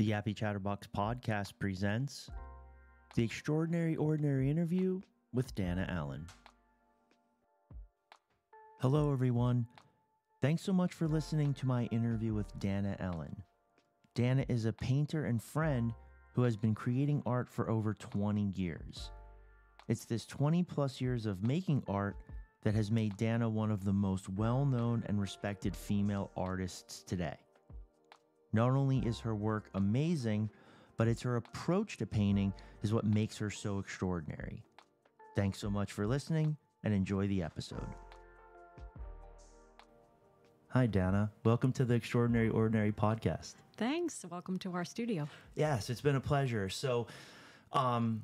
The Yappy Chatterbox podcast presents The Extraordinary Ordinary Interview with Dana Ellyn. Hello, everyone. Thanks so much for listening to my interview with Dana Ellyn. Dana is a painter and friend who has been creating art for over 20 years. It's this 20 plus years of making art that has made Dana one of the most well known and respected female artists today. Not only is her work amazing, but it's her approach to painting is what makes her so extraordinary. Thanks so much for listening and enjoy the episode. Hi, Dana. Welcome to the Extraordinary Ordinary podcast. Thanks. Welcome to our studio. Yes, it's been a pleasure. So, um,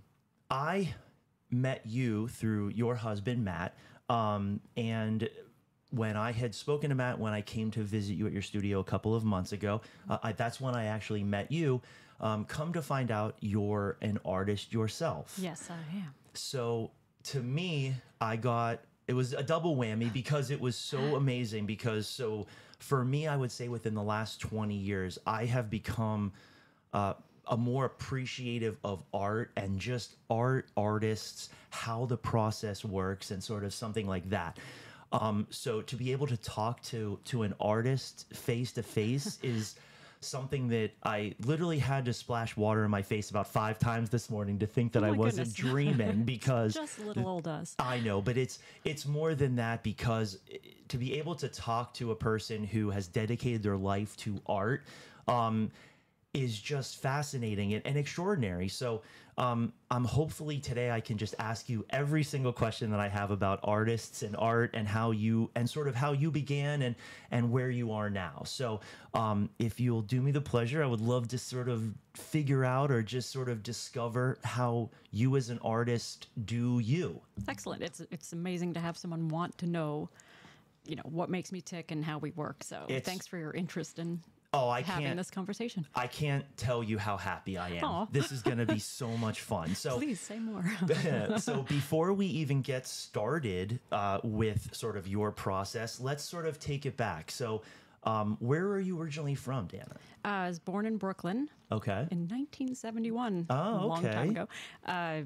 I met you through your husband, Matt. Um, and when I had spoken to Matt when I came to visit you at your studio a couple of months ago, uh, I, that's when I actually met you. Um, come to find out, you're an artist yourself. Yes, I am. So to me, I got it was a double whammy because it was so amazing. Because so for me, I would say within the last 20 years, I have become uh, a more appreciative of art and just art artists, how the process works, and sort of something like that. Um, so to be able to talk to to an artist face to face is something that I literally had to splash water in my face about five times this morning to think that Oh I wasn't goodness. dreaming because Just little old us. I know, but it's it's more than that because eh, to be able to talk to a person who has dedicated their life to art um, is just fascinating and, and extraordinary. So um, I'm hopefully today I can just ask you every single question that I have about artists and art and how you and sort of how you began and and where you are now. So um, if you'll do me the pleasure, I would love to sort of figure out or just sort of discover how you as an artist do you. Excellent. It's it's amazing to have someone want to know, you know, what makes me tick and how we work. So It's- thanks for your interest in Oh, I having can't. this conversation. I can't tell you how happy I am. Aw. This is going to be so much fun. So, Please say more. so before we even get started uh, with sort of your process, let's sort of take it back. So, um, where are you originally from, Dana? I was born in Brooklyn Okay. in 1971. Oh, a long okay. time ago. Uh,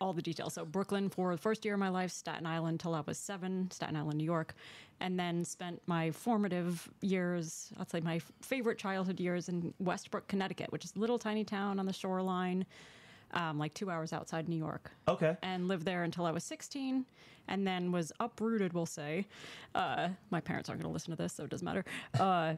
all the details. So Brooklyn for the first year of my life, Staten Island till I was seven, Staten Island, New York, and then spent my formative years, I'd say my favorite childhood years in Westbrook, Connecticut, which is a little tiny town on the shoreline, um, like two hours outside New York Okay. and lived there until I was 16, and then was uprooted. We'll say, uh, my parents aren't going to listen to this, so it doesn't matter. Uh,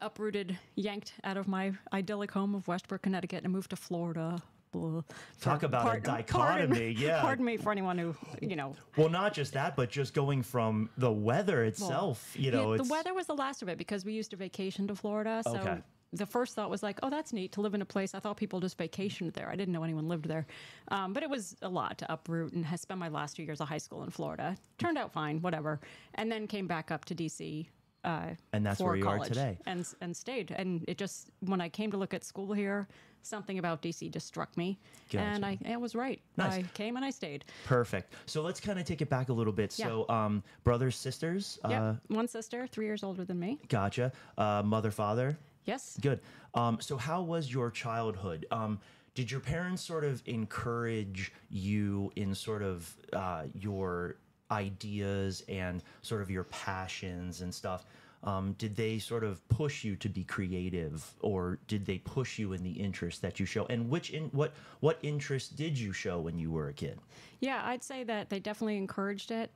uprooted, yanked out of my idyllic home of Westbrook, Connecticut, and moved to Florida. Blah. Talk about a dichotomy, yeah. Pardon me for anyone who you know. Well, not just that, but just going from the weather itself, you know, Yeah, it's the weather was the last of it because we used to vacation to Florida. So Okay. the first thought was like, oh, that's neat to live in a place. I thought people just vacationed there. I didn't know anyone lived there. Um, but it was a lot to uproot and I spent my last two years of high school in Florida. Turned out fine, whatever. And then came back up to DC. Uh, And that's where you are college today. and and stayed. And it just when I came to look at school here, something about DC just struck me, and I, I was right. Nice. I came and I stayed. perfect. So let's kind of take it back a little bit. Yeah. So, um, brothers, sisters, Yeah, uh, one sister, three years older than me. gotcha. Uh, mother, father. Yes. Good. Um, so, how was your childhood? Um, did your parents sort of encourage you in sort of uh, your ideas and sort of your passions and stuff? Um, did they sort of push you to be creative, or did they push you in the interest that you show? And which in what what interest did you show when you were a kid? Yeah, I'd say that they definitely encouraged it.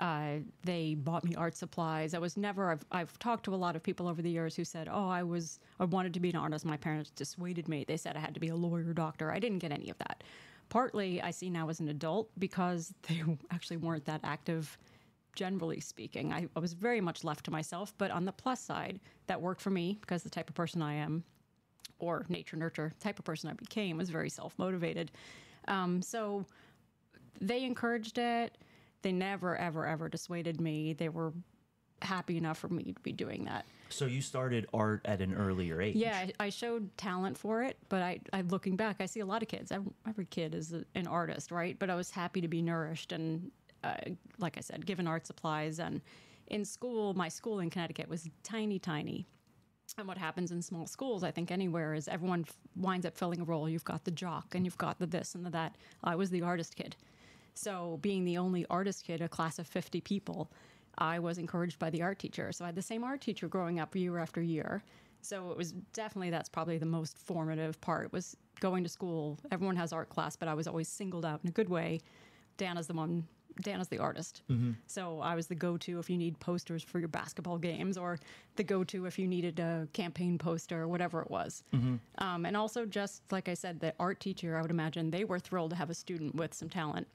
Uh, they bought me art supplies. I was never. I've, I've talked to a lot of people over the years who said, "Oh, I was. I wanted to be an artist. My parents dissuaded me. They said I had to be a lawyer, doctor. I didn't get any of that. Partly, I see now as an adult because they actually weren't that active. Generally speaking, I, I was very much left to myself. But on the plus side, that worked for me because the type of person I am or nature nurture type of person I became was very self motivated. Um, so they encouraged it. They never, ever, ever dissuaded me. They were happy enough for me to be doing that. So you started art at an earlier age. Yeah, I, showed talent for it, but I, I, looking back, I see a lot of kids. Every, every kid is a, an artist, right? But I was happy to be nourished and, uh, like I said, given art supplies. And in school, my school in Connecticut was tiny, tiny. And what happens in small schools, I think anywhere, is everyone f- winds up filling a role. You've got the jock and you've got the this and the that. I was the artist kid. So, being the only artist kid, a class of 50 people, I was encouraged by the art teacher. So, I had the same art teacher growing up year after year. So, it was definitely that's probably the most formative part was going to school. Everyone has art class, but I was always singled out in a good way. Dana's the one Dana's the artist. So I was the go to if you need posters for your basketball games or the go to if you needed a campaign poster or whatever it was. Um, and also, just like I said, the art teacher, I would imagine they were thrilled to have a student with some talent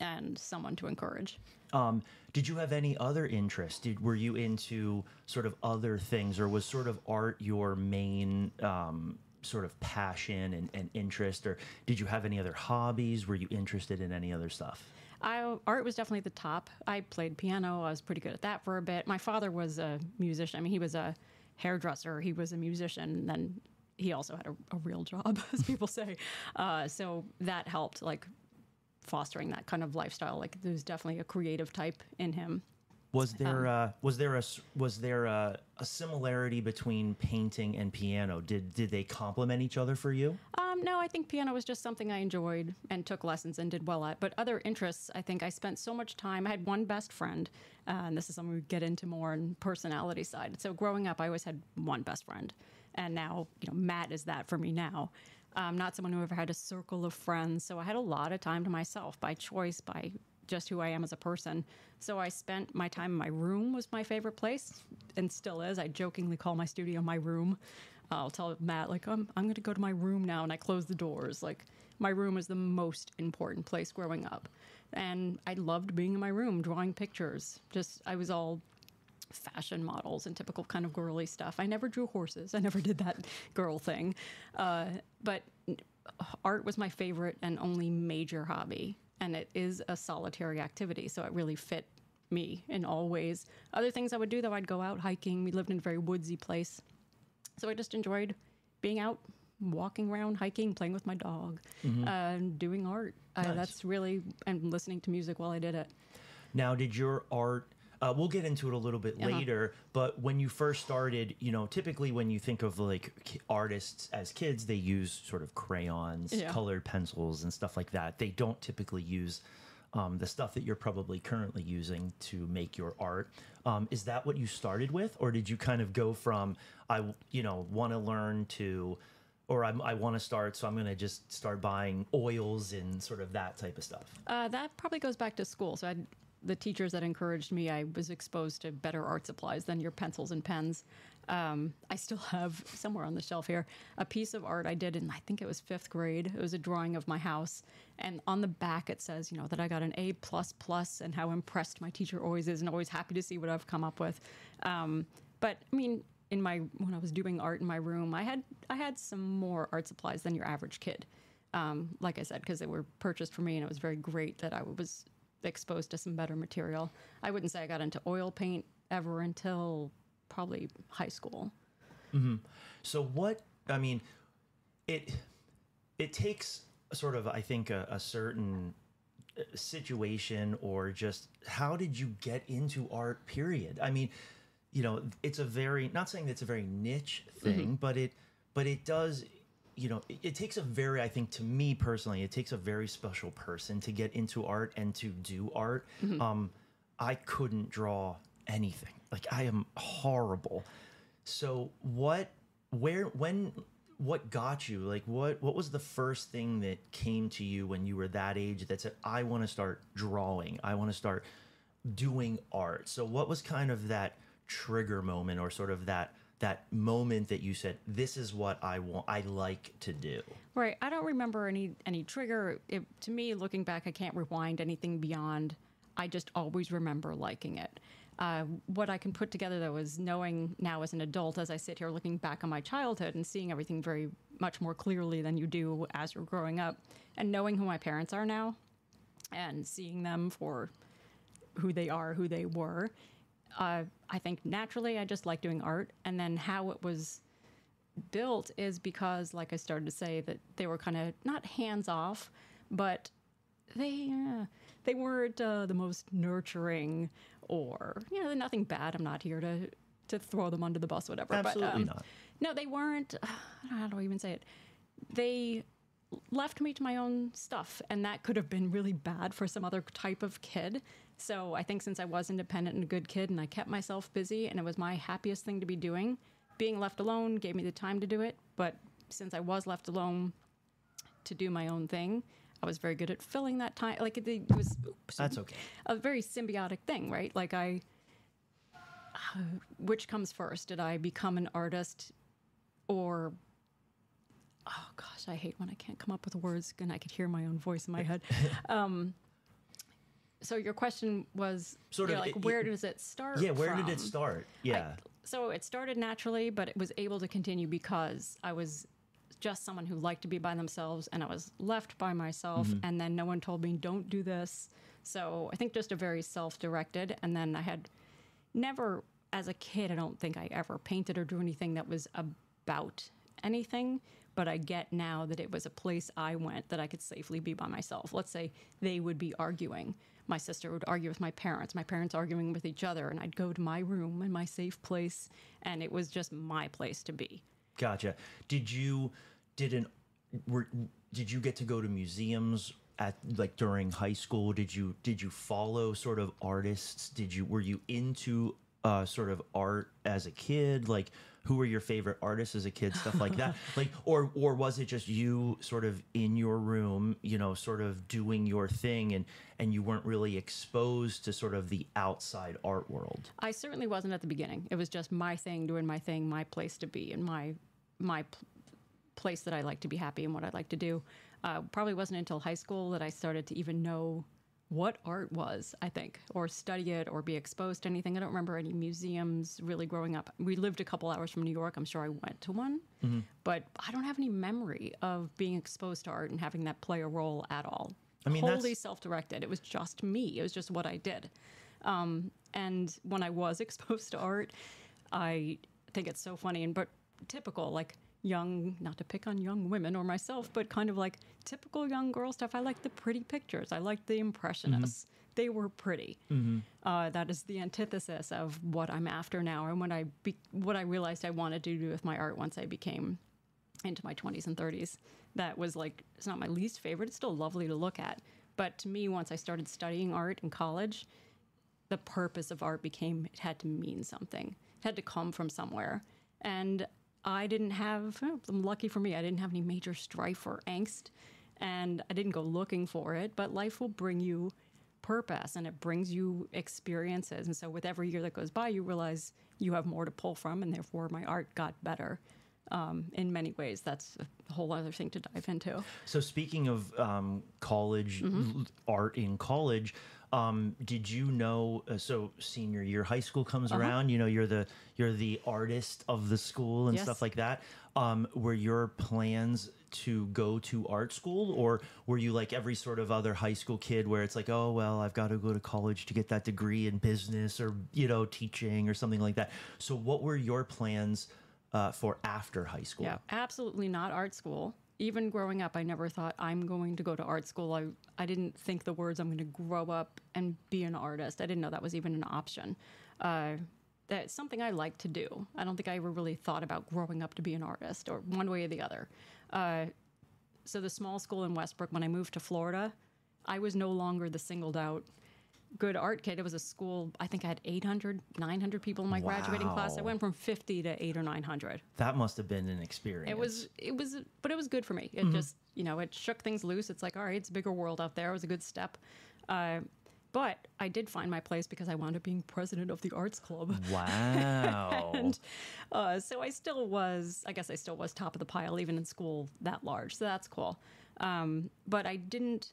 and someone to encourage. Um, did you have any other interests? Did were you into sort of other things, or was sort of art your main um, sort of passion and, and interest, or did you have any other hobbies? Were you interested in any other stuff? I, art was definitely the top. I played piano. I was pretty good at that for a bit. My father was a musician. I mean, he was a hairdresser. He was a musician. And then he also had a, a real job, as people say. Uh, so that helped, like fostering that kind of lifestyle. Like there's definitely a creative type in him. Was there uh, was there a was there a, a similarity between painting and piano? Did did they complement each other for you? Um, no, I think piano was just something I enjoyed and took lessons and did well at. But other interests, I think I spent so much time. I had one best friend, uh, and this is something we get into more in personality side. So growing up, I always had one best friend, and now you know Matt is that for me now. I'm not someone who ever had a circle of friends, so I had a lot of time to myself by choice, by just who I am as a person. So I spent my time in my room was my favorite place and still is. I jokingly call my studio my room. I'll tell Matt like I'm I'm going to go to my room now and I close the doors. Like my room is the most important place growing up. And I loved being in my room drawing pictures. Just I was all fashion models and typical kind of girly stuff. I never drew horses. I never did that girl thing. Uh, but art was my favorite and only major hobby. And it is a solitary activity. So it really fit me in all ways. Other things I would do, though, I'd go out hiking. We lived in a very woodsy place. So I just enjoyed being out, walking around, hiking, playing with my dog, uh, doing art. Uh, that's really, and listening to music while I did it. Now, did your art? Uh, we'll get into it a little bit Uh-huh. later, but when you first started, you know, typically when you think of like artists as kids, they use sort of crayons, Yeah. colored pencils, and stuff like that. They don't typically use um, the stuff that you're probably currently using to make your art. Um, is that what you started with, or did you kind of go from I, you know, want to learn to, or I'm, I want to start, so I'm going to just start buying oils and sort of that type of stuff? Uh, that probably goes back to school. So I, the teachers that encouraged me, I was exposed to better art supplies than your pencils and pens. Um, I still have somewhere on the shelf here a piece of art I did in I think it was fifth grade. It was a drawing of my house, and on the back it says, you know, that I got an A plus plus, and how impressed my teacher always is, and always happy to see what I've come up with. Um, but I mean, in my when I was doing art in my room, I had I had some more art supplies than your average kid. Um, like I said, because they were purchased for me, and it was very great that I was exposed to some better material. I wouldn't say I got into oil paint ever until probably high school. So what I mean, it it takes sort of I think a, a certain uh, situation or just how did you get into art? Period. I mean, you know, it's a very not saying that it's a very niche thing, but it but it does. You know, it, it takes a very, I think, to me personally, it takes a very special person to get into art and to do art. Um, I couldn't draw anything. Like I am horrible. So what where when what got you? Like what what was the first thing that came to you when you were that age that said I want to start drawing. I want to start doing art. So what was kind of that trigger moment or sort of that that moment that you said this is what I want I like to do. Right. I don't remember any any trigger. It, to me, looking back, I can't rewind anything beyond. I just always remember liking it. Uh, what I can put together though is knowing now as an adult, as I sit here looking back on my childhood and seeing everything very much more clearly than you do as you're growing up, and knowing who my parents are now, and seeing them for who they are, who they were. Uh, I think naturally I just like doing art, and then how it was built is because, like I started to say, that they were kind of not hands off, but they uh, they weren't uh, the most nurturing or you know nothing bad. I'm not here to to throw them under the bus, whatever. Absolutely but, um, not. No, they weren't. I how do I even say it? They left me to my own stuff, and that could have been really bad for some other type of kid. So I think since I was independent and a good kid, and I kept myself busy, and it was my happiest thing to be doing, being left alone gave me the time to do it. But since I was left alone to do my own thing, I was very good at filling that time. Like it, it was oops, That's okay. a very symbiotic thing, right? Like I, uh, which comes first? Did I become an artist, or oh gosh, I hate when I can't come up with words and I could hear my own voice in my head. um, so your question was Sort know, of, like it- where does it start? Yeah, where did it from? start? I- Yeah. so it started naturally, but it was able to continue because I was just someone who liked to be by themselves and I was left by myself Mm-hmm. and then no one told me don't do this. So I think just a very self-directed and then I had never as a kid I don't think I ever painted or drew anything that was about anything, but I get now that it was a place I went that I could safely be by myself. Let's say they would be arguing. My sister would argue with my parents, my parents arguing with each other, and I'd go to my room in my safe place, and it was just my place to be. Gotcha. Did you did an were did you get to go to museums at like during high school? Did you did you follow sort of artists? Did you were you into uh sort of art as a kid? Like who were your favorite artists as a kid? Stuff like that. like or or was it just you sort of in your room, you know, sort of doing your thing and and you weren't really exposed to sort of the outside art world? I certainly wasn't at the beginning. It was just my thing, doing my thing, my place to be, and my my pl- place that I like to be happy and what I like to do. Uh, probably wasn't until high school that I started to even know what art was. I think, or study it, or be exposed to anything. I don't remember any museums really growing up. We lived a couple hours from New York. I'm sure I went to one, but I don't have any memory of being exposed to art and having that play a role at all. I mean, wholly self-directed. It was just me. It was just what I did. Um, and when I was exposed to art, I think it's so funny and but typical, like young, not to pick on young women or myself, but kind of like typical young girl stuff. I like the pretty pictures. I like the impressionists. They were pretty. Uh, that is the antithesis of what I'm after now, and what I be- what I realized I wanted to do with my art once I became into my 20s and 30s. That was like, it's not my least favorite. It's still lovely to look at. But to me, once I started studying art in college, the purpose of art became it had to mean something, it had to come from somewhere. And I didn't have, I'm lucky for me, I didn't have any major strife or angst. And I didn't go looking for it, but life will bring you purpose and it brings you experiences. And so with every year that goes by, you realize you have more to pull from, and therefore my art got better um, in many ways. That's a whole other thing to dive into. So speaking of um, college Mm-hmm. art in college, um, did you know? Uh, so senior year, high school comes Uh-huh. around. You know, you're the you're the artist of the school and Yes. stuff like that. Um, were your plans to go to art school, or were you like every sort of other high school kid, where it's like, oh well, I've got to go to college to get that degree in business or you know teaching or something like that. So what were your plans uh, for after high school? Yeah, absolutely not art school. Even growing up, I never thought I'm going to go to art school. I, I didn't think the words I'm going to grow up and be an artist. I didn't know that was even an option. Uh, that's something I like to do. I don't think I ever really thought about growing up to be an artist or one way or the other. Uh, so the small school in Westbrook, when I moved to Florida, I was no longer the singled out good art kid. It was a school, I think I had 800, 900 people in my graduating class. I went from 50 to 8 or 900. That must have been an experience. It was, it was, but it was good for me. It Mm-hmm. just, you know, it shook things loose. It's like, all right, it's a bigger world out there. It was a good step. Uh, but I did find my place because I wound up being president of the arts club. Wow. And uh, so I still was, I guess I still was top of the pile, even in school that large. So that's cool. Um, but I didn't,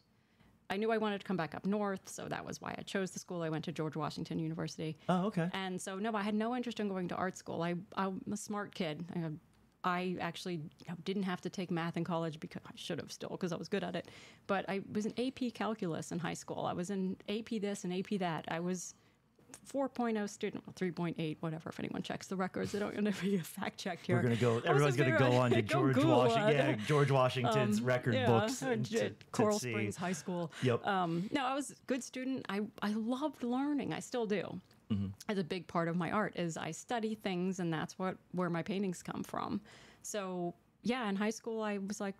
I knew I wanted to come back up north. So that was why I chose the school. I went to George Washington University. oh, okay. And so, no, I had no interest in going to art school. I, I'm a smart kid. I, I actually you know, didn't have to take math in college because I should have still because I was good at it. But I was in AP calculus in high school. I was in AP this and AP that. I was 4.0 student, well, 3.8, whatever. If anyone checks the records, they don't want to be fact checked here. We're gonna go. Everyone's gonna go on to George Washington. Yeah, George Washington's record yeah, books. and to- to Coral see. Springs High School. Yep. Um, no, I was a good student. I, I loved learning. I still do. is a big part of my art. Is I study things, and that's what where my paintings come from. So yeah, in high school, I was like,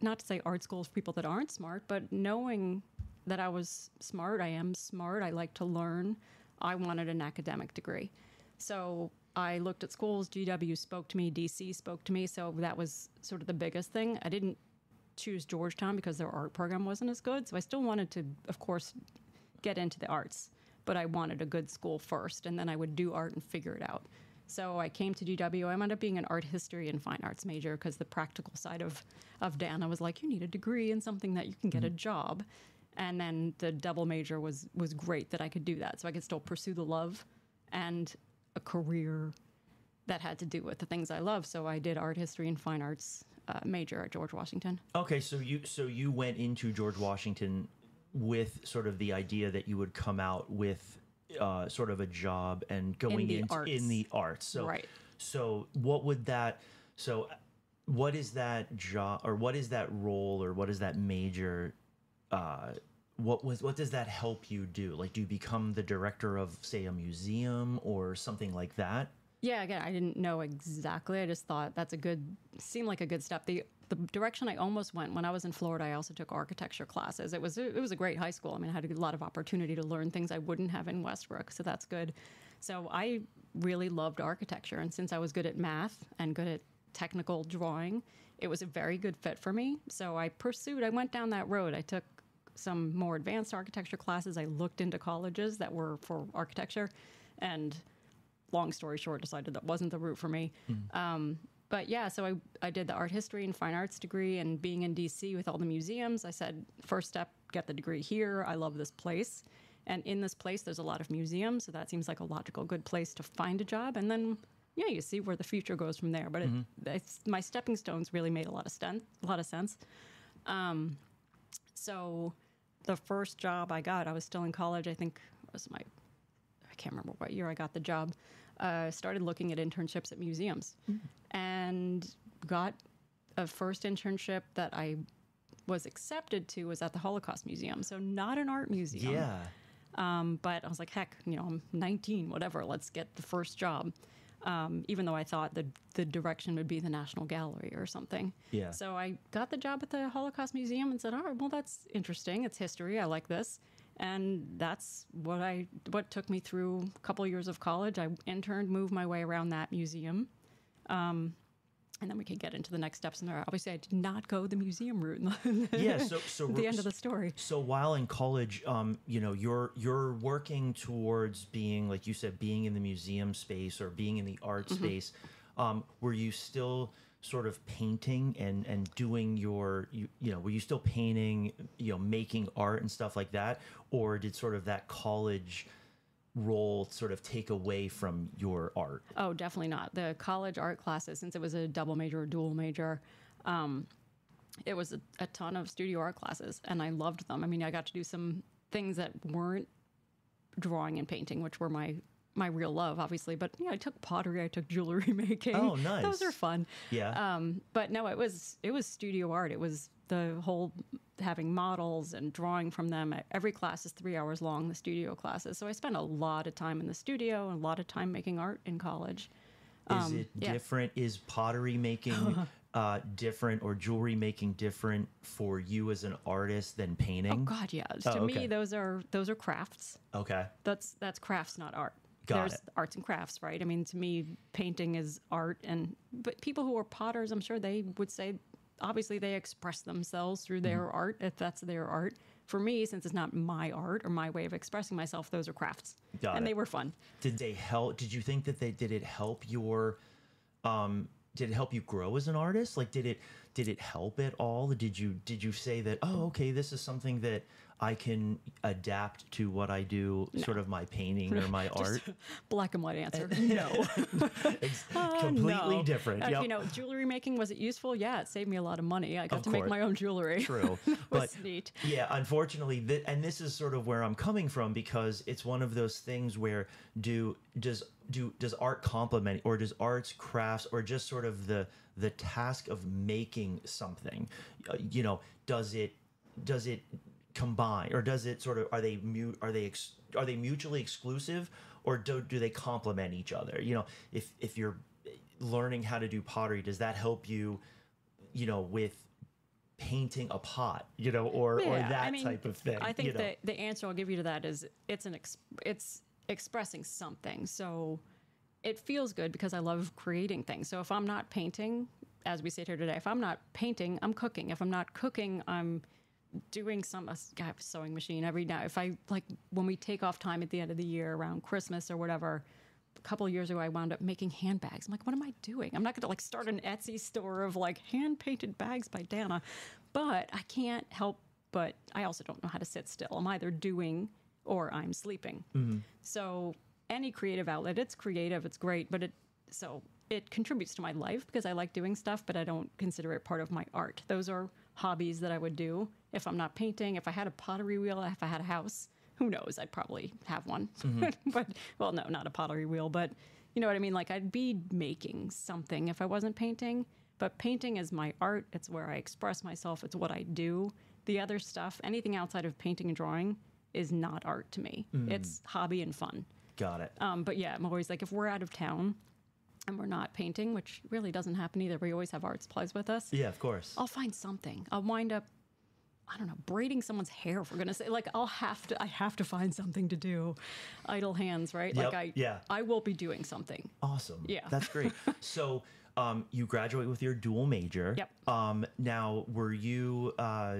not to say art school is for people that aren't smart, but knowing that I was smart, I am smart. I like to learn. I wanted an academic degree, so I looked at schools. GW spoke to me. DC spoke to me. So that was sort of the biggest thing. I didn't choose Georgetown because their art program wasn't as good. So I still wanted to, of course, get into the arts, but I wanted a good school first, and then I would do art and figure it out. So I came to GW. I ended up being an art history and fine arts major because the practical side of of Dana was like, you need a degree in something that you can get a mm-hmm. job, and then the double major was was great that I could do that, so I could still pursue the love and a career that had to do with the things I love. So I did art history and fine arts uh, major at George Washington. Okay, so you so you went into George Washington with sort of the idea that you would come out with uh, sort of a job and going the into in the arts. So Right. so what would that so what is that job or what is that role or what is that major uh what was what does that help you do? Like do you become the director of say a museum or something like that? Yeah, again, I didn't know exactly. I just thought that's a good, seemed like a good step. The the direction I almost went when I was in Florida, I also took architecture classes. It was it was a great high school. I mean, I had a lot of opportunity to learn things I wouldn't have in Westbrook, so that's good. So I really loved architecture, and since I was good at math and good at technical drawing, it was a very good fit for me. So I pursued. I went down that road. I took some more advanced architecture classes. I looked into colleges that were for architecture, and long story short, decided that wasn't the route for me. Um, but yeah, so I, I did the art history and fine arts degree, and being in DC with all the museums, I said, first step, get the degree here. I love this place. And in this place, there's a lot of museums, so that seems like a logical, good place to find a job. And then, yeah, you see where the future goes from there. But it, it's, my stepping stones really made a lot of sense. A lot of sense. Um, so the first job I got, I was still in college. I think it was my I can't remember what year I got the job. Uh, started looking at internships at museums, and got a first internship that I was accepted to was at the Holocaust Museum. So not an art museum. Yeah. Um, but I was like, heck, you know, I'm 19, whatever. Let's get the first job. Um, even though I thought the the direction would be the National Gallery or something. Yeah. So I got the job at the Holocaust Museum and said, all right, well, that's interesting. It's history. I like this. And that's what I what took me through a couple years of college. I interned, moved my way around that museum. Um, and then we can get into the next steps in there. Obviously, I did not go the museum route. Yeah, so so the end of the story. So while in college, um, you know, you're you're working towards being, like you said, being in the museum space or being in the art Mm-hmm. space. Um, were you still sort of painting and and doing your you, you know were you still painting you know making art and stuff like that or did sort of that college role sort of take away from your art Oh, definitely not. The college art classes, since it was a double major or dual major, um, it was a, a ton of studio art classes, and I loved them. I mean, I got to do some things that weren't drawing and painting, which were my my real love, obviously. But yeah, I took pottery, I took jewelry making. Oh, nice. Those are fun. yeah Um, but no, it was it was studio art. It was the whole having models and drawing from them. Every class is three hours long. The studio classes. So I spent a lot of time in the studio and a lot of time making art in college. is um, it yeah. different is pottery making uh, different or jewelry making different for you as an artist than painting Oh God, yeah. Oh, to okay. me, those are those are crafts. okay That's that's crafts, not art. Got There's it. arts and crafts, right? I mean, to me, painting is art, and but people who are potters, I'm sure they would say, obviously, they express themselves through their Mm-hmm. art if that's their art. For me, since it's not my art or my way of expressing myself, those are crafts, Got and it. they were fun. did they help did you think that they did it help your um did it help you grow as an artist like did it did it help at all did you did you say that oh okay this is something that i can adapt to what i do sort of my painting or my art Black and white answer: No. Uh, completely no. different Uh, Yep. You know, jewelry making was it useful? Yeah, it saved me a lot of money. I got Of to make my own jewelry. true but neat. Yeah, unfortunately, th- and this is sort of where I'm coming from because it's one of those things where do does do does art complement or does arts crafts or just sort of the the task of making something, uh, you know, does it does it combine or does it sort of are they mute are they ex, are they mutually exclusive or do, do they complement each other? You know, if if you're learning how to do pottery, does that help you, you know, with painting a pot, you know, or or that I mean, type of thing? I think you know? the the answer I'll give you to that is it's an ex- it's expressing something. So it feels good because I love creating things. So if I'm not painting, as we sit here today, if I'm not painting, I'm cooking. If I'm not cooking, I'm doing some I have a sewing machine every now. If I like when we take off time at the end of the year around Christmas or whatever. A couple of years ago, I wound up making handbags. I'm like, what am I doing? I'm not going to like start an Etsy store of like hand painted bags by Dana, but I can't help. But I also don't know how to sit still. I'm either doing or I'm sleeping. Mm-hmm. So any creative outlet, it's creative, it's great, but it so it contributes to my life because I like doing stuff, but I don't consider it part of my art. Those are hobbies that I would do if I'm not painting. If I had a pottery wheel, if I had a house, who knows? I'd probably have one. Mm-hmm. but well, no, not a pottery wheel, but you know what I mean. Like I'd be making something if I wasn't painting. But painting is my art. It's where I express myself. It's what I do. The other stuff, anything outside of painting and drawing, is not art to me. Mm. It's hobby and fun. Got it. Um, but yeah, I'm always like, if we're out of town and we're not painting, which really doesn't happen either, we always have art supplies with us. yeah, of course. I'll find something. I'll wind up, I don't know, braiding someone's hair. If we're gonna say, like, I'll have to, I have to find something to do. Idle hands, right? Yep, Like, I, yeah. I will be doing something. Awesome. Yeah. That's great. so, um, you graduate with your dual major. Yep. Um, now, were you, uh,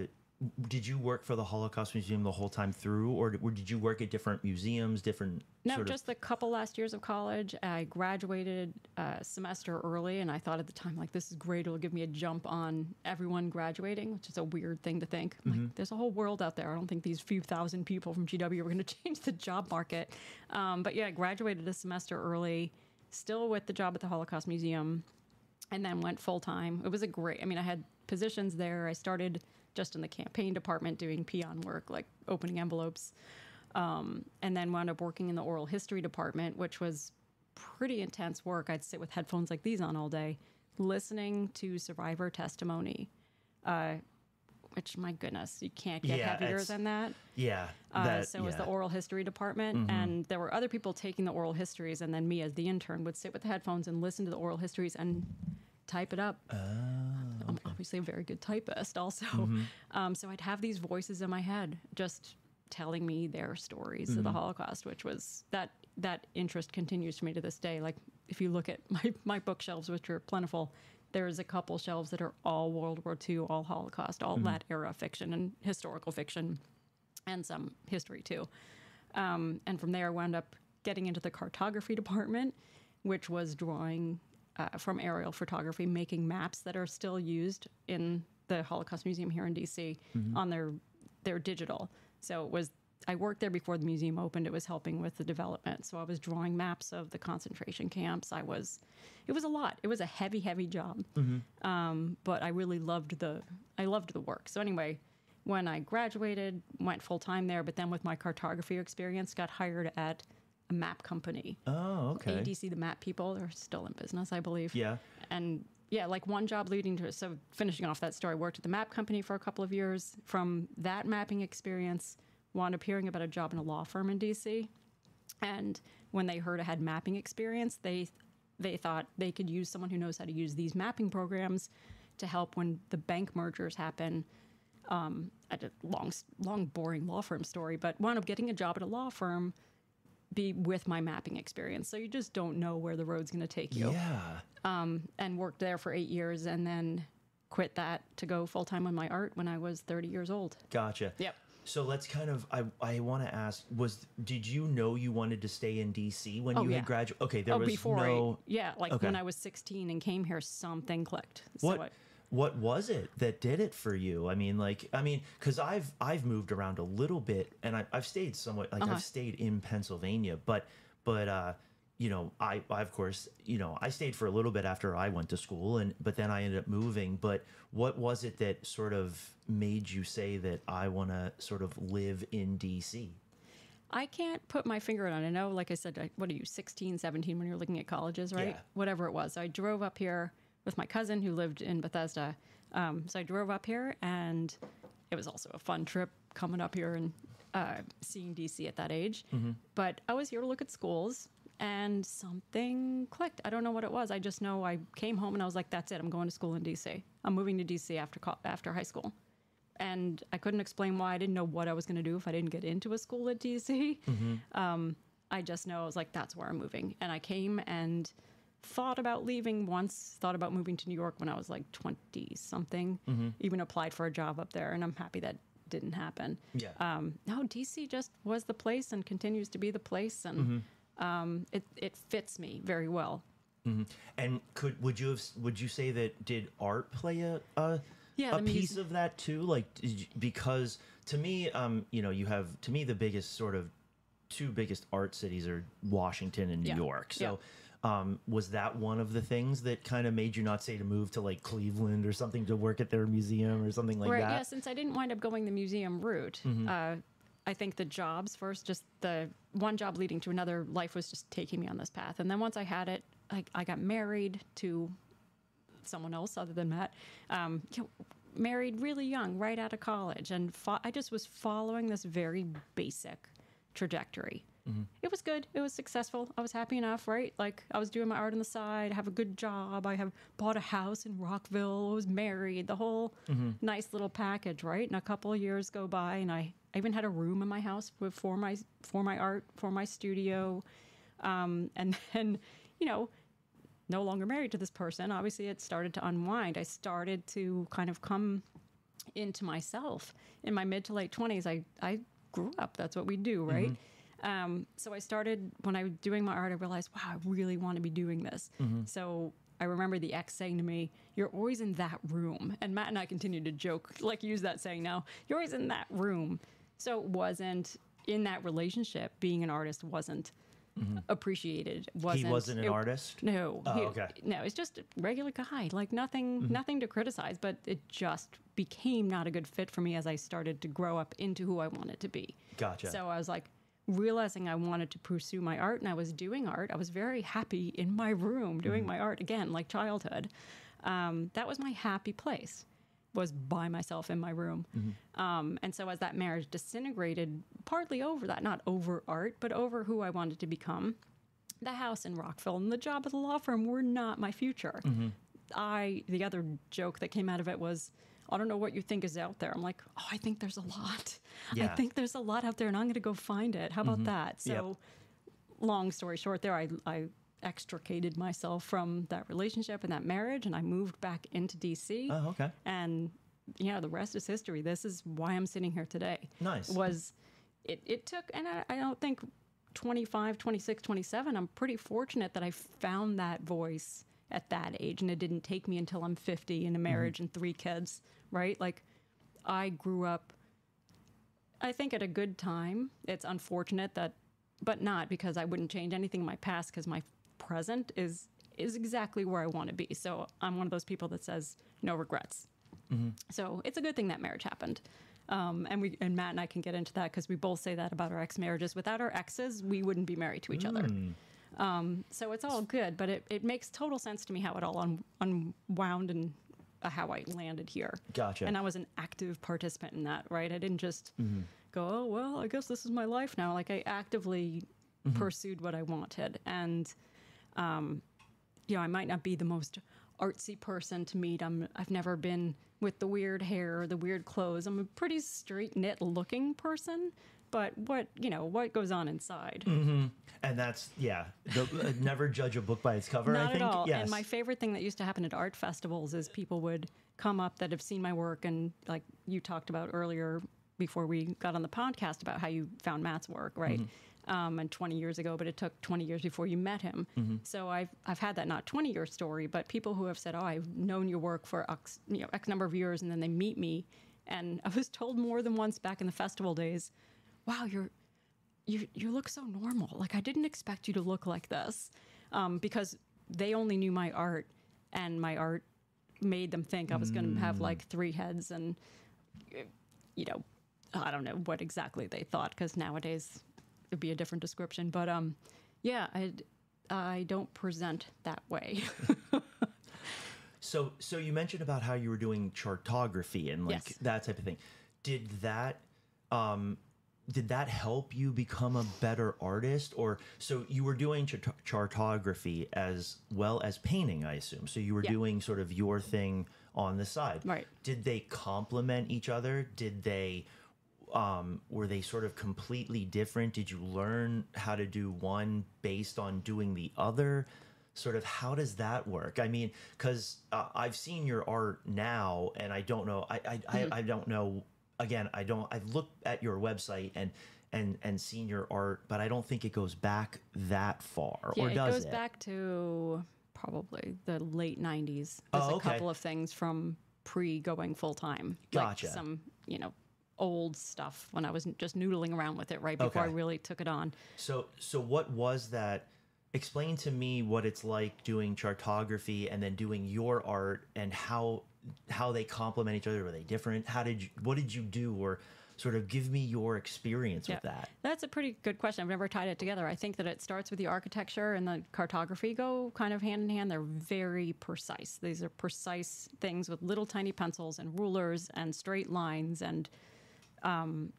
did you work for the Holocaust Museum the whole time through, or did, you work at different museums, different? No, sort of- just a couple last years of college. I graduated a semester early, and I thought at the time, like, this is great. It'll give me a jump on everyone graduating, which is a weird thing to think. Mm-hmm. Like, there's a whole world out there. I don't think these few thousand people from GW are going to change the job market. Um, but yeah, I graduated a semester early, still with the job at the Holocaust Museum, and then went full time. It was a great. I mean, I had positions there. I started just in the campaign department doing peon work, like opening envelopes um, and then wound up working in the oral history department, which was pretty intense work. I'd sit with headphones like these on all day, listening to survivor testimony. Uh, which, my goodness, you can't get Yeah, heavier than that. yeah. Uh, that, so it was. The oral history department, and there were other people taking the oral histories, and then me as the intern would sit with the headphones and listen to the oral histories and type it up. Oh, I'm obviously a very good typist, also. Mm-hmm. Um, so I'd have these voices in my head just telling me their stories of the Mm-hmm. Holocaust, which was that that interest continues for me to this day. Like if you look at my my bookshelves, which are plentiful, there's a couple shelves that are all World War II, all Holocaust, all that era fiction and historical fiction, and some history too. Um, and from there, I wound up getting into the cartography department, which was drawing uh, from aerial photography, making maps that are still used in the Holocaust Museum here in DC on their their digital. So it was. I worked there before the museum opened. It was helping with the development. So I was drawing maps of the concentration camps. I was, it was a lot. It was a heavy, heavy job. Um, but I really loved the, I loved the work. So anyway, when I graduated, went full time there, but then with my cartography experience, got hired at a map company. Oh, okay. ADC, the map people, they're still in business, I believe. Yeah. And yeah, like one job leading to so finishing off that story, worked at the map company for a couple of years. From that mapping experience, wound up hearing about a job in a law firm in DC. And when they heard I had mapping experience, they they thought they could use someone who knows how to use these mapping programs to help when the bank mergers happen. Um, I did a long, long, boring law firm story, but wound up getting a job at a law firm, be with my mapping experience. So you just don't know where the road's going to take you Yeah. Um, and worked there for eight years and then quit that to go full time on my art when I was 30 years old. Gotcha. Yep. So let's kind of I I want to ask was did you know you wanted to stay in DC when Oh, you yeah. had graduated? Okay, there oh, was before no I, yeah, like Okay. when I was 16 and came here, something clicked. what So I, what was it that did it for you? I mean, like I mean, because I've I've moved around a little bit and I, I've stayed somewhat like Uh-huh. I've stayed in Pennsylvania, but but uh you know I, I of course you know I stayed for a little bit after I went to school and but then I ended up moving. But what was it that sort of made you say that I want to sort of live in DC? I can't put my finger on it. I know, like I said, what are you, 16, 17 when you're looking at colleges, right? Yeah. Whatever it was. I drove up here with my cousin who lived in Bethesda. Um, so I drove up here and it was also a fun trip coming up here and uh, seeing DC at that age. But I was here to look at schools, and something clicked. I don't know what it was. I just know I came home and I was like, "That's it. I'm going to school in DC. I'm moving to DC after co- after high school." And I couldn't explain why. I didn't know what I was going to do if I didn't get into a school at DC. Um, I just know I was like, "That's where I'm moving." And I came and thought about leaving once. Thought about moving to New York when I was like 20 something. Even applied for a job up there, and I'm happy that didn't happen Yeah. um, no, DC just was the place and continues to be the place, and Mm-hmm. um, it it fits me very well. and could would you have would you say that did art play a a, Yeah, a piece of that too? Like because to me, um, you know, you have to me the biggest sort of two biggest art cities are Washington and New Yeah. York. So. Um, was that one of the things that kind of made you not say to move to like Cleveland or something to work at their museum or something like right? that? Mm-hmm. Yeah. Since I didn't wind up going the museum route, uh, I think the jobs first, just the one job leading to another, life was just taking me on this path. And then once I had it, I, I got married to someone else other than Matt. Um, you know, married really young, right out of college, and fo- I just was following this very basic trajectory. Mm-hmm. It was good. It was successful. I was happy enough, right? Like I was doing my art on the side. I have a good job. I have bought a house in Rockville. I was married. The whole mm-hmm. nice little package, right? And a couple of years go by, and I, I even had a room in my house for my for my art for my studio. Um, and then, you know, no longer married to this person, obviously it started to unwind. I started to kind of come into myself in my mid to late 20s. I, I grew up. That's what we do, right? Mm-hmm. Um, so I started, when I was doing my art, I realized, wow, I really want to be doing this. Mm-hmm. So I remember the ex saying to me, You're always in that room. And Matt and I continued to joke, like use that saying now, You're always in that room. So it wasn't in that relationship, being an artist wasn't mm-hmm. appreciated. Wasn't, He wasn't an it- artist. no. Oh, he- okay. No, it's just a regular guy. Like nothing mm-hmm. nothing to criticize, but it just became not a good fit for me as I started to grow up into who I wanted to be. Gotcha. So I was like realizing I wanted to pursue my art and I was doing art. I was very happy in my room doing my art again, like childhood. Um, that was my happy place was by myself in my room. Um, and so as that marriage disintegrated, partly over that, not over art, but over who I wanted to become, the house in Rockville and the job at the law firm were not my future. I the other joke that came out of it was, I don't know what you think is out there. I'm like, oh, I think there's a lot. Yeah. I think there's a lot out there, and I'm going to go find it. How about mm-hmm. that? So, long story short, there I I extricated myself from that relationship and that marriage, and I moved back into DC. Oh, okay. And yeah, the rest is history. This is why I'm sitting here today. Nice. Was it, it took, and I, I don't think 25, 26, 27, I'm pretty fortunate that I found that voice at that age. And it didn't take me until I'm 50 in a mm-hmm. marriage and three kids, right? Like I grew up, I think at a good time. It's unfortunate that, but not because I wouldn't change anything in my past because my present is is exactly where I want to be. So I'm one of those people that says no regrets. Mm-hmm. So it's a good thing that marriage happened. Um, and we and Matt and I can get into that because we both say that about our ex marriages. Without our exes, we wouldn't be married to each other. Mm. Um, so it's all good, but it, it makes total sense to me how it all un, unwound and uh, how I landed here. Gotcha. And I was an active participant in that, right? I didn't just go, oh, well, I guess this is my life now. Like I actively pursued what I wanted. And, um, you know, I might not be the most artsy person to meet. I'm, I've never been with the weird hair or the weird clothes. I'm a pretty straight knit looking person. But what, you know, what goes on inside? And that's yeah. The, uh, never judge a book by its cover. Not I think. at all. Yes. And my favorite thing that used to happen at art festivals is people would come up that have seen my work and like you talked about earlier before we got on the podcast about how you found Matt's work, right? Um, and 20 years ago, but it took 20 years before you met him. So I've I've had that not 20 year story, but people who have said, "Oh, I've known your work for X, you know, X number of years," and then they meet me, and I was told more than once back in the festival days, "Wow, you're you you look so normal. Like I didn't expect you to look like this, um, because they only knew my art, and my art made them think I was going to have like three heads, and you know, I don't know what exactly they thought because nowadays it'd be a different description. But um, yeah, I I don't present that way. So, so you mentioned about how you were doing chartography and like Yes. that type of thing. Did that, um, did that help you become a better artist? Or so you were doing chart- chartography as well as painting i assume. So you were Yeah. doing sort of your thing on the side. Right. did they complement each other? Did they um, were they sort of completely different? Did you learn how to do one based on doing the other? Sort of how does that work? I mean because uh, i've seen your art now and i don't know i I, Mm-hmm. I I don't know again i don't i've looked at your website and and and seen your art but i don't think it goes back that far Yeah, or it goes it back to probably the late 90s. There's Oh, a couple of things from pre going full time. Gotcha. Like some, you know, old stuff when I was just noodling around with it right before I really took it on. So, so what was that? Explain to me what it's like doing cartography and then doing your art, and how how they complement each other. Were they different? How did you? What did you do? Or sort of give me your experience with that. That's a pretty good question. I've never tied it together. I think that it starts with the architecture and the cartography go kind of hand in hand. They're very precise. These are precise things with little tiny pencils and rulers and straight lines and um,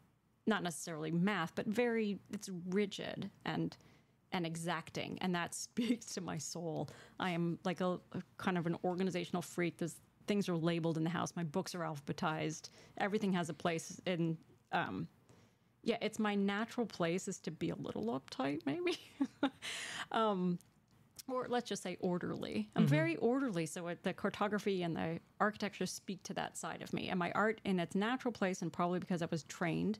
not necessarily math, but very it's rigid and and exacting, and that speaks to my soul. I am like a, a kind of an organizational freak. There's things are labeled in the house. My books are alphabetized. Everything has a place in. Um, yeah, it's my natural place is to be a little uptight, maybe. um, or let's just say orderly. I'm very orderly, so it, the cartography and the architecture speak to that side of me. And my art in its natural place, and probably because I was trained,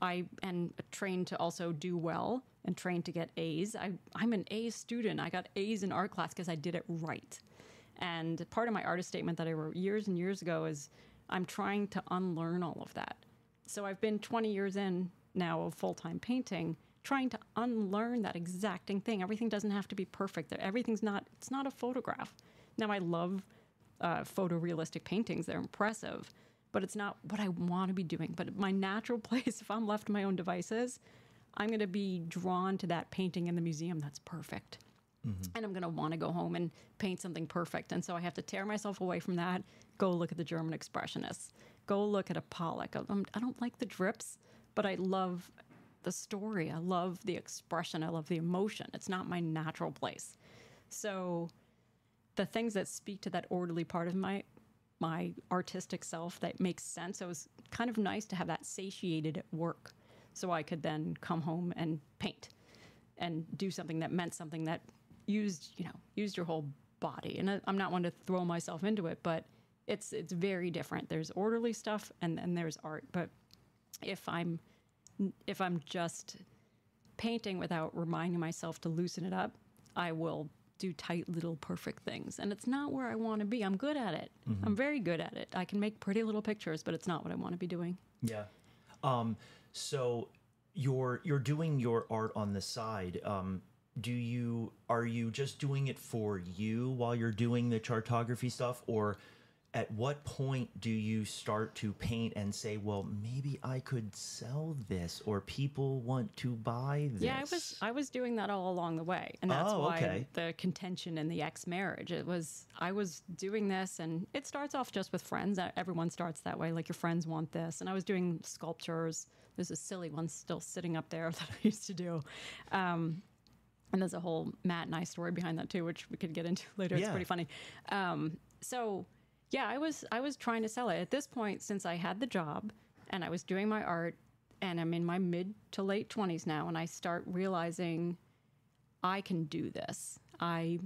I and trained to also do well and trained to get A's. I, I'm an A student. I got A's in art class because I did it right. And part of my artist statement that I wrote years and years ago is I'm trying to unlearn all of that. So I've been 20 years in now of full time painting, trying to unlearn that exacting thing. Everything doesn't have to be perfect. Everything's not, it's not a photograph. Now I love uh, photorealistic paintings, they're impressive, but it's not what I want to be doing. But my natural place, if I'm left to my own devices, I'm going to be drawn to that painting in the museum that's perfect Mm-hmm. and I'm going to want to go home and paint something perfect. And so I have to tear myself away from that, go look at the German expressionists, go look at a Pollock. I'm, I don't like the drips, but I love the story. I love the expression. I love the emotion. It's not my natural place. So the things that speak to that orderly part of my my artistic self that makes sense. It was kind of nice to have that satiated at work so I could then come home and paint and do something that meant something that used you know used your whole body. And I- i'm not one to throw myself into it but it's it's very different. There's orderly stuff and then there's art. But if i'm if i'm just painting without reminding myself to loosen it up i will do tight little perfect things. And it's not where i want to be. I'm good at it. I'm very good at it. I can make pretty little pictures but it's not what i want to be doing. Yeah. Um, so you're you're doing your art on the side. Um, do you are you just doing it for you while you're doing the cartography stuff, or at what point do you start to paint and say, well, maybe I could sell this, or people want to buy this? Yeah, I was I was doing that all along the way, and that's Oh, why the contention in the ex marriage. It was I was doing this, and it starts off just with friends. Everyone starts that way, like your friends want this, and I was doing sculptures. There's a silly one still sitting up there that I used to do. Um, and there's a whole Matt and I story behind that too, which we could get into later. It's pretty funny. Um, so yeah, I was I was trying to sell it at this point since I had the job and I was doing my art and I'm in my mid to late 20s now and I start realizing I can do this. I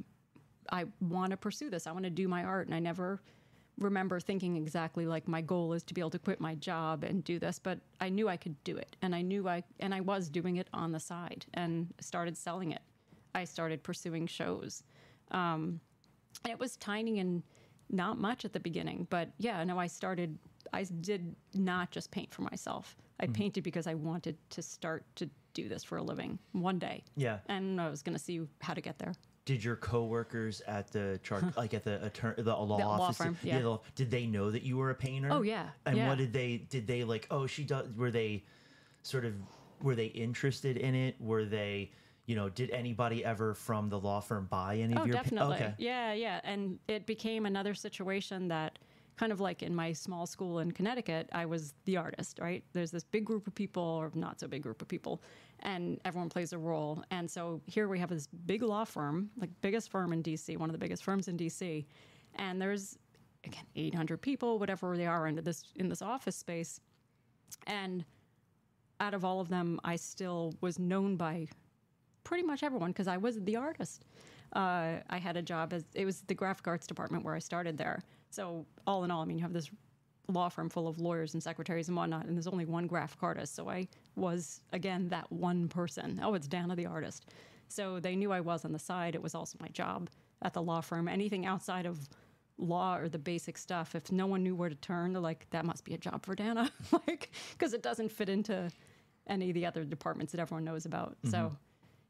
I want to pursue this. I want to do my art and I never remember thinking exactly like my goal is to be able to quit my job and do this, but I knew I could do it and I knew I and I was doing it on the side and started selling it. I started pursuing shows. Um, and it was tiny and not much at the beginning, but yeah, no, I started. I did not just paint for myself. I painted because I wanted to start to do this for a living one day. Yeah. and I was going to see how to get there. Did your coworkers at the chart, like at the attorney, the law The law office, firm, the yeah. law- did they know that you were a painter? Oh, yeah, And yeah. what did they? Did they like? Oh, she does. Were they sort of? Were they interested in it? Were they? You know, did anybody ever from the law firm buy any Oh, of your? definitely. Okay. Yeah, yeah. And it became another situation that kind of like in my small school in Connecticut, I was the artist, right? There's this big group of people, or not so big group of people, and everyone plays a role. And so here we have this big law firm, like biggest firm in DC, one of the biggest firms in DC, and there's again 800 people, whatever they are, into this in this office space, and out of all of them, I still was known by pretty much everyone because I was the artist. Uh, I had a job as it was the graphic arts department where I started there. So all in all, I mean, you have this law firm full of lawyers and secretaries and whatnot, and there's only one graphic artist. So I was again that one person. Oh, it's Dana the artist. So they knew I was on the side. It was also my job at the law firm. Anything outside of law or the basic stuff, if no one knew where to turn, they're like, that must be a job for Dana, like because it doesn't fit into any of the other departments that everyone knows about. So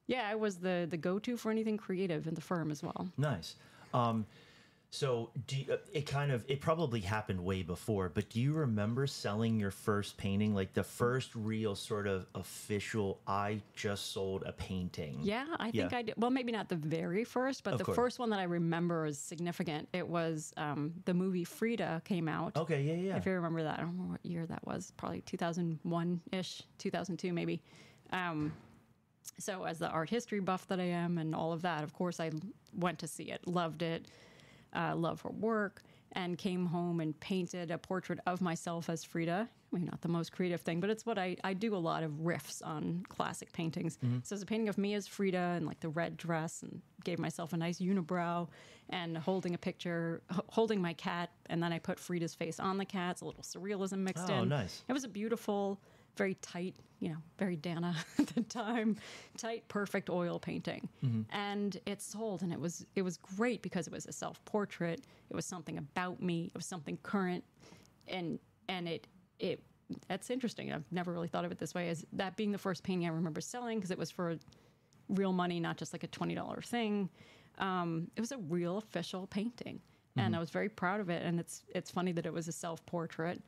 yeah, I was the the go to for anything creative in the firm as well. Nice. Um, so do you, uh, it kind of it probably happened way before, but do you remember selling your first painting, like the first real sort of official? I just sold a painting. Yeah, I think Yeah. I did. Well, maybe not the very first, but Of the course. first one that I remember is significant. It was um, the movie Frida came out. Okay. Yeah. Yeah. If you remember that, I don't remember what year that was. Probably 2001 ish, 2002 maybe. Um, so, as the art history buff that I am, and all of that, of course, I went to see it, loved it, uh, love her work, and came home and painted a portrait of myself as Frida. I mean, not the most creative thing, but it's what I, I do a lot of riffs on classic paintings. So, it's a painting of me as Frida and like the red dress, and gave myself a nice unibrow and holding a picture, h- holding my cat, and then I put Frida's face on the cat. It's a little surrealism mixed Oh, in. nice. It was a beautiful, very tight, you know, very Dana at the time, tight, perfect oil painting. And it sold and it was it was great because it was a self-portrait. It was something about me. It was something current. And and it it that's interesting. I've never really thought of it this way as that being the first painting I remember selling because it was for real money, not just like a $20 thing. Um, it was a real official painting. And I was very proud of it. And it's it's funny that it was a self portrait.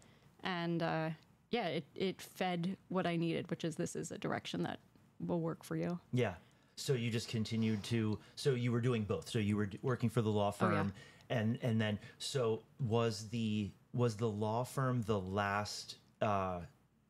And uh, yeah, it, it fed what I needed, which is this is a direction that will work for you. Yeah. So you just continued to. So you were doing both. So you were working for the law Oh, yeah. firm, and and then so was the was the law firm the last uh,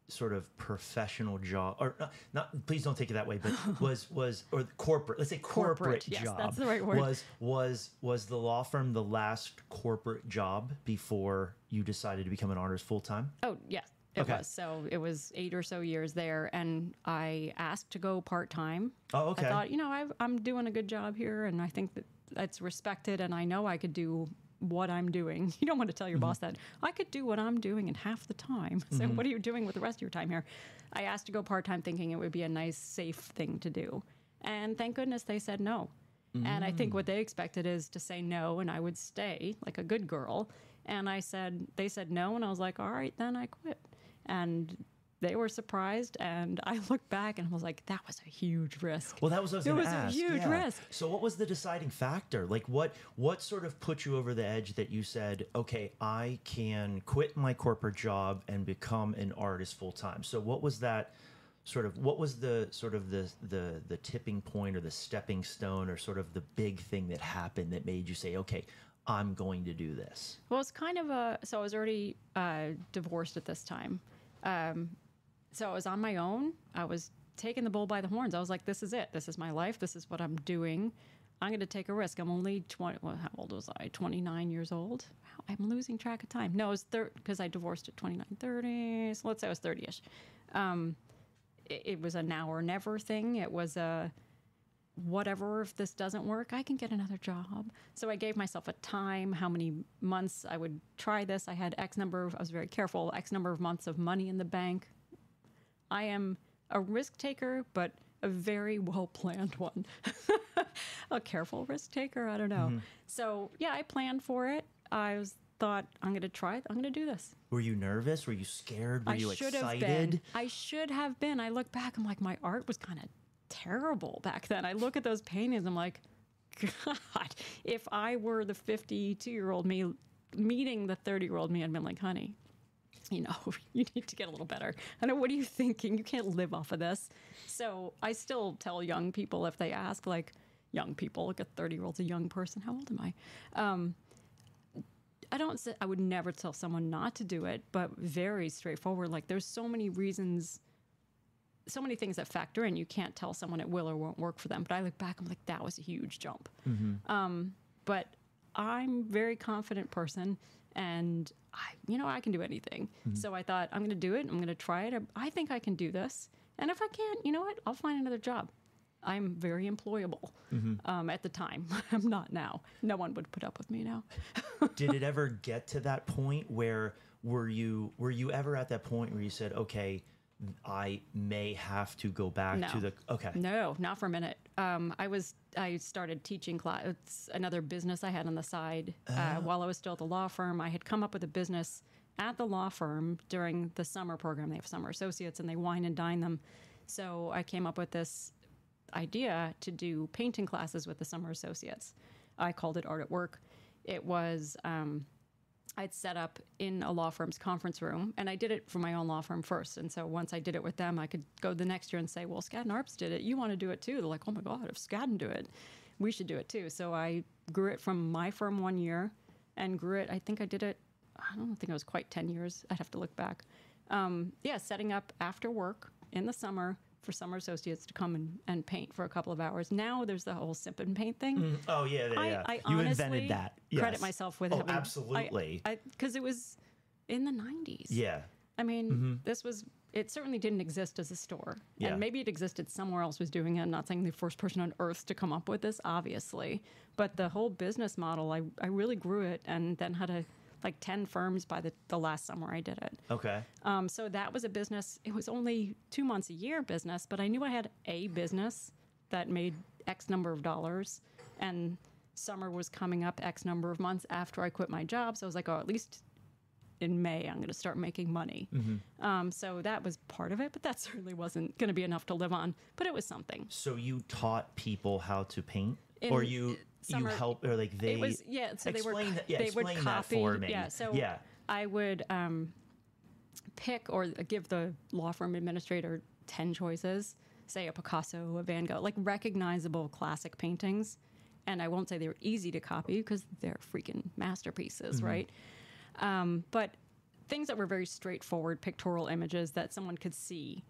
sort of professional job or not, not? Please don't take it that way. But was was or the corporate? Let's say corporate, Corporate, yes, job. that's the right word. Was was was the law firm the last corporate job before you decided to become an artist full time? Oh, yes, it Okay. was. So it was eight or so years there. And I asked to go part time. Oh, okay. I thought, you know, I've, I'm doing a good job here, and I think that it's respected, and I know I could do what I'm doing. You don't want to tell your boss mm-hmm. that I could do what I'm doing in half the time. So mm-hmm. what are you doing with the rest of your time here? I asked to go part time, thinking it would be a nice, safe thing to do, and thank goodness they said no. And I think mm. what they expected is to say no, and I would stay like a good girl. And I said, they said no, and I was like, all right, then I quit. And they were surprised, and I looked back and was like, that was a huge risk. Well, that was I was It was to a huge yeah. risk. So, what was the deciding factor? Like, what what sort of put you over the edge that you said, okay, I can quit my corporate job and become an artist full time? So, what was that? Sort of, what was the sort of the the the tipping point or the stepping stone or sort of the big thing that happened that made you say, okay, I'm going to do this? Well, it's kind of a. So I was already uh, divorced at this time. Um, so I was on my own. I was taking the bull by the horns. I was like, this is it. This is my life. This is what I'm doing. I'm going to take a risk. I'm only 20. Well, how old was I? 29 years old. Wow, I'm losing track of time. No, it was 30 because I divorced at 29, 30. So let's say I was 30 ish. Um, it, it was a now or never thing. It was a whatever if this doesn't work i can get another job so i gave myself a time how many months i would try this i had x number of i was very careful x number of months of money in the bank i am a risk taker but a very well planned one a careful risk taker i don't know mm-hmm. so yeah i planned for it i was thought i'm going to try it i'm going to do this Were you nervous? Were you scared? Were I you should excited? have been. I should have been. I look back, I'm like, my art was kind of terrible back then. I look at those paintings, I'm like, God, if I were the 52 year old me meeting the 30 year old me, I'd been like, honey, you know, you need to get a little better. I know, what are you thinking? You can't live off of this. So I still tell young people if they ask, like, young people, like a 30 year old's a young person. How old am I? Um, I don't say I would never tell someone not to do it, but very straightforward. Like there's so many reasons, so many things that factor in. You can't tell someone it will or won't work for them. But I look back, I'm like, that was a huge jump. Um, but I'm a very confident person, and I, you know, I can do anything. So I thought I'm going to do it. I'm going to try it. I, think I can do this. And if I can't, you know what? I'll find another job. I'm very employable um, at the time. I'm not now. No one would put up with me now. Did it ever get to that point where were you were you ever at that point where you said, okay, I may have to go back to the okay. No, not for a minute. Um, I was I started teaching class. It's another business I had on the side uh, while I was still at the law firm. I had come up with a business at the law firm during the summer program. They have summer associates and they wine and dine them. So I came up with this idea to do painting classes with the summer associates. I called it Art at Work. It was um, I'd set up in a law firm's conference room, and I did it for my own law firm first. And so once I did it with them, I could go the next year and say, "Well, Skadden Arps did it. You want to do it too?" They're like, "Oh my God, if Skadden do it, we should do it too." So I grew it from my firm one year, and grew it. I think I did it. I don't think it was quite ten years. I'd have to look back. Um, yeah, setting up after work in the summer for summer associates to come and, and paint for a couple of hours. Now there's the whole sip and paint thing. Mm-hmm. Oh yeah, yeah. I, yeah. I you honestly invented that. credit myself with oh, having absolutely. because it was in the 90s. yeah. I mean, mm-hmm. this was it certainly didn't exist as a store. Yeah. And maybe it existed somewhere else was doing it. I'm not saying the first person on earth to come up with this, obviously. But the whole business model, I, I really grew it and then had a like 10 firms by the, the last summer I did it. Okay. Um, so that was a business. It was only two months a year business, but I knew I had a business that made X number of dollars, and summer was coming up X number of months after I quit my job. So I was like, oh, at least in May I'm going to start making money. Um, so that was part of it, but that certainly wasn't going to be enough to live on. But it was something. So you taught people how to paint, In, or you summer- you help, or like they it was yeah. So they were explain that- yeah, they would copy. for me. Yeah. So yeah. I would um, pick or give the law firm administrator ten choices. Say a Picasso, a Van Gogh, like recognizable classic paintings. And I won't say they were easy to copy because they're freaking masterpieces, right? Um, but things that were very straightforward pictorial images that someone could see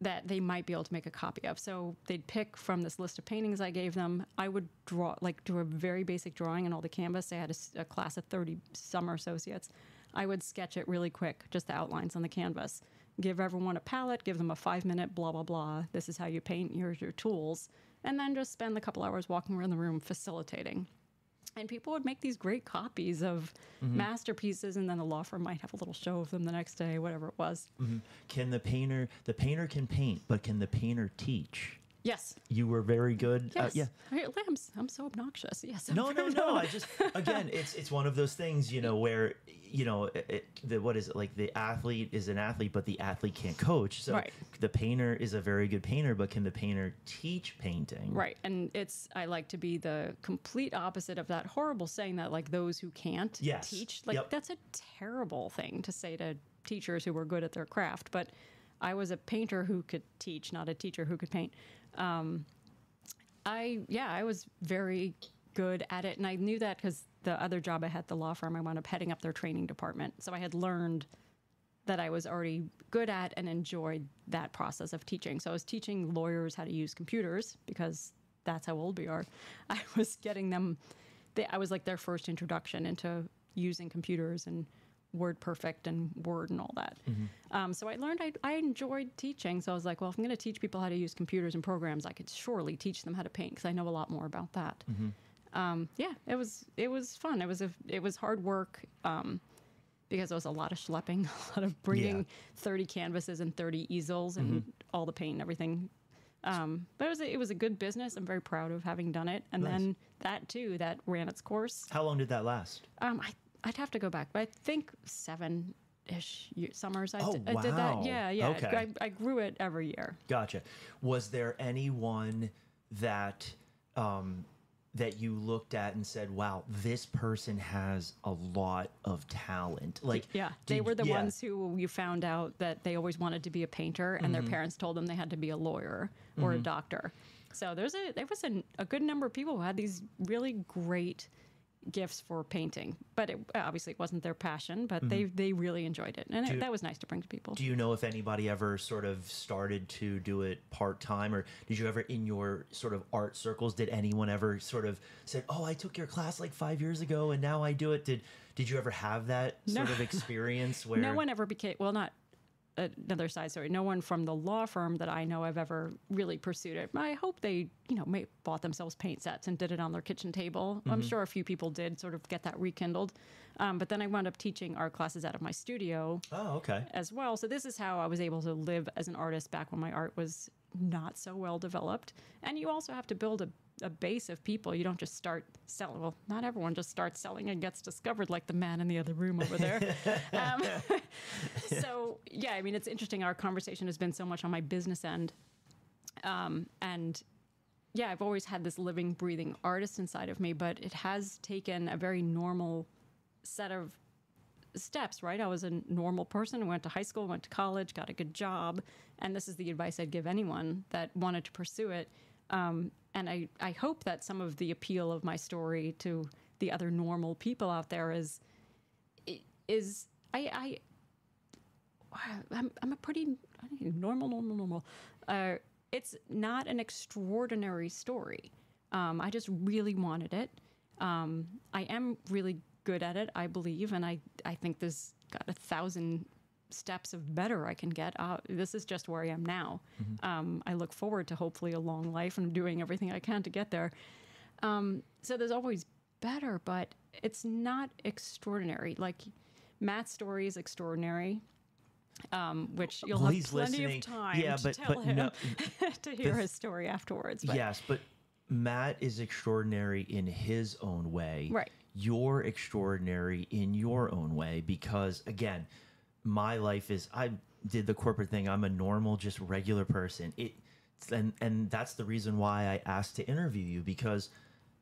that they might be able to make a copy of. So they'd pick from this list of paintings I gave them. I would draw, like, do a very basic drawing on all the canvas. I had a class of 30 summer associates. I would sketch it really quick, just the outlines on the canvas. Give everyone a palette, give them a five minute blah, blah, blah. This is how you paint, here's your tools. And then just spend a couple hours walking around the room facilitating and people would make these great copies of mm-hmm. masterpieces and then the law firm might have a little show of them the next day whatever it was mm-hmm. Can the painter? The painter can paint, but can the painter teach? Yes You were very good. yes Uh, yeah. I, I'm, I'm so obnoxious yes I'm No, no, no. I just again, it's it's one of those things, you know, where you know, it, the what is it like? The athlete is an athlete, but the athlete can't coach. So Right. the painter is a very good painter, but can the painter teach painting? right and it's i like to be the complete opposite of that horrible saying that like those who can't Yes. teach like Yep. that's a terrible thing to say to teachers who were good at their craft but i was a painter who could teach not a teacher who could paint um, I yeah, I was very good at it, and I knew that because the other job I had the law firm, I wound up heading up their training department. So I had learned that I was already good at and enjoyed that process of teaching. So I was teaching lawyers how to use computers because that's how old we are. I was getting them. They, I was like their first introduction into using computers and Word Perfect and Word and all that. Um, so I learned I, I enjoyed teaching. So I was like, well, if I'm going to teach people how to use computers and programs, I could surely teach them how to paint because I know a lot more about that. Um, yeah, it was it was fun. It was a it was hard work um, because it was a lot of schlepping, a lot of bringing Yeah. 30 canvases and 30 easels and all the paint and everything. Um, but it was a, it was a good business. I'm very proud of having done it. And Nice. then that too, that ran its course. How long did that last? Um, I, I'd have to go back, but I think seven ish summers. I, Oh, did, I did that. Yeah, yeah. Okay. I, I grew it every year. Gotcha. Was there anyone that um, that you looked at and said, "Wow, this person has a lot of talent"? Like, Yeah, they were the yeah. ones who you found out that they always wanted to be a painter, and Mm-hmm. their parents told them they had to be a lawyer or a doctor. So there's a there was a, a good number of people who had these really great gifts for painting. But it, obviously, it wasn't their passion, but they, mm-hmm. they really enjoyed it. And Do- it, that was nice to bring to people. Do you know if anybody ever sort of started to do it part time, or did you ever in your sort of art circles? Did anyone ever sort of said, "Oh, I took your class like five years ago, and now I do it"? Did Did you ever have that sort No. of experience where no one ever became well not another side story. No one from the law firm that i know have ever really pursued it. I hope they you know may bought themselves paint sets and did it on their kitchen table. I'm sure a few people did sort of get that rekindled. Um, but then i wound up teaching art classes out of my studio Oh, okay. as well. So this is how i was able to live as an artist back when my art was not so well developed. And you also have to build a a base of people. You don't just start selling. Well, not everyone just starts selling and gets discovered like the man in the other room over there. um, so yeah, I mean, it's interesting. Our conversation has been so much on my business end, um, and yeah, I've always had this living, breathing artist inside of me, but it has taken a very normal set of steps, right? I was a normal person, went to high school, went to college, got a good job, and this is the advice I'd give anyone that wanted to pursue it. Um, and I, I hope that some of the appeal of my story to the other normal people out there is is I, I I'm, I'm a pretty normal, normal, normal. Uh, it's not an extraordinary story. Um, I just really wanted it. Um, I am really good at it, I believe, and I, I think there's got a thousand steps of better I can get. Uh, this is just where I am now. Um, I look forward to hopefully a long life and doing everything I can to get there. Um, so there's always better, but it's not extraordinary. Like Matt's story is extraordinary, um, which you'll Well, have plenty listening. of time Yeah, to but- tell but him no- to hear his story afterwards. But yes, but Matt is extraordinary in his own way. Right. You're extraordinary in your own way because, again, my life is I did the corporate thing. I'm a normal, just regular person. It and and that's the reason why I asked to interview you because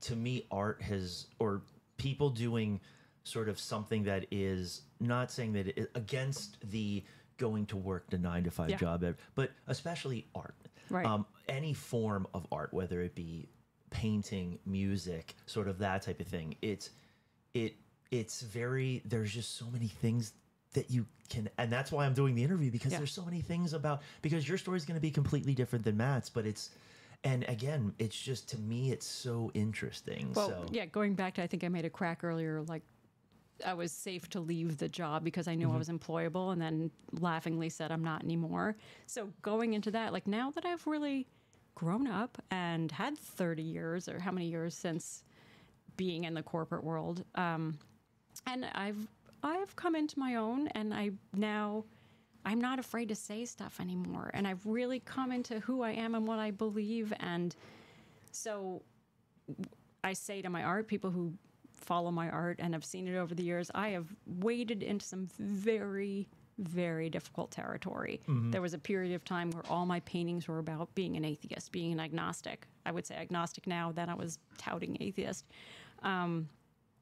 to me art has or people doing sort of something that is not saying that it against the going to work the nine to five Yeah. job but especially art Right. um, any form of art whether it be painting music sort of that type of thing it's it it's very there's just so many things that you can and that's why i'm doing the interview because Yeah. there's so many things about because your story is going to be completely different than matt's but it's and again it's just to me it's so interesting Well, so yeah, going back to I think I made a crack earlier, like I was safe to leave the job because I knew Mm-hmm. I was employable and then laughingly said I'm not anymore. So going into that, like now that I've really grown up and had 30 years or how many years since being in the corporate world, um, and I've I've come into my own and I now I'm not afraid to say stuff anymore and I've really come into who I am and what I believe and so I say to my art, people who follow my art and have seen it over the years, I have waded into some very, very difficult territory. There was a period of time where all my paintings were about being an atheist, being an agnostic. I would say agnostic now, then I was touting atheist. Um,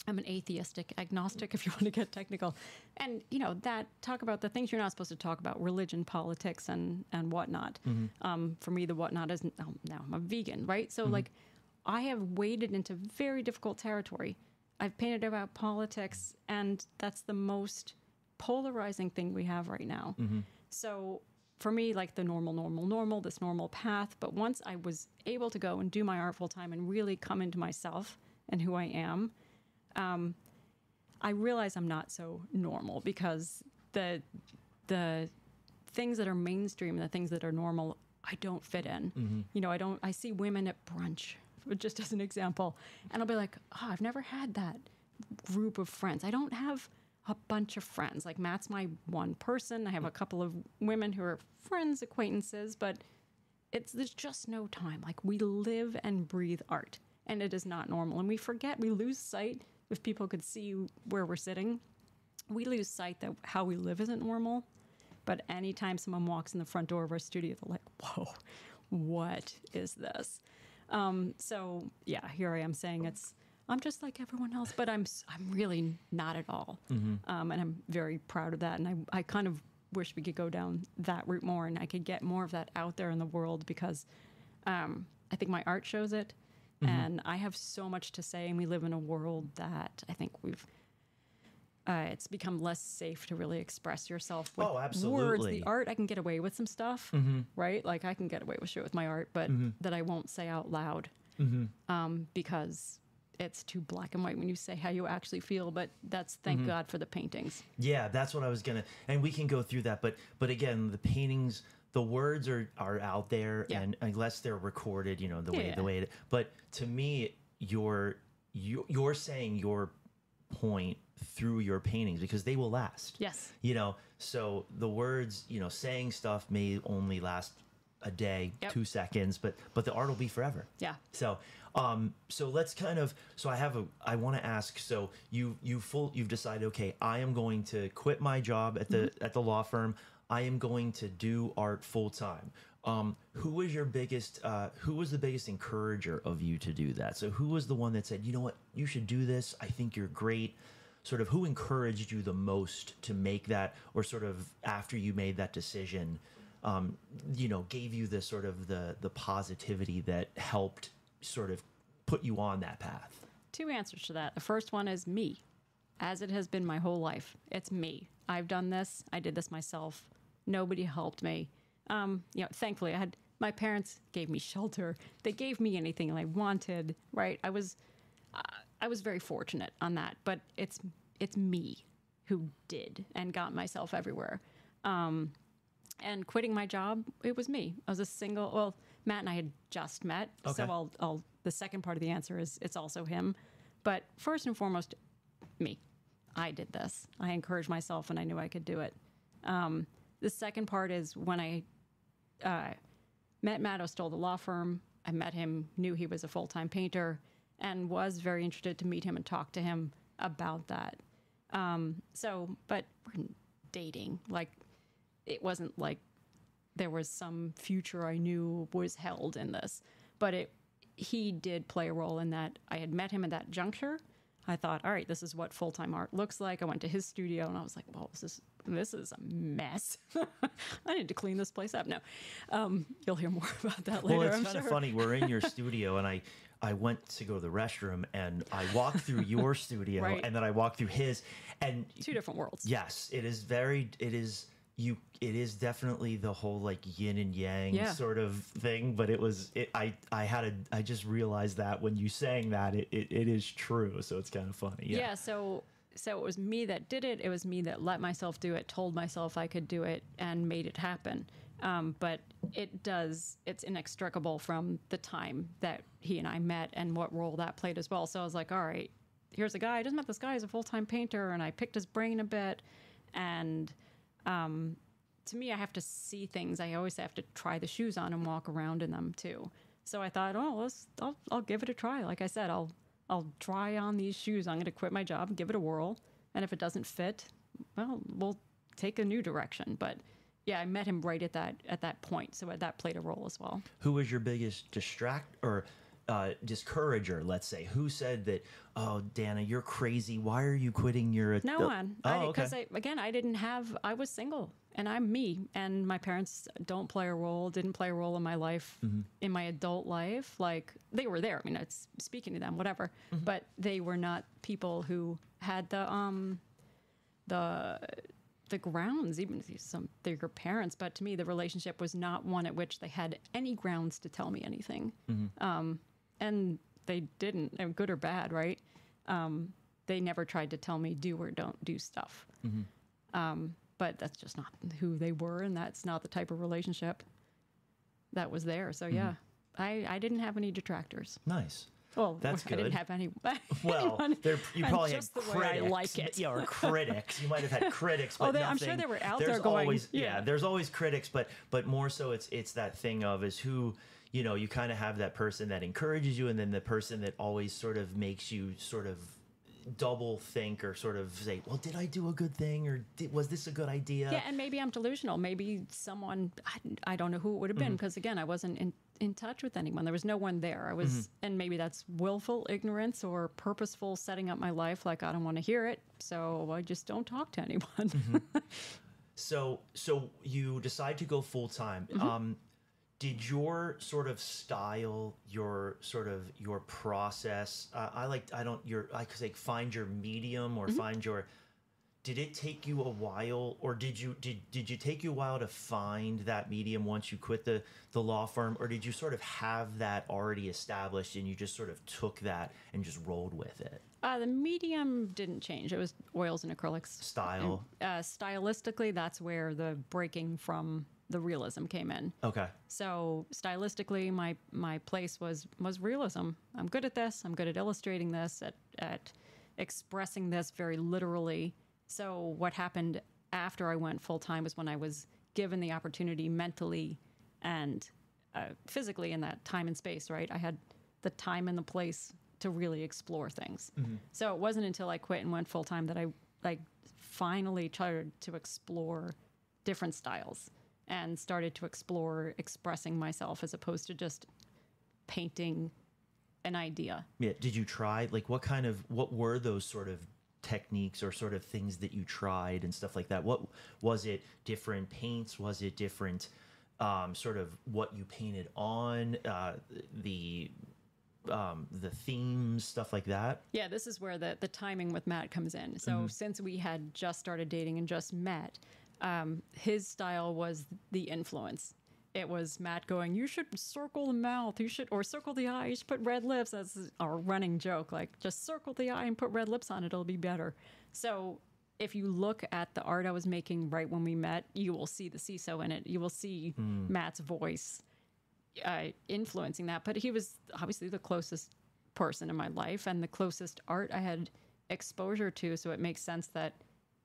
I'm an atheistic agnostic, if you want to get technical. And, you know, that talk about the things you're not supposed to talk about religion, politics, and, and whatnot. Mm-hmm. Um, for me, the whatnot is oh, now I'm a vegan, right? So, mm-hmm. like, I have waded into very difficult territory. I've painted about politics, and that's the most polarizing thing we have right now. Mm-hmm. So, for me, like the normal, normal, normal, this normal path. But once I was able to go and do my art full time and really come into myself and who I am, Um, I realize I'm not so normal because the the things that are mainstream and the things that are normal, I don't fit in. Mm-hmm. You know, I don't. I see women at brunch, just as an example, and I'll be like, oh, I've never had that group of friends. I don't have a bunch of friends. Like Matt's my one person. I have a couple of women who are friends, acquaintances, but it's there's just no time. Like we live and breathe art, and it is not normal. And we forget, we lose sight. If people could see where we're sitting, we lose sight that how we live isn't normal. But anytime someone walks in the front door of our studio, they're like, "Whoa, what is this?" Um, so yeah, here I am saying it's. I'm just like everyone else, but I'm I'm really not at all, um, and I'm very proud of that. And I I kind of wish we could go down that route more, and I could get more of that out there in the world because um, I think my art shows it. And I have so much to say. And we live in a world that I think we've. Uh, it's become less safe to really express yourself with Oh, words. absolutely. The art, I can get away with some stuff, right? Like I can get away with shit with my art, but that I won't say out loud um, because it's too black and white when you say how you actually feel. But that's thank Mm-hmm. God for the paintings. Yeah, that's what I was gonna, and we can go through that. But but again, the paintings, the words are are out there, Yeah. and unless they're recorded, you know, the way Yeah. the way. It, but to me, you're you you're saying your point through your paintings because they will last. Yes. You know, so the words, you know, saying stuff may only last a day, Yep. two seconds, but but the art will be forever. Yeah. So, um, so let's kind of. So I have a. I want to ask. So you you full. You've decided. Okay, I am going to quit my job at the at the law firm. I am going to do art full time. Um, who was your biggest? Uh, who was the biggest encourager of you to do that? So who was the one that said, you know what, you should do this. I think you're great. Sort of who encouraged you the most to make that, or sort of after you made that decision, um, you know, gave you the sort of the the positivity that helped sort of put you on that path. Two answers to that. The first one is me, as it has been my whole life. It's me. I've done this. I did this myself. Nobody helped me. Um, you know, thankfully, I had my parents gave me shelter. They gave me anything I wanted. Right? I was, uh, I was very fortunate on that. But it's it's me who did and got myself everywhere. Um, and quitting my job, it was me. I was a single. Well, Matt and I had just met, Okay. so I'll, I'll. The second part of the answer is it's also him, but first and foremost, me. I did this. I encouraged myself, and I knew I could do it. Um, the second part is when I uh, met Matt O'Stoll, the law firm. I met him, knew he was a full time painter, and was very interested to meet him and talk to him about that. Um, so, but we're dating. Like, it wasn't like there was some future I knew was held in this, but it he did play a role in that. I had met him at that juncture. I thought, all right, this is what full time art looks like. I went to his studio and I was like, well, this is this is a mess. I need to clean this place up. No, um, you'll hear more about that later. well, it's I'm kind of funny. We're in your studio, and I I went to go to the restroom, and I walked through your studio, Right. and then I walked through his, and Two different worlds. yes, it is very. It is you. It is definitely the whole like yin and yang Yeah. sort of thing. But it was. It. I. I had a. I just realized that when you sang that, it. It, it is true. So it's kind of funny. yeah. Yeah. so so it was me that did it. It was me that let myself do it told myself i could do it and made it happen. Um, but it does it's inextricable from the time that he and i met and what role that played as well. So i was like all right here's a guy. I just met this guy. As a full-time painter and i picked his brain a bit. And um, to me i have to see things. I always have to try the shoes on and walk around in them too. So i thought oh i'll, I'll give it a try. Like i said i'll I'll try on these shoes. I'm going to quit my job give it a whirl. And if it doesn't fit, well, we'll take a new direction. But yeah, I met him right at that at that point, so that played a role as well. Who was your biggest distract or uh, discourager? Let's say who said that? Oh, Dana, you're crazy. Why are you quitting your? No one. one, Oh, because okay. I, again, I didn't have. I was single, and I'm me, and my parents don't play a role. Didn't play a role in my life, Mm-hmm. in my adult life. Like they were there. I mean, it's speaking to them, whatever. Mm-hmm. But they were not people who had the um, the the grounds, even if some they're your parents. But to me, the relationship was not one at which they had any grounds to tell me anything. Mm-hmm. Um, and they didn't, good or bad, right? Um, they never tried to tell me do or don't do stuff. Mm-hmm. Um, but that's just not who they were, and that's not the type of relationship that was there. So yeah, mm-hmm. I, I didn't have any detractors. nice. Well, That's I didn't have any. Well, anyone- there you probably just had the way I critics. like it. Yeah, or critics. You might have had critics, but Oh, they- I'm sure they were out there's there going, Always, yeah. yeah. there's always critics, but but more so, it's it's that thing of is who you know you kind of have that person that encourages you, and then the person that always sort of makes you sort of double think or sort of say, well, did I do a good thing or did, was this a good idea? Yeah, and maybe I'm delusional. Maybe someone I, I don't know who it would have Mm-hmm. been because again, I wasn't in in touch with anyone. There was no one there. I was, Mm-hmm. and maybe that's willful ignorance or purposeful setting up my life. Like I don't want to hear it, so I just don't talk to anyone. So so you decide to go full time. Mm-hmm. Um, did your sort of style your sort of your process uh, i like i don't your i could say find your medium or find your did it take you a while or did you did did you take you a while to find that medium once you quit the the law firm or did you sort of have that already established and you just sort of took that and just rolled with it Uh, the medium didn't change. It was oils and acrylics. style Uh, stylistically, that's where the breaking from the realism came in. okay So stylistically, my my place was was realism. I'm good at this. I'm good at illustrating this, at at expressing this very literally. So what happened after I went full time was when I was given the opportunity mentally and uh, physically in that time and space. Right, I had the time and the place to really explore things. So it wasn't until I quit and went full time that I like finally tried to explore different styles and started to explore expressing myself as opposed to just painting an idea. Yeah. Did you try like what kind of what were those sort of techniques or sort of things that you tried and stuff like that? What was it? Different paints? Was it different? Um, sort of what you painted on uh, the um, the themes, stuff like that. Yeah, this is where the, the timing with Matt comes in. So since we had just started dating and just met, um, his style was the influence. It was Matt going, "You should circle the mouth. You should, or circle the eye. You should put red lips." That's our running joke. Like, just circle the eye and put red lips on it. It'll be better. So if you look at the art I was making right when we met, you will see the Sesow in it. You will see Matt's voice uh, influencing that. But he was obviously the closest person in my life and the closest art I had exposure to. So it makes sense that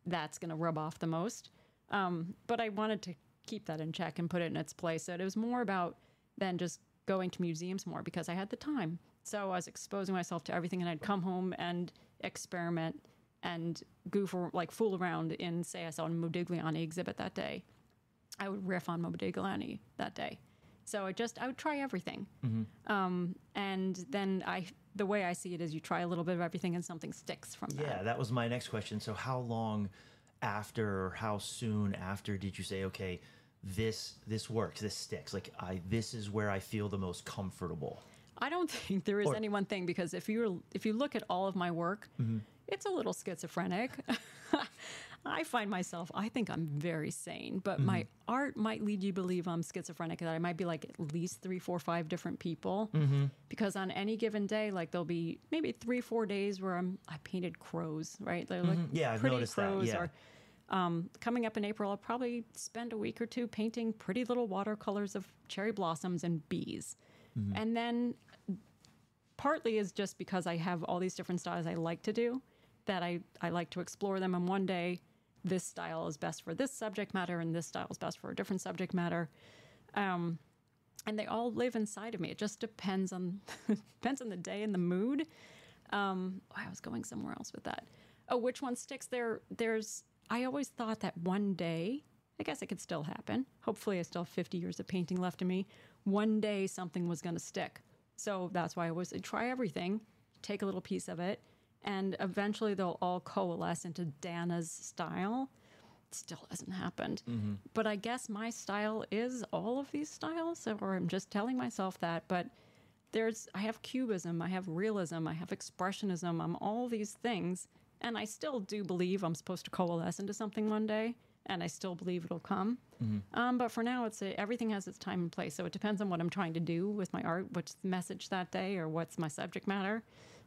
that's going to rub off the most. Um, but I wanted to keep that in check and put it in its place. So it was more about than just going to museums more because I had the time. So I was exposing myself to everything, and I'd come home and experiment and goof or like fool around in, say, I saw a Modigliani exhibit that day. I would riff on Modigliani that day. So I just I would try everything, um, and then I the way I see it is you try a little bit of everything and something sticks from that. Yeah, that was my next question. So how long after or how soon after did you say, okay, this this works, this sticks? Like I this is where I feel the most comfortable. I don't think there is Or- any one thing because if you if you look at all of my work, mm-hmm. it's a little schizophrenic. I find myself, I think I'm very sane, but my mm-hmm. art might lead you to believe I'm schizophrenic, that I might be like at least three, four, five different people. Mm-hmm. Because on any given day, like there'll be maybe three, four days where I'm I painted crows, right? They're like mm-hmm. Yeah, I've pretty noticed that, crows yeah. or um, coming up in April, I'll probably spend a week or two painting pretty little watercolors of cherry blossoms and bees. And then partly is just because I have all these different styles I like to do that I, I like to explore them. And one day, this style is best for this subject matter, and this style is best for a different subject matter. Um, and they all live inside of me. It just depends on depends on the day and the mood. Um, I was going somewhere else with that. Oh, which one sticks? There, there's. I always thought that one day, I guess it could still happen. Hopefully, I still have 50 years of painting left in me. One day, something was going to stick. So that's why I was try everything, take a little piece of it, and eventually they'll all coalesce into Dana's style. It still hasn't happened. But I guess my style is all of these styles, or I'm just telling myself that. But there's, I have cubism, I have realism, I have expressionism, I'm all these things. And I still do believe I'm supposed to coalesce into something one day, and I still believe it'll come. Um, but for now, it's a, everything has its time and place. So it depends on what I'm trying to do with my art, what's the message that day, or what's my subject matter,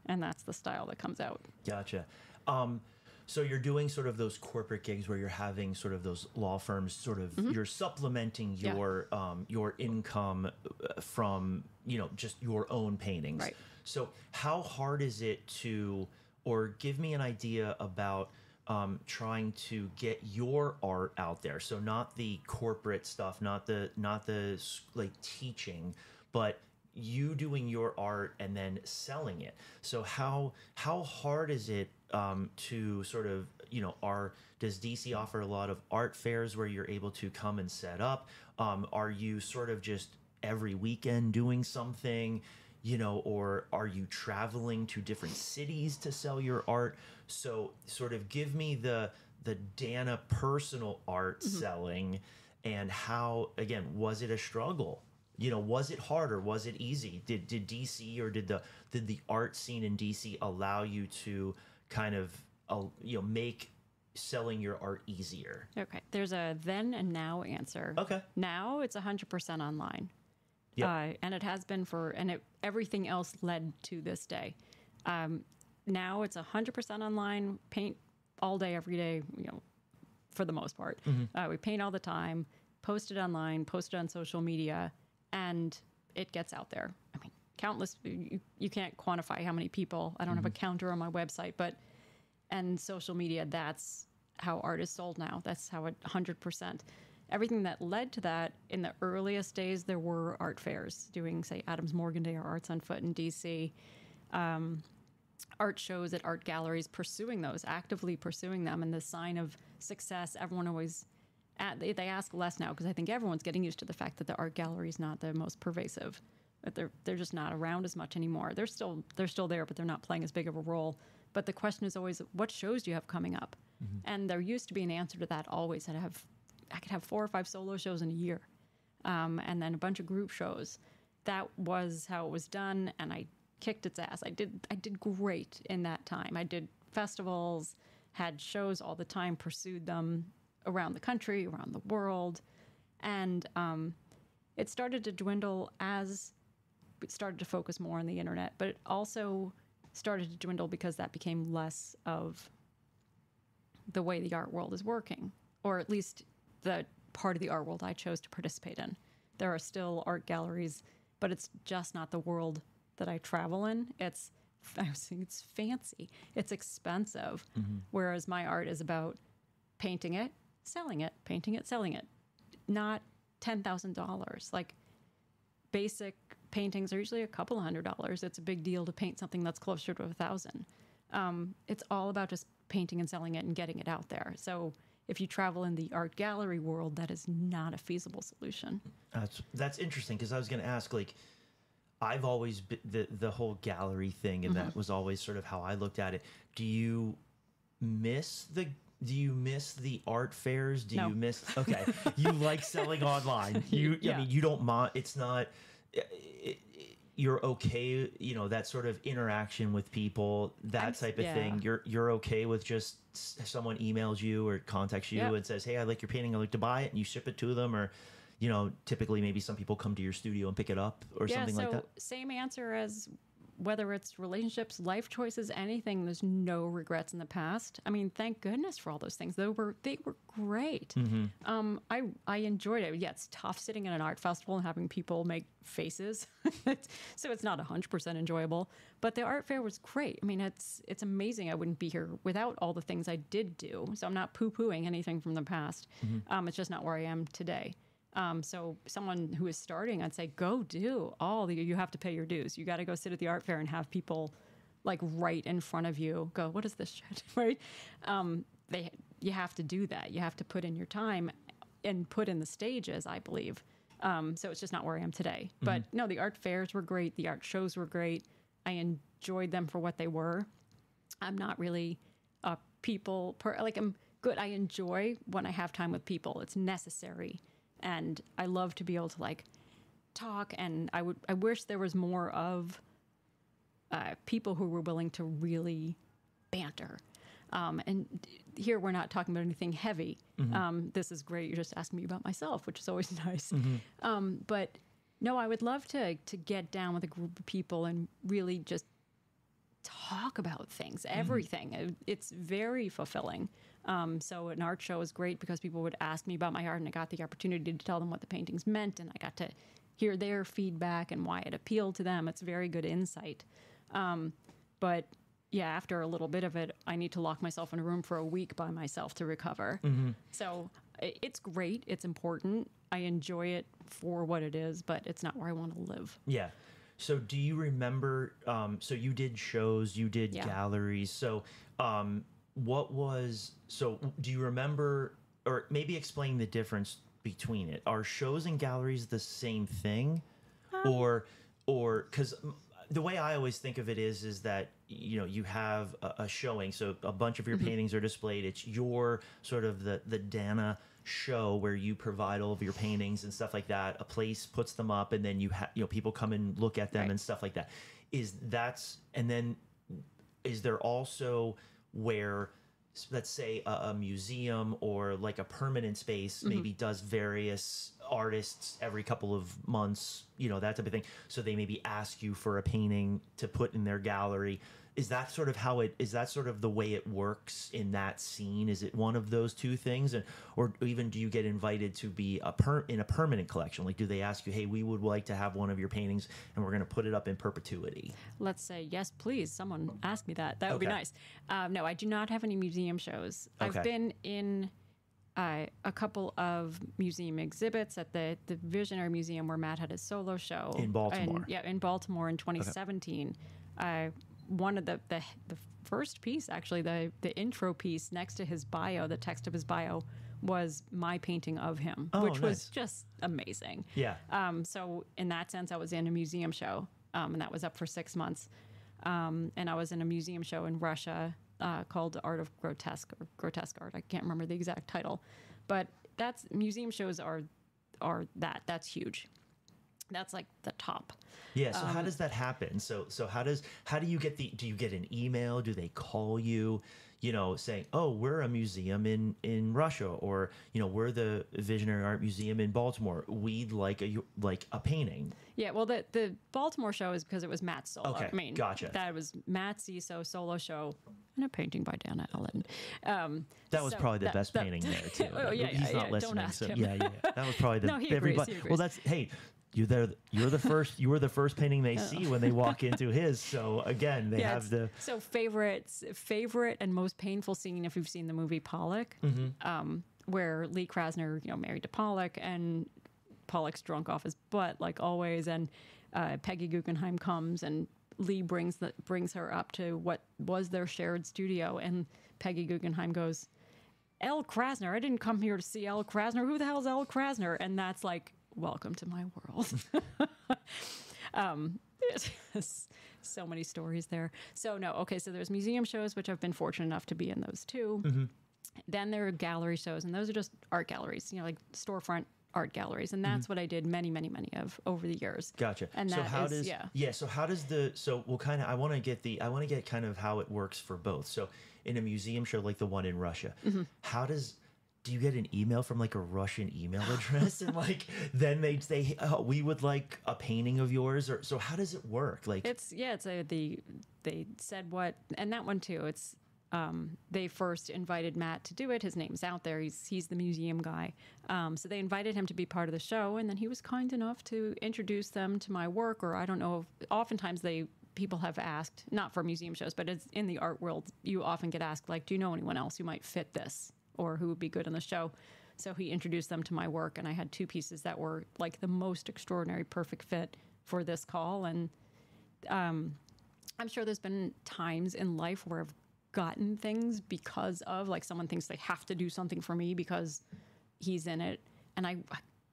and that's the style that comes out. Gotcha. Um, so you're doing sort of those corporate gigs where you're having sort of those law firms sort of you're supplementing Mm-hmm. Yeah. your um, your income uh, from you know just your own paintings. Right. So how hard is it to or give me an idea about um, trying to get your art out there? So not the corporate stuff, not the not the like teaching, but you doing your art and then selling it. So how how hard is it um, to sort of you know are does DC offer a lot of art fairs where you're able to come and set up? Um, are you sort of just every weekend doing something? You know, or are you traveling to different cities to sell your art? So sort of give me the the Dana personal art selling and how again was it a struggle? You know, was it hard or was it easy? Did did DC or did the did the art scene in DC allow you to kind of uh, you know make selling your art easier? Okay. There's a then and now answer. Okay. Now it's 100% online. Yep. Uh, and it has been for, and it, everything else led to this day. Um, now it's 100% online, paint all day, every day, you know, for the most part. Uh, we paint all the time, post it online, post it on social media, and it gets out there. I mean, countless, you, you can't quantify how many people. I don't have a counter on my website, but and social media that's how art is sold now that's how it 100% everything that led to that in the earliest days there were art fairs doing say adams morgan day or arts on foot in dc um, art shows at art galleries pursuing those actively pursuing them and the sign of success everyone always at, they, they ask less now because i think everyone's getting used to the fact that the art gallery is not the most pervasive that they're they're just not around as much anymore they're still they're still there but they're not playing as big of a role but the question is always what shows do you have coming up and there used to be an answer to that always that i have i could have four or five solo shows in a year um, and then a bunch of group shows. That was how it was done, and I kicked its ass. I did I did great in that time. I did festivals, had shows all the time, pursued them around the country, around the world, and um, it started to dwindle as it started to focus more on the internet. But it also started to dwindle because that became less of the way the art world is working, or at least the part of the art world I chose to participate in. There are still art galleries, but it's just not the world that I travel in. It's I was saying it's fancy, it's expensive, whereas my art is about painting it, selling it, painting it, selling it, not ten thousand dollars. Like basic paintings are usually a couple of hundred dollars. It's a big deal to paint something that's closer to a thousand. Um, it's all about just painting and selling it and getting it out there. So if you travel in the art gallery world, that is not a feasible solution. That's that's interesting because I was going to ask like I've always been the the whole gallery thing and Mm-hmm. that was always sort of how I looked at it. Do you miss the do you miss the art fairs? Do No. you miss Okay. you like selling online. You I mean you don't mind it's not it, it, you're okay, you know, that sort of interaction with people, that I'm- type of yeah. thing. You're you're okay with just someone emails you or contacts you Yep. and says, "Hey, I like your painting. I'd like to buy it," and you ship it to them, or you know, typically maybe some people come to your studio and pick it up or yeah, something so like that. same answer as whether it's relationships, life choices, anything. There's no regrets in the past. I mean, thank goodness for all those things. They were they were great. Mm-hmm. Um, I I enjoyed it. Yeah, it's tough sitting in an art festival and having people make faces, so it's not hundred percent enjoyable. But the art fair was great. I mean, it's it's amazing. I wouldn't be here without all the things I did do. So I'm not poo pooing anything from the past. Mm-hmm. Um, it's just not where I am today. Um, so someone who is starting, I'd say, go do all the. You have to pay your dues. You got to go sit at the art fair and have people, like right in front of you, go, what is this shit, right? Um, they, you have to do that. You have to put in your time, and put in the stages. I believe. Um, so it's just not where I am today. But no, the art fairs were great. The art shows were great. I enjoyed them for what they were. I'm not really a people per like I'm good. I enjoy when I have time with people. It's necessary, and I love to be able to like talk. And I would I wish there was more of uh, people who were willing to really banter. Um, and here we're not talking about anything heavy. Um, this is great. You're just asking me about myself, which is always nice. Um, but no, I would love to to get down with a group of people and really just talk about things, everything. It- It's very fulfilling. Um, so an art show is great because people would ask me about my art, and I got the opportunity to tell them what the paintings meant, and I got to hear their feedback and why it appealed to them. It's very good insight. Um, but yeah, after a little bit of it, I need to lock myself in a room for a week by myself to recover. So it's great. It's important. I enjoy it for what it is, but it's not where I want to live. Yeah. So do you remember? Um, so you did shows, you did Yeah. galleries. So um, what was? So do you remember, or maybe explain the difference between it? Are shows and galleries the same thing, Um, or or because the way I always think of it is is that you know you have a, a showing, so a bunch of your paintings are displayed. It's your sort of the the Dana show where you provide all of your paintings and stuff like that. A place puts them up, and then you have you know people come and look at them Right. and stuff like that. Is that's and then is there also where let's say a, a museum or like a permanent space Mm-hmm. maybe does various artists every couple of months you know that type of thing so they maybe ask you for a painting to put in their gallery is that sort of how it is that sort of the way it works in that scene is it one of those two things and or even do you get invited to be a per in a permanent collection like do they ask you hey we would like to have one of your paintings and we're going to put it up in perpetuity Let's say yes, please. Someone ask me that. That would be nice. Um, no, I do not have any museum shows. Okay. I've been in uh, a couple of museum exhibits at the the Visionary Museum where Matt had his solo show In Baltimore. And, yeah, in Baltimore in 2017. Uh, one of the, the the first piece, actually, the the intro piece next to his bio, the text of his bio, was my painting of him, Oh, which was just amazing. yeah Um, so in that sense, I was in a museum show, um, and that was up for six months. Um, and I was in a museum show in Russia uh, called Art of Grotesque or Grotesque Art. I can't remember the exact title, but that's museum shows are are that that's huge. That's like the top. Yeah. So Um, how does that happen? So so how does how do you get the do you get an email? Do they call you? You know, saying, "Oh, we're a museum in in Russia," or you know, "We're the Visionary Art Museum in Baltimore. We'd like a like a painting." Yeah, well, the the Baltimore show is because it was Matt's solo. Okay, I mean, gotcha. That was Matt Sesow solo show and a painting by Dana Ellyn. Um, That was so probably the that- best that- painting there too. Oh, yeah, He's yeah, not yeah, listening. Don't ask so him. yeah, yeah. That was probably the No, he agrees, everybody. he Well, that's hey. You're there. You're the first. You were the first painting they see when they walk into his. So again, they Yeah, have the so favorites, favorite and most painful scene if you've seen the movie Pollock, Mm-hmm. um, where Lee Krasner, you know, married to Pollock and Pollock's drunk off his butt like always, and uh, Peggy Guggenheim comes and Lee brings the brings her up to what was their shared studio, and Peggy Guggenheim goes, "L. Krasner, I didn't come here to see L. Krasner. Who the hell's L. Krasner?" And that's like, welcome to my world. um, so many stories there. So no, okay. So there's museum shows, which I've been fortunate enough to be in those too. Mm-hmm. Then there are gallery shows, and those are just art galleries. You know, like storefront art galleries, and that's what I did many, many, many of over the years. Mm-hmm. Gotcha. And so how is- does yeah. So how does the so we'll kind of I want to get the I want to get kind of how it works for both. So in a museum show like the one in Russia, Mm-hmm. how does do you get an email from like a Russian email address and like then they'd say oh, we would like a painting of yours or so how does it work like It's yeah, it's a, the they said what, and that one too. It's um, they first invited Matt to do it. His name's out there. He's he's the museum guy. Um, so they invited him to be part of the show, and then he was kind enough to introduce them to my work. Or I don't know. If, oftentimes they people have asked, not for museum shows, but it's in the art world. You often get asked like, "Do you know anyone else who might fit this, or who would be good on the show?" So he introduced them to my work, and I had two pieces that were like the most extraordinary, perfect fit for this call, and um, I'm sure there's been times in life where I've gotten things because of like someone thinks they have to do something for me because he's in it. And I,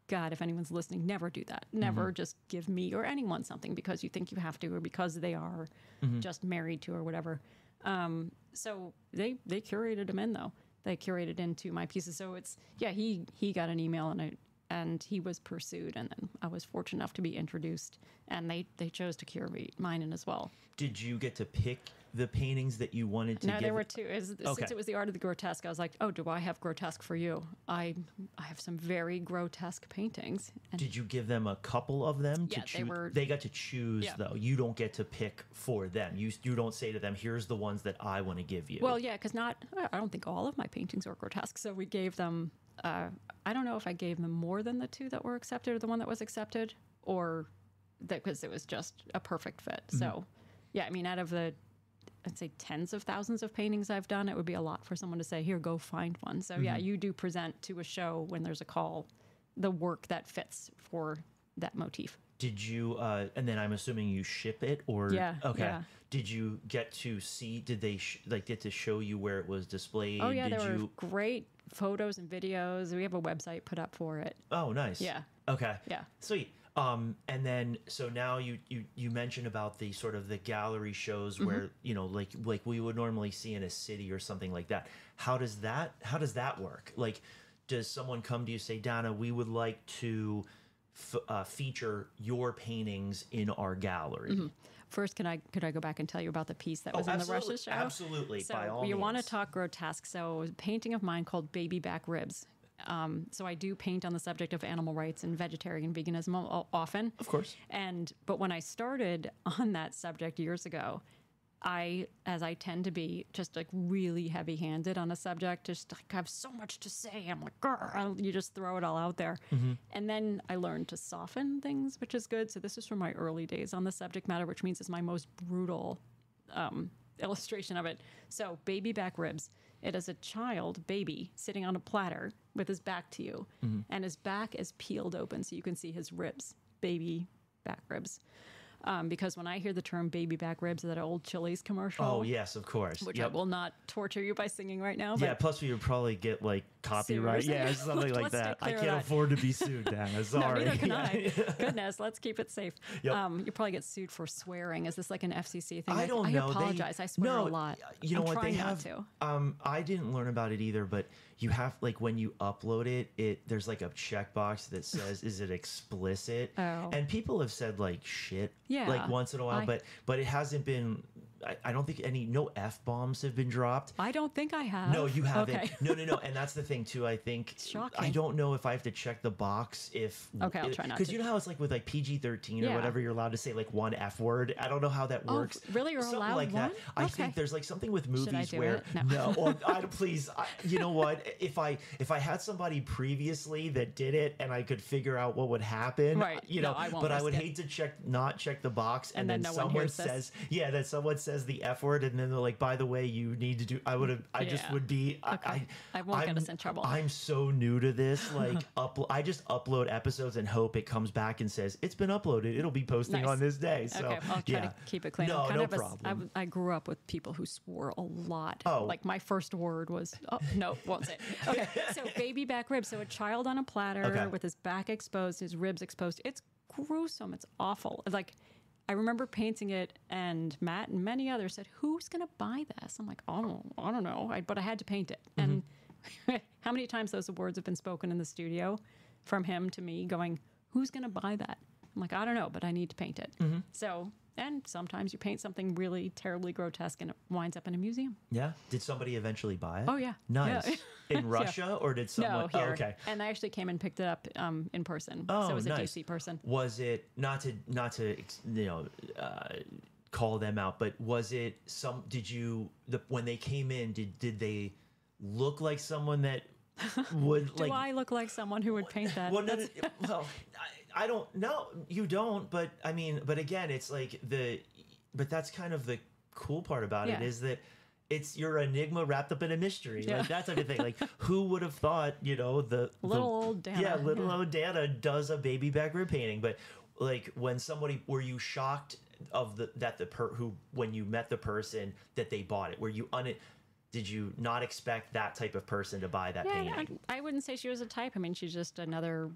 God, if anyone's listening, never do that. Never mm-hmm. just give me or anyone something because you think you have to or because they are mm-hmm. just married to or whatever. Um, so they they curated him in though. They curated into my pieces. So it's yeah, he he got an email and I and he was pursued and then I was fortunate enough to be introduced and they they chose to curate mine in as well. did you get to pick the paintings that you wanted to No, give there were two. Okay. Since it was the art of the grotesque, I was like, oh, do I have grotesque for you? I I have some very grotesque paintings. And did you give them a couple of them to Yeah, they choose were- they got to choose Yeah. though you don't get to pick for them you you don't say to them here's the ones that i want to give you well, yeah, because not I don't think all of my paintings are grotesque. So we gave them. Uh, I don't know if I gave them more than the two that were accepted or the one that was accepted, or that because it was just a perfect fit. Mm-hmm. So, yeah, I mean, out of the I'd say tens of thousands of paintings I've done, it would be a lot for someone to say, "Here, go find one." So Mm-hmm. yeah, you do present to a show when there's a call, the work that fits for that motif. Did you, uh, and then I'm assuming you ship it or? Yeah, Okay. yeah. Did you get to see, did they sh- like get to show you where it was displayed? Oh yeah, did there you? were great photos and videos. We have a website put up for it. Oh, nice. Yeah. Okay. Yeah. Sweet. Um, and then so now you you you mentioned about the sort of the gallery shows Mm-hmm. where you know like like we would normally see in a city or something like that. How does that how does that work? Like, does someone come to you say, Donna, we would like to f- uh, feature your paintings in our gallery? First, can I could I go back and tell you about the piece that was in the Russia show? absolutely, So by all you want to talk grotesque? So it was a painting of mine called "Baby Back Ribs." Um, so I do paint on the subject of animal rights and vegetarian veganism often. Of course. And but when I started on that subject years ago, I, as I tend to be, just like really heavy-handed on a subject, just like I have so much to say. I'm like, "Grr," you just throw it all out there. And then I learned to soften things, which is good. So this is from my early days on the subject matter, which means it's my most brutal um, illustration of it. So, baby back ribs. It is a child, baby, sitting on a platter with his back to you, and his back is peeled open so you can see his ribs, baby back ribs. Um, because when I hear the term baby back ribs, that old Chili's commercial, Oh yes, of course. which Yep. I will not torture you by singing right now. But Yeah, plus we would probably get like copyright. Sued Yeah, something. like that. I can't that. afford to be sued, Dana. No, Sorry. neither can I. Goodness, let's keep it safe. Yep. Um, you probably get sued for swearing. Is this like an FCC thing? I don't I know. They- apologize. I swear no, a lot. You know I'm what they have? to. Um, I didn't learn about it either, but you have like when you upload it, it there's like a checkbox that says is it explicit? Oh. And people have said like shit, Yeah, like once in a while, I- but but it hasn't been. I, I don't think any no f bombs have been dropped. I don't think I have. No, you haven't. Okay. No, no, no. And that's the thing too. I think I Shocking. don't know if I have to check the box if Okay, I'll try not because you know how it's like with like PG thirteen or Yeah. whatever, you're allowed to say like one f word. I don't know how that Oh, works. really? You're something allowed like that. one? I Okay. think there's like something with I movies where? No. no, well, I, please. I, you know what? If I if I had somebody previously that did it and I could figure out what would happen, Right. You No, know, I won't but I would it. hate to check not check the box and, And then then, no someone says yeah, that someone says the f word and then they're like, by the way, you need to do. I would have. I just would be. I, Okay. I, I won't get I'm- us in trouble. I'm so new to this. Like, upload. I just upload episodes and hope it comes back and says it's been uploaded. It'll be posting Nice. on this day. So okay, I'll try yeah. to keep it clean. No, no of problem. I w- I grew up with people who swore a lot. Oh. Like my first word was, oh, no, won't say it. Okay, so baby back ribs. So a child on a platter Okay. with his back exposed, his ribs exposed. It's gruesome. It's awful. Like, I remember painting it, and Matt and many others said, "Who's gonna buy this?" I'm like, "Oh, I don't know," I, but I had to paint it. Mm-hmm. And how many times those words have been spoken in the studio from him to me, going, "Who's gonna buy that?" I'm like, "I don't know, but I need to paint it." Mm-hmm. So, and sometimes you paint something really terribly grotesque, and it winds up in a museum. Yeah. Did somebody eventually buy it? Oh, yeah. Nice. Yeah. In Russia, or did someone? no, oh, here. okay. And I actually came and picked it up um, in person. Oh, so it was nice. a DC person. Was it not to not to you know uh, call them out, but was it some? Did you the when they came in? Did did they look like someone that would Do like? I look like someone who would paint that? Well, no, no, well, I, I don't. know. you don't. But I mean, but again, it's like the. But that's kind of the cool part about it Yeah. is that it's your enigma wrapped up in a mystery, Yeah. like that type of thing. Like, who would have thought? You know, the the- Little old Dana, Yeah, little yeah. old Dana does a baby back rib painting. But like, when somebody were you shocked of the that the per who when you met the person that they bought it? Were you un? Did you not expect that type of person to buy that Yeah, painting? I, I wouldn't say she was a type. I mean, she's just another,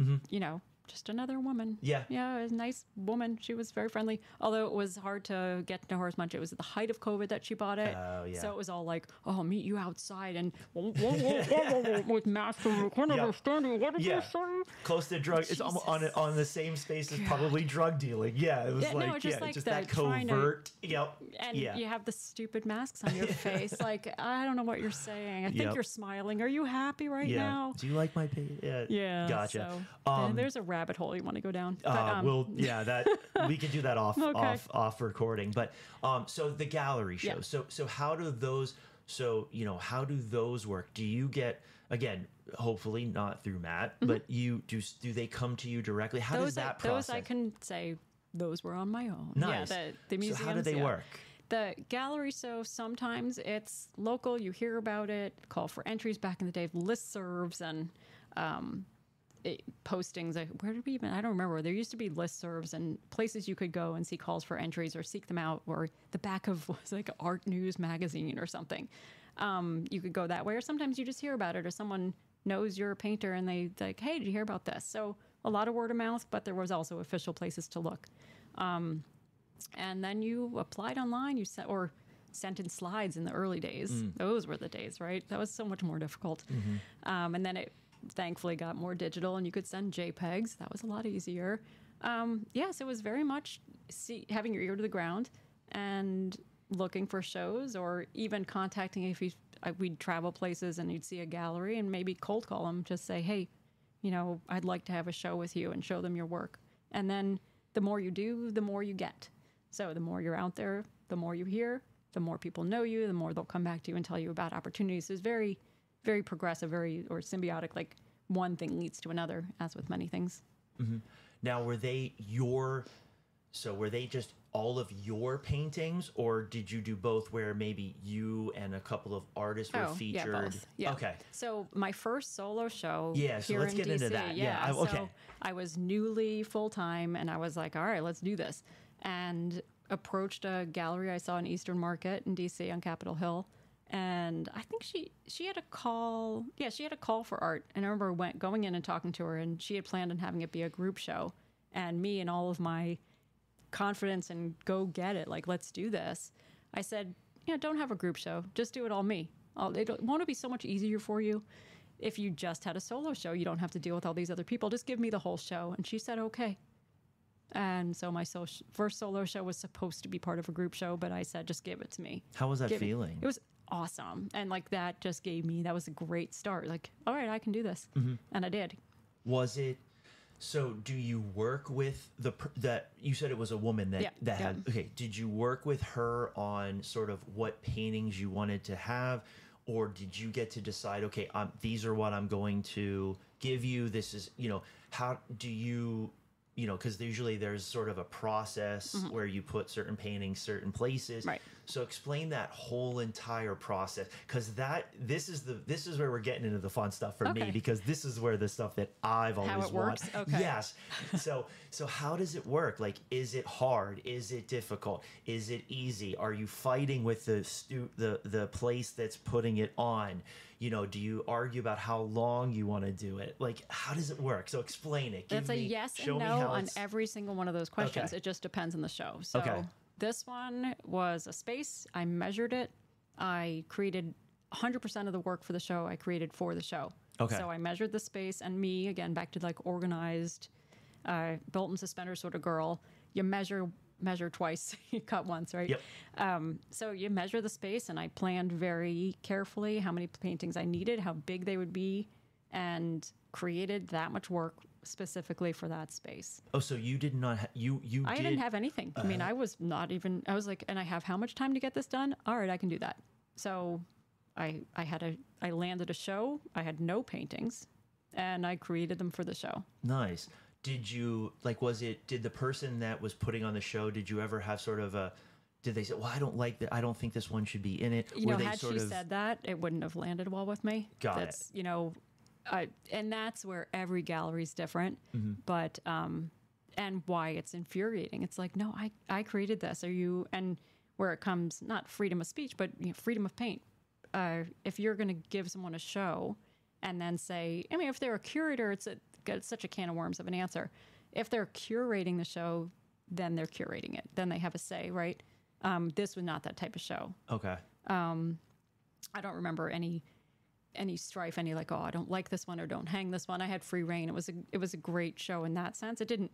mm-hmm. you know, just another woman. Yeah. Yeah, a nice woman. She was very friendly. Although it was hard to get to her as much. It was at the height of COVID that she bought it. Oh, yeah. So it was all like, oh, I'll meet you outside and with masks and I can't Yeah. understand you. What did Yeah. you say? close to drug. It's almo- on on the same space as probably drug dealing. Yeah, it was Yeah, no, like just yeah, like just that trying to- covert. Yep. And yeah. you have the stupid masks on your face. Like, I don't know what you're saying. I think Yep. you're smiling. Are you happy right yeah. now? Do you like my page? Yeah. Yeah. Gotcha. So, Um, there's a rabbit hole you want to go down. But, uh, um, we'll yeah that we can do that off Okay. off off recording. But um, so the gallery show. Yeah. So so how do those? So you know how do those work? Do you get again? Hopefully not through Matt, but you do. Do they come to you directly? How does Mm-hmm. I, that process? those I can say those were on my own. Nice. Yeah, the, the museums. so how do they yeah. work? The gallery, so sometimes it's local, you hear about it, call for entries back in the day, listservs and um, postings. Where did we even, I don't remember. There used to be listservs and places you could go and see calls for entries or seek them out, or the back of was like Art News magazine or something. Um, you could go that way, or sometimes you just hear about it, or someone knows you're a painter and they like, hey, did you hear about this? So a lot of word of mouth, but there was also official places to look. Um, and then you applied online, you sent or sent in slides in the early days. Those were the days, right? That was so much more difficult. Um, and then it thankfully got more digital, and you could send JPEGs. That was a lot easier. Um, yes, it was very much see, having your ear to the ground and looking for shows, or even contacting if you, I- we'd travel places and you'd see a gallery and maybe cold call them, just say, hey, you know, I'd like to have a show with you and show them your work. And then the more you do, the more you get. So the more you're out there, the more you hear, the more people know you, the more they'll come back to you and tell you about opportunities. It's very, very progressive, very or symbiotic. Like one thing leads to another, as with many things. Mm-hmm. Now, were they your? So were they just all of your paintings, or did you do both? Where maybe you and a couple of artists were Oh, featured? yeah, both. Yeah. Okay. So my first solo show. Yeah, so here let's in get into DC, that. Yeah, I- okay. So I was newly full time, and I was like, all right, let's do this, and approached a gallery I saw in Eastern Market in DC on Capitol Hill, and I think she she had a call. Yeah, she had a call for art, and I remember went going in and talking to her, and she had planned on having it be a group show, and me and all of my confidence and go get it. Like, let's do this. I said, you know, don't have a group show. Just do it all me. I'll, it won't it be so much easier for you if you just had a solo show? You don't have to deal with all these other people. Just give me the whole show. And she said, okay. And so my so- first solo show was supposed to be part of a group show, but I said, just give it to me. How was that Give feeling? It was awesome. And like that just gave me, that was a great start. Like, all right, I can do this. Mm-hmm. And I did. Was it? So, do you work with the that you said it was a woman that Yeah, that yeah. had? Okay, did you work with her on sort of what paintings you wanted to have, or did you get to decide? Okay, um, these are what I'm going to give you. This is you know how do you you know because usually there's sort of a process where you put certain paintings certain places. Mm-hmm. Right. so explain that whole entire process because that this is the this is where we're getting into the fun stuff for me because this is where the stuff that i've always How it works? wanted Okay. yes. So so how does it work? Like is it hard? Is it difficult? Is it easy? Are you fighting with the stu- the the place that's putting it on you know do you argue about how long you want to do it like how does it work so explain it Give That's a yes show and no on it's- every single one of those questions. Okay. It just depends on the show. So Okay. this one was a space. I measured it. I created 100% of the work for the show I created for the show. Okay. So I measured the space and me, again, back to like organized, uh, belt and suspender sort of girl. You measure measure twice, you cut once, right? Yep. Um, so you measure the space, and I planned very carefully how many paintings I needed, how big they would be, and created that much work specifically for that space. oh so you did not ha- you you I did didn't have anything. I mean, I was not even. I was like, and I have how much time to get this done? All right, I can do that. So, I I had a I landed a show. I had no paintings, and I created them for the show. Nice. Did you like? Was it? Did the person that was putting on the show? Did you ever have sort of a? Did they say, "Well, I don't like that. I don't think this one should be in it"? You Were know, they had sort she of? said that, it wouldn't have landed well with me. Got it. You know, I, and that's where every gallery is different. Mm-hmm. But um, and why it's infuriating. It's like, no, I I created this. Are you? And where it comes, not freedom of speech, but you know, freedom of paint. Uh, if you're going to give someone a show, and then say, I mean, if they're a curator, it's a it's such a can of worms of an answer. If they're curating the show, then they're curating it. Then they have a say, right? Um, this was not that type of show. okay. I don't remember any any strife, any like, oh, I don't like this one or don't hang this one. I had free reign. It was a it was a great show in that sense. It didn't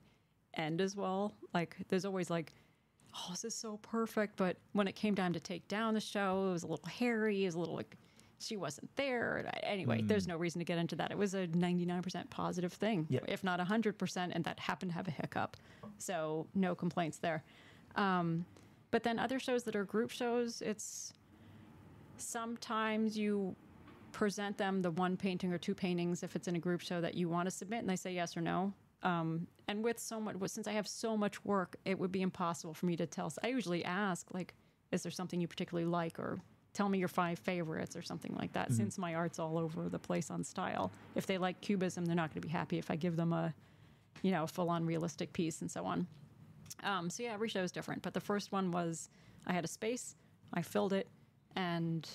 end as well. Like there's always like, oh, this is so perfect. But when it came time to take down the show, it was a little hairy. It was a little like she wasn't there. Anyway, there's no reason to get into that. It was a 99% positive thing, Yeah. if not 100%, and that happened to have a hiccup. So no complaints there. Um, but then other shows that are group shows, it's sometimes you present them the one painting or two paintings if it's in a group show that you want to submit and they say yes or no um, and with so much since i have so much work it would be impossible for me to tell i usually ask like is there something you particularly like or tell me your five favorites or something like that since my art's all over the place on style if they like cubism they're not going to be happy if i give them a you know full on realistic piece and so on um, so yeah, every show is different. But the first one was I had a space, I filled it, and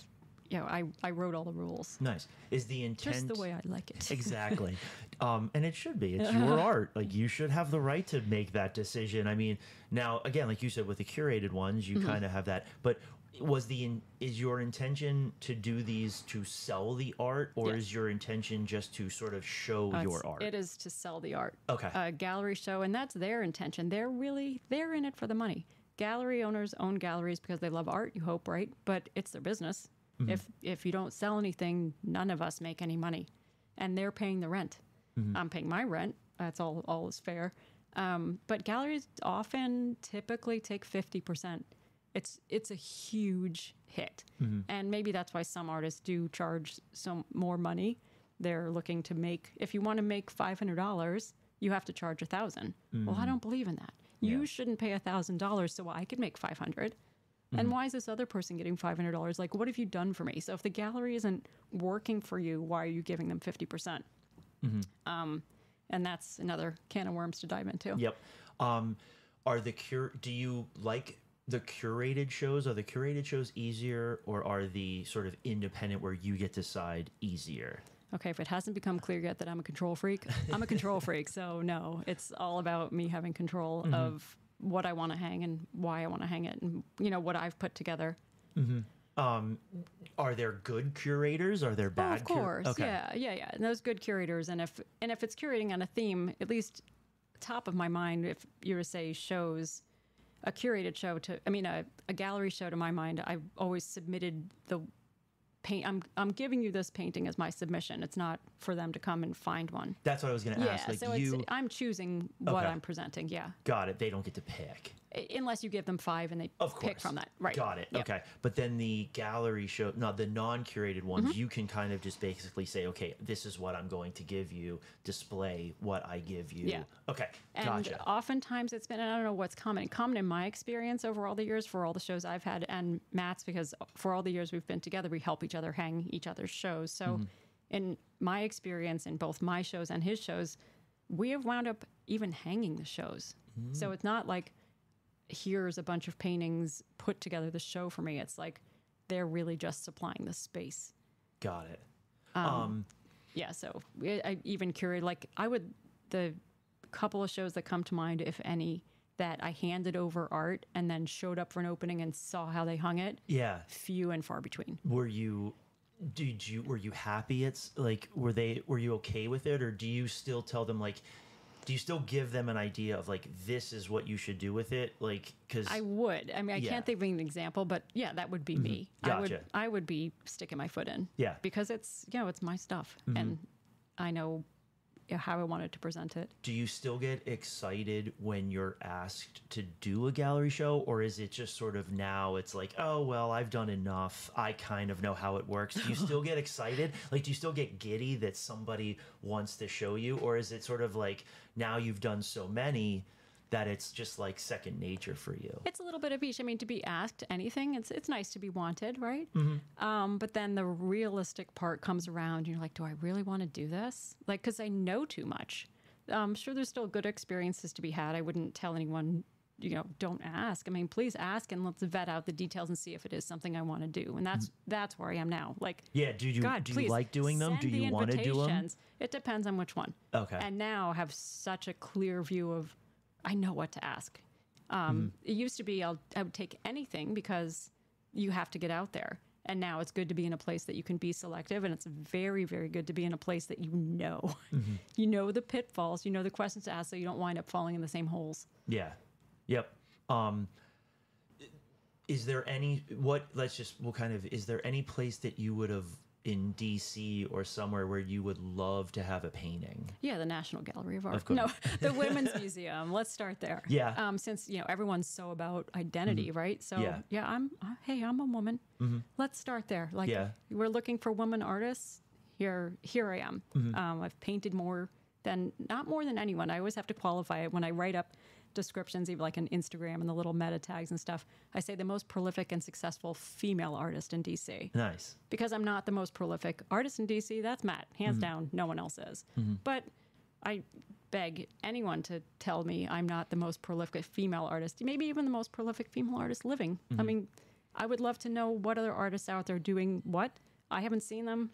you know, I, I wrote all the rules. Nice. Is the intent Just the way I like it. exactly um and it should be it's your art like you should have the right to make that decision i mean now again like you said with the curated ones Mm-hmm. you kind of have that but was the in, is your intention to do these to sell the art or is your intention just to sort of show Uh, your art It is to sell the art. Okay. A gallery show, and that's their intention. They're really they're in it for the money. Gallery owners own galleries because they love art. You hope, right? But it's their business. Mm-hmm. If if you don't sell anything, none of us make any money, and they're paying the rent. Mm-hmm. I'm paying my rent. That's all. All is fair. Um, but galleries often typically take fifty percent. It's it's a huge hit, Mm-hmm. and maybe that's why some artists do charge some more money. They're looking to make. If you want to make five hundred dollars, you have to charge a 1000 Well, I don't believe in that. You Mm-hmm. Yeah. shouldn't pay a thousand dollars so I could make five hundred. Mm-hmm. And why is this other person getting five hundred dollars? Like, what have you done for me? So if the gallery isn't working for you, why are you giving them fifty percent? Mm-hmm. Um, and that's another can of worms to dive into. Yep. Um, are the cure? Do you like the curated shows? Are the curated shows easier, or are the sort of independent where you get to decide easier? Okay, if it hasn't become clear yet that I'm a control freak, I'm a control freak. So no, it's all about me having control Mm-hmm. of what I want to hang and why I want to hang it, and you know what I've put together. Um, are there good curators? Are there Oh, bad? of cur- course, okay. yeah, yeah, yeah. And those good curators, and if and if it's curating on a theme, at least top of my mind, if you were to say shows, a curated show to, I mean, a, a gallery show to my mind, I've always submitted the paint. I'm I'm giving you this painting as my submission. It's not for them to come and find one. That's what I was going to Yeah, ask. Like so you I'm choosing what Okay. I'm presenting. Yeah, got it. They don't get to pick. Unless you give them five and they Of course. pick from that. Right. Got it. Yeah. Okay. But then the gallery show, no, the non-curated ones, Mm-hmm. you can kind of just basically say, okay, this is what I'm going to give you. Display what I give you. Yeah. Okay. And gotcha. oftentimes it's been, and I don't know what's common, common in my experience over all the years for all the shows I've had and Matt's, because for all the years we've been together, we help each other hang each other's shows. So Mm-hmm. in my experience in both my shows and his shows, we have wound up even hanging the shows. So Mm. it's not like here's a bunch of paintings put together the show for me. It's like they're really just supplying the space. Got it. Um, yeah so I I even curated like i would the couple of shows that come to mind if any that i handed over art and then showed up for an opening and saw how they hung it yeah. few and far between Were you? Did you? Were you happy? It's like, were they? Were you okay with it, or do you still tell them like? Do you still give them an idea of like this is what you should do with it? Like, because i would i mean i Yeah. can't think of an example but yeah that would be mm-hmm. me i would Gotcha. i would be sticking my foot in Yeah. because it's you know it's my stuff mm-hmm. and i know how i wanted to present it. Do you still get excited when you're asked to do a gallery show or is it just sort of now it's like oh well i've done enough. I kind of know how it works. Do you still get excited? Like do you still get giddy that somebody wants to show you or is it sort of like now you've done so many that it's just like second nature for you It's a little bit of each. I mean, to be asked anything, it's it's nice to be wanted, right? Mm-hmm. Um, but then the realistic part comes around. And you're like, do I really want to do this? Like, because I know too much. I'm sure there's still good experiences to be had. I wouldn't tell anyone, you know, don't ask. I mean, please ask and let's vet out the details and see if it is something I want to do. And that's that's where I am now. Like, yeah do you God, do you like doing them do the you want to do them. It depends on which one. Okay. And now I have such a clear view of, I know what to ask. Um, Mm-hmm. It used to be I'll, I would take anything because you have to get out there. And now it's good to be in a place that you can be selective, and it's very, very good to be in a place that you know. Mm-hmm. You know the pitfalls, you know the questions to ask, so you don't wind up falling in the same holes. Yeah. Yep. Um is there any what let's just we'll kind of is there any place that you would have in DC or somewhere where you would love to have a painting? Yeah, the National Gallery of Art. course. no, the Women's Museum. Let's start there. Yeah. Um, since you know everyone's so about identity, right? So Yeah. yeah, I'm. Uh, hey, I'm a woman. Let's start there. Like, Yeah. we're looking for women artists. Here, here I am. Um, I've painted more than not more than anyone. I always have to qualify it when I write up descriptions, even like on Instagram and the little meta tags and stuff. I say the most prolific and successful female artist in DC Nice. because I'm not the most prolific artist in DC. That's Matt, hands mm-hmm. down. No one else is. Mm-hmm. But I beg anyone to tell me I'm not the most prolific female artist, maybe even the most prolific female artist living. I mm-hmm. mean, I would love to know what other artists out there doing what. I haven't seen them.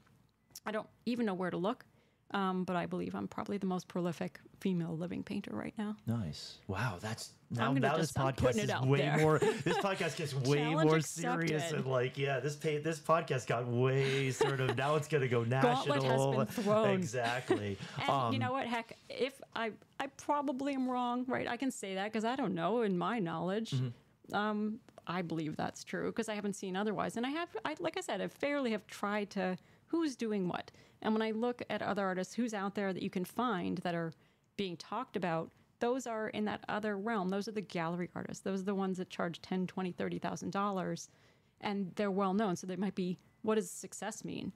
I don't even know where to look. Um, but I believe I'm probably the most prolific female living painter right now. Nice. Wow, that's now, now this podcast is way there. more. This podcast gets way Challenge more serious and like yeah, this pay, this podcast got way sort of now it's gonna go Gauntlet national. has been thrown. Exactly. And um, you know what? Heck, if I I probably am wrong, right? I can say that because I don't know. In my knowledge, Mm-hmm. um, I believe that's true because I haven't seen otherwise. And I have, I like I said, I fairly have tried to who's doing what. And when I look at other artists, who's out there that you can find that are being talked about, those are in that other realm. Those are the gallery artists. Those are the ones that charge ten, twenty, thirty thousand dollars, and they're well known. So they might be. What does success mean?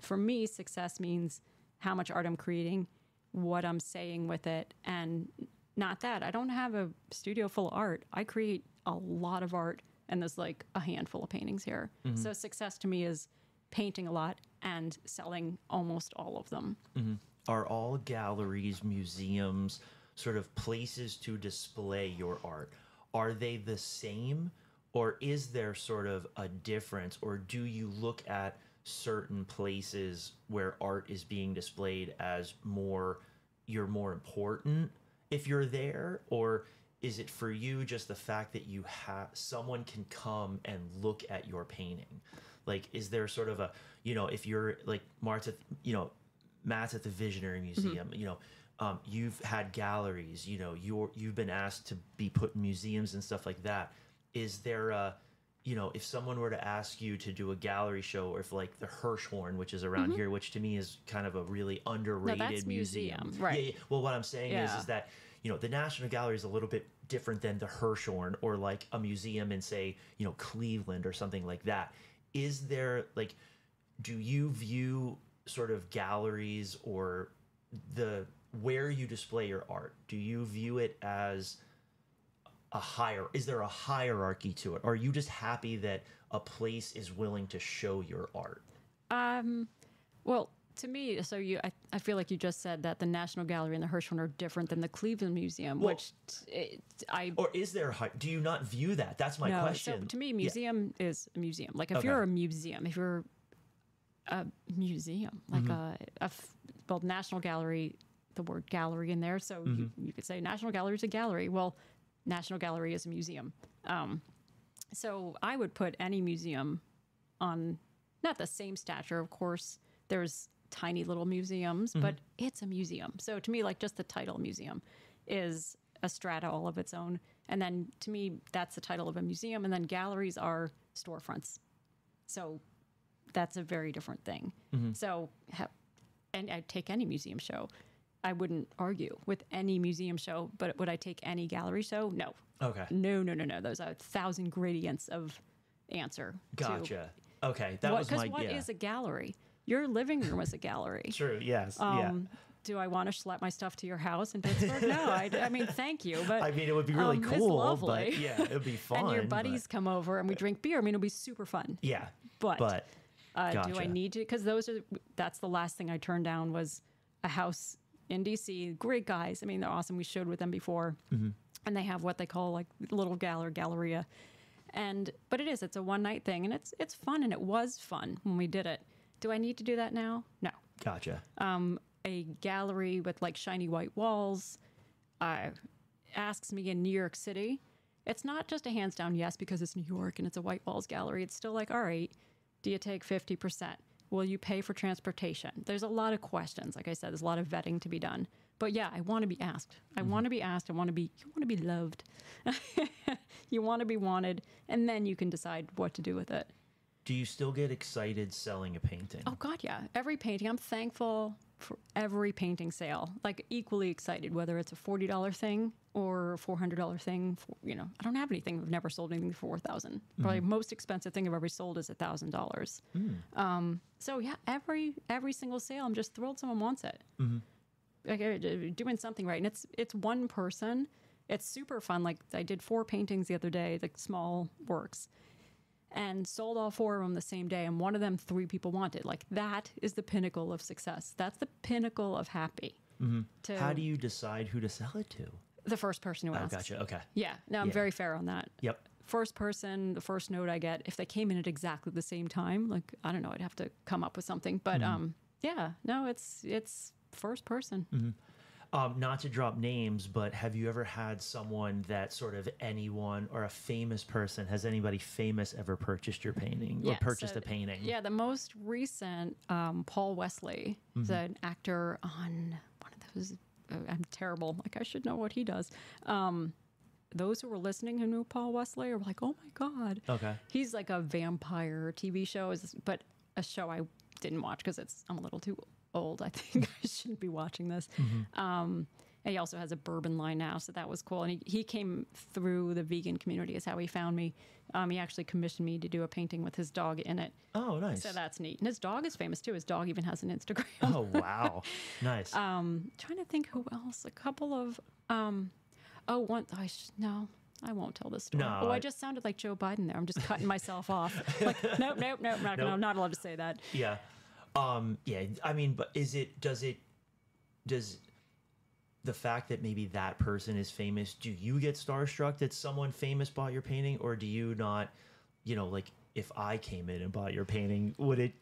for me, success means how much art I'm creating, what I'm saying with it, and not that. I don't have a studio full of art. I create a lot of art, and there's like a handful of paintings here. Mm-hmm. So success to me is painting a lot and selling almost all of them. Mm-hmm. are all galleries, museums, sort of places to display your art? Are they the same or is there sort of a difference or do you look at certain places where art is being displayed as more you're more important if you're there or is it for you just the fact that you have someone can come and look at your painting like is there sort of a you know if you're like martha you know matt's at the visionary museum you know um, you've had galleries you know you're you've been asked to be put in museums and stuff like that is there a you know if someone were to ask you to do a gallery show or if like the hirshhorn which is around here which to me is kind of a really underrated museum, Yeah, right. yeah. well what i'm saying is Yeah. is that you know the national gallery is a little bit different than the hirshhorn or like a museum in say you know cleveland or something like that is there like do you view sort of galleries or the where you display your art? Do you view it as a higher is there a hierarchy to it? Are you just happy that a place is willing to show your art? Um, well, to me, so you, I, I feel like you just said that the National Gallery and the Hirshhorn are different than the Cleveland Museum, Well- which it, I or is there do you not view that that's my no. question So to me, Yeah. museum is a museum. Like if Okay. you're a museum, if you're a museum, like Mm-hmm. a, a well, National Gallery, the word gallery in there, so you, Mm-hmm. you could say National Gallery is a gallery. Well, National Gallery is a museum. Um, so I would put any museum on not the same stature, of course. There's tiny little museums, Mm-hmm. but it's a museum. So to me, like just the title museum is a strata all of its own. And then to me, that's the title of a museum. And then galleries are storefronts. So that's a very different thing. So, ha- and I'd take any museum show. I wouldn't argue with any museum show, but would I take any gallery show? No. okay No, no, no, no. Those are a thousand gradients of answer. gotcha okay that what, was my what yeah is a gallery? Your living room is a gallery. true yes Um, yeah Do I want to schlep my stuff to your house in Pittsburgh? no, I, I mean, thank you, but I mean, it would be really um, it's cool, lovely. but yeah, it'd be fun. and your but- buddies come over and we drink beer. I mean, it'll be super fun. yeah, But, but uh, do I need to? Because those are that's the last thing I turned down was a house in DC. Great guys. I mean, they're awesome. We showed with them before, Mm-hmm. and they have what they call like little gallery galleria, and but it is it's a one night thing, and it's it's fun, and it was fun when we did it. Do I need to do that now? No. gotcha. um, a gallery with like shiny white walls uh, asks me in New York City, it's not just a hands down yes because it's New York and it's a white walls gallery. It's still like, all right, do you take 50%? Will you pay for transportation? There's a lot of questions. Like I said, there's a lot of vetting to be done. But yeah, I want to be asked. I want to be asked. I want to be. You want to be loved. you want to be wanted, and then you can decide what to do with it. Do you still get excited selling a painting? Oh God, yeah. Every painting, I'm thankful for every painting sale. Like equally excited, whether it's a forty dollar thing or a four hundred dollar thing. For, you know, I don't have anything. I've never sold anything for four thousand. Probably most expensive thing I've ever sold is a thousand dollars. Um, so yeah, every every single sale, I'm just thrilled someone wants it. Like uh, doing something right, and it's it's one person. It's super fun. Like I did four paintings the other day, like small works and sold all four of them the same day and one of them three people wanted like that is the pinnacle of success that's the pinnacle of happy mm-hmm. to How do you decide who to sell it to? the first person who Oh, asks gotcha. Okay. yeah no i'm Yeah. very fair on that Yep. first person, the first note I get, if they came in at exactly the same time, like I don't know, I'd have to come up with something. But mm-hmm. um, yeah, no, it's it's first person. Mm-hmm. Um, not to drop names, but have you ever had someone that sort of anyone or a famous person? Has anybody famous ever purchased your painting or purchased so a painting? Yeah, the most recent, um, Paul Wesley, is an actor on one of those. Uh, I'm terrible. Like I should know what he does. Um, those who were listening who knew Paul Wesley are like, oh my god. Okay. He's like a vampire TV show, but a show I didn't watch because it's I'm a little too old. I think I shouldn't be watching this. Um, and he also has a bourbon line now, so that was cool. And he, he came through the vegan community, is how he found me. Um, he actually commissioned me to do a painting with his dog in it. Oh, nice. So that's neat. And his dog is famous too. His dog even has an Instagram. oh, wow. nice. Um, trying to think who else. A couple of um, oh, one. I sh- no. I won't tell this story. No, oh, I I- just sounded like Joe Biden there. I'm just cutting myself off. Like, nope, nope, nope. Not, Nope. I'm not allowed to say that. yeah. Um, yeah. I mean, but is it, does it, does the fact that maybe that person is famous, do you get starstruck that someone famous bought your painting or do you not, you know, like if I came in and bought your painting, would it,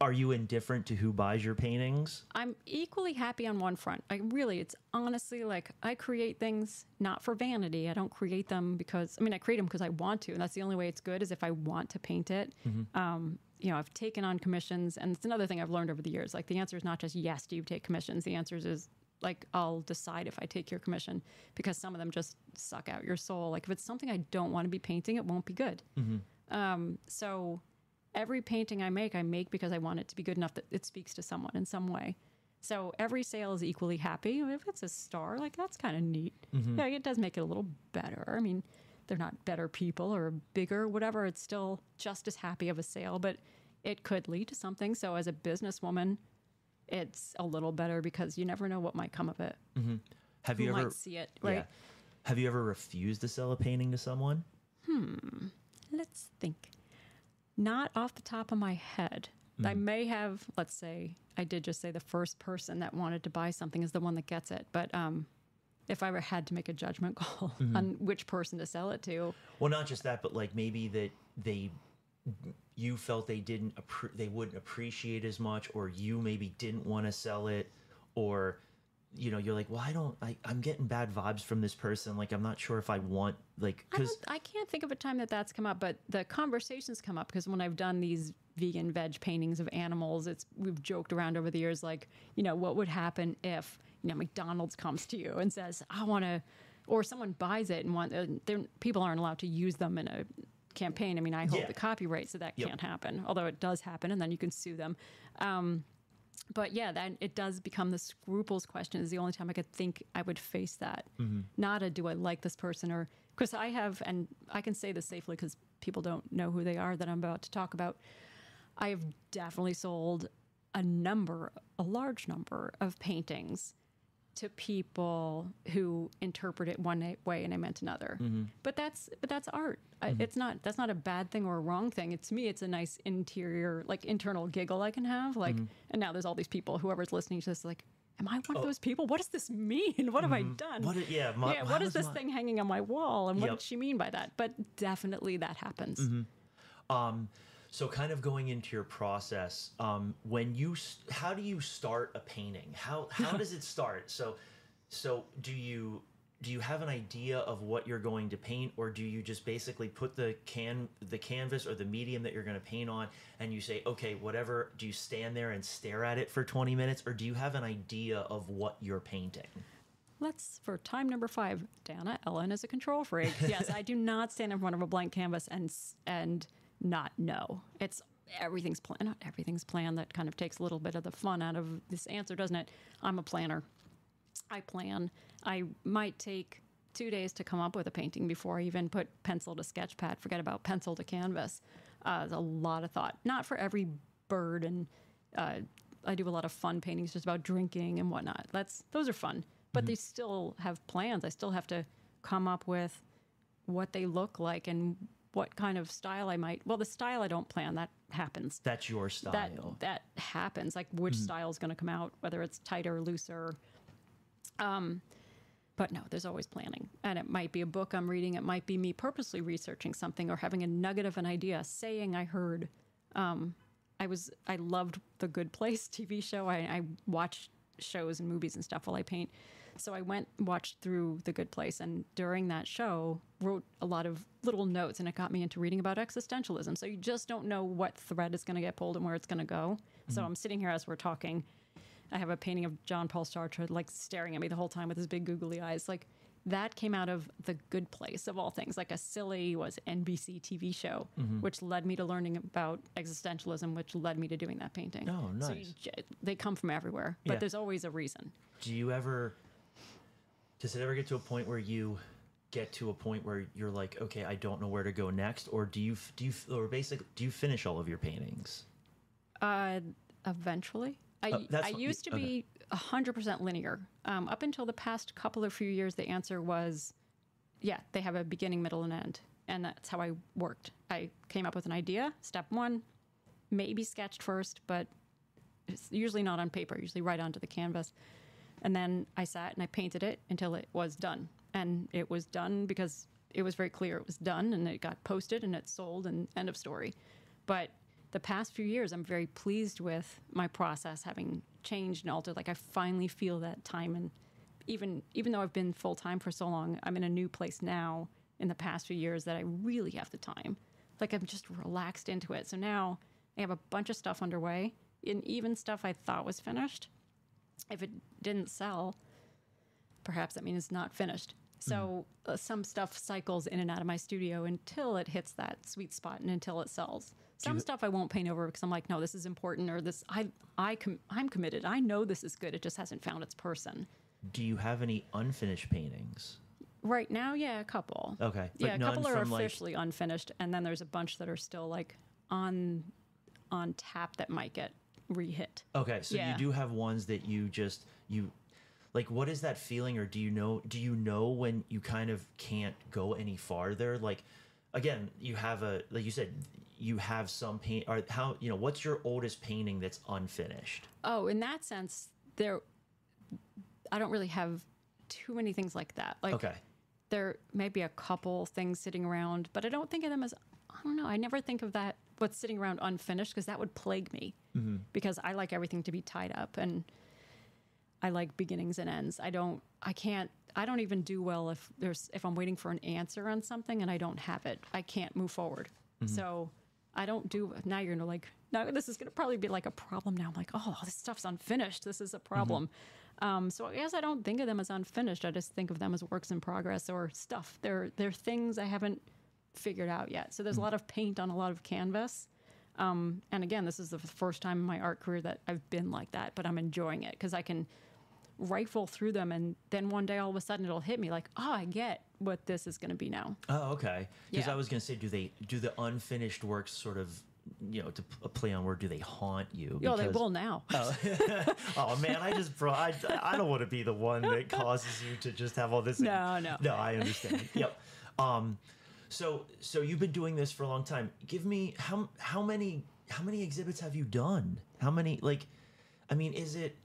are you indifferent to who buys your paintings? I'm equally happy on one front. I really, it's honestly like I create things not for vanity. I don't create them because, I mean, I create them because I want to. And that's the only way it's good is if I want to paint it. Um, you know, I've taken on commissions. And it's another thing I've learned over the years. Like the answer is not just yes, do you take commissions? The answer is like, I'll decide if I take your commission because some of them just suck out your soul. Like if it's something I don't want to be painting, it won't be good. Um, so every painting I make, I make because I want it to be good enough that it speaks to someone in some way. So every sale is equally happy. If it's a star, like that's kind of neat. Yeah, it does make it a little better. I mean, they're not better people or bigger, whatever. It's still just as happy of a sale, but it could lead to something. So as a businesswoman, it's a little better because you never know what might come of it. Have Who you ever, might see it, right? yeah. Have you ever refused to sell a painting to someone? Hmm. Let's think. Not off the top of my head. Mm. I may have, let's say, I did just say the first person that wanted to buy something is the one that gets it. But um, if I ever had to make a judgment call Mm-hmm. on which person to sell it to, Well, not just that, but like maybe that they, you felt they didn't, appre- they wouldn't appreciate as much, or you maybe didn't want to sell it, or, you know, you're like, well, I don't, I, I'm getting bad vibes from this person. Like, I'm not sure if I want, like, because don't, I can't think of a time that that's come up, but the conversations come up because when I've done these vegan veg paintings of animals, it's we've joked around over the years, like you know, what would happen if you know McDonald's comes to you and says, "I want to," or someone buys it and want, uh, people aren't allowed to use them in a campaign. I mean, I hold Yeah. the copyright, so that Yep. can't happen. Although it does happen, and then you can sue them. Um, but yeah, that it does become the scruples question. Is the only time I could think I would face that. Not a do I like this person or because I have, and I can say this safely because people don't know who they are that I'm about to talk about. I have definitely sold a number, a large number of paintings to people who interpret it one way and I meant another. Mm-hmm. But that's but that's art. I, mm-hmm. it's not that's not a bad thing or a wrong thing. It's me it's a nice interior like internal giggle I can have. Like mm-hmm. and now there's all these people whoever's listening to this like am I one of oh. those people? What does this mean? What have I done? what, it- yeah, my, yeah, what is this my- thing hanging on my wall and what Yep. did she mean by that? But definitely that happens. Um, so kind of going into your process, um, when you, how do you start a painting? How, how does it start? So, so do you, do you have an idea of what you're going to paint or do you just basically put the can, the canvas or the medium that you're going to paint on and you say, okay, whatever, do you stand there and stare at it for 20 minutes or do you have an idea of what you're painting? Let's, for time number five, Dana Ellyn is a control freak. Yes, I do not stand in front of a blank canvas and and not know. It's everything's planned. Not everything's planned. That kind of takes a little bit of the fun out of this answer, doesn't it? I'm a planner. I plan. I might take two days to come up with a painting before I even put pencil to sketch pad. Forget about pencil to canvas. Uh, there's a lot of thought. Not for every bird, and uh, I do a lot of fun paintings just about drinking and whatnot. That's those are fun, but they still have plans. I still have to come up with what they look like and what kind of style I might. Well, the style I don't plan. That happens That's your style. that that happens like which style is going to come out whether it's tighter or looser um but no, there's always planning. And it might be a book I'm reading, it might be me purposely researching something or having a nugget of an idea, saying I heard. Um, I was I loved the Good Place TV show. I, I watch shows and movies and stuff while I paint. So I went watched through The Good Place, and during that show, wrote a lot of little notes, and it got me into reading about existentialism. So you just don't know what thread is going to get pulled and where it's going to go. So mm-hmm. I'm sitting here as we're talking. I have a painting of John Paul Sartre like staring at me the whole time with his big googly eyes. Like that came out of The Good Place of all things, like a silly was NBC TV show, mm-hmm. which led me to learning about existentialism, which led me to doing that painting. Oh, So you nice. they come from everywhere, but Yeah. there's always a reason. Do you ever? Does it ever get to a point where you get to a point where you're like, okay, I don't know where to go next, or do you do you or basically do you finish all of your paintings? Uh, eventually, I Uh, I what- used to okay. be hundred percent linear. Um, up until the past couple of few years, the answer was, yeah, they have a beginning, middle, and end, and that's how I worked. I came up with an idea. Step one, maybe sketched first, but it's usually not on paper. Usually right onto the canvas, and then I sat and I painted it until it was done, and it was done because it was very clear it was done, and it got posted and it sold, and end of story. But the past few years, I'm very pleased with my process having changed and altered. Like I finally feel that time, and even even though I've been full time for so long, I'm in a new place now. In the past few years, that I really have the time. Like I'm just relaxed into it. So now I have a bunch of stuff underway, and even stuff I thought was finished. If it didn't sell, perhaps that means it's not finished. So uh, some stuff cycles in and out of my studio until it hits that sweet spot and until it sells. Some stuff I won't paint over because I'm like, no, this is important, or this I I com- I'm committed. I know this is good. It just hasn't found its person. Do you have any unfinished paintings? Right now, yeah, a couple. Okay, but yeah, a couple are from, like- officially unfinished, and then there's a bunch that are still like on on tap that might get re-hit. Okay, so Yeah. you do have ones that you just you like what is that feeling or do you know do you know when you kind of can't go any farther? Like again, you have a like you said you have some paint or how you know what's your oldest painting that's unfinished? Oh, in that sense, there, I don't really have too many things like that. Like, Okay. there may be a couple things sitting around, but I don't think of them as, I don't know, I never think of that, what's sitting around unfinished, because that would plague me. Mm-hmm. Because I like everything to be tied up and I like beginnings and ends. I don't, I can't, I don't even do well if there's, if I'm waiting for an answer on something and I don't have it, I can't move forward. Mm-hmm. So I don't do, now you're gonna like, now this is gonna probably be like a problem now. I'm like, oh, this stuff's unfinished. This is a mm-hmm. problem. Um, so I guess I don't think of them as unfinished. I just think of them as works in progress or stuff. They're they're things I haven't figured out yet. So there's a lot of paint on a lot of canvas. Um, and again, this is the first time in my art career that I've been like that, but I'm enjoying it because I can rifle through them, and then one day all of a sudden it'll hit me like, oh, I get what this is going to be now. Oh, okay. Because Yeah. I was gonna say, do they do the unfinished works sort of you know to play on word? Do they haunt you? Oh, they will now. oh man, I just bro, I, I don't want to be the one that causes you to just have all this. No, no. no. I understand. yep. Um, so so you've been doing this for a long time. Give me how how many how many exhibits have you done? How many like, I mean, is it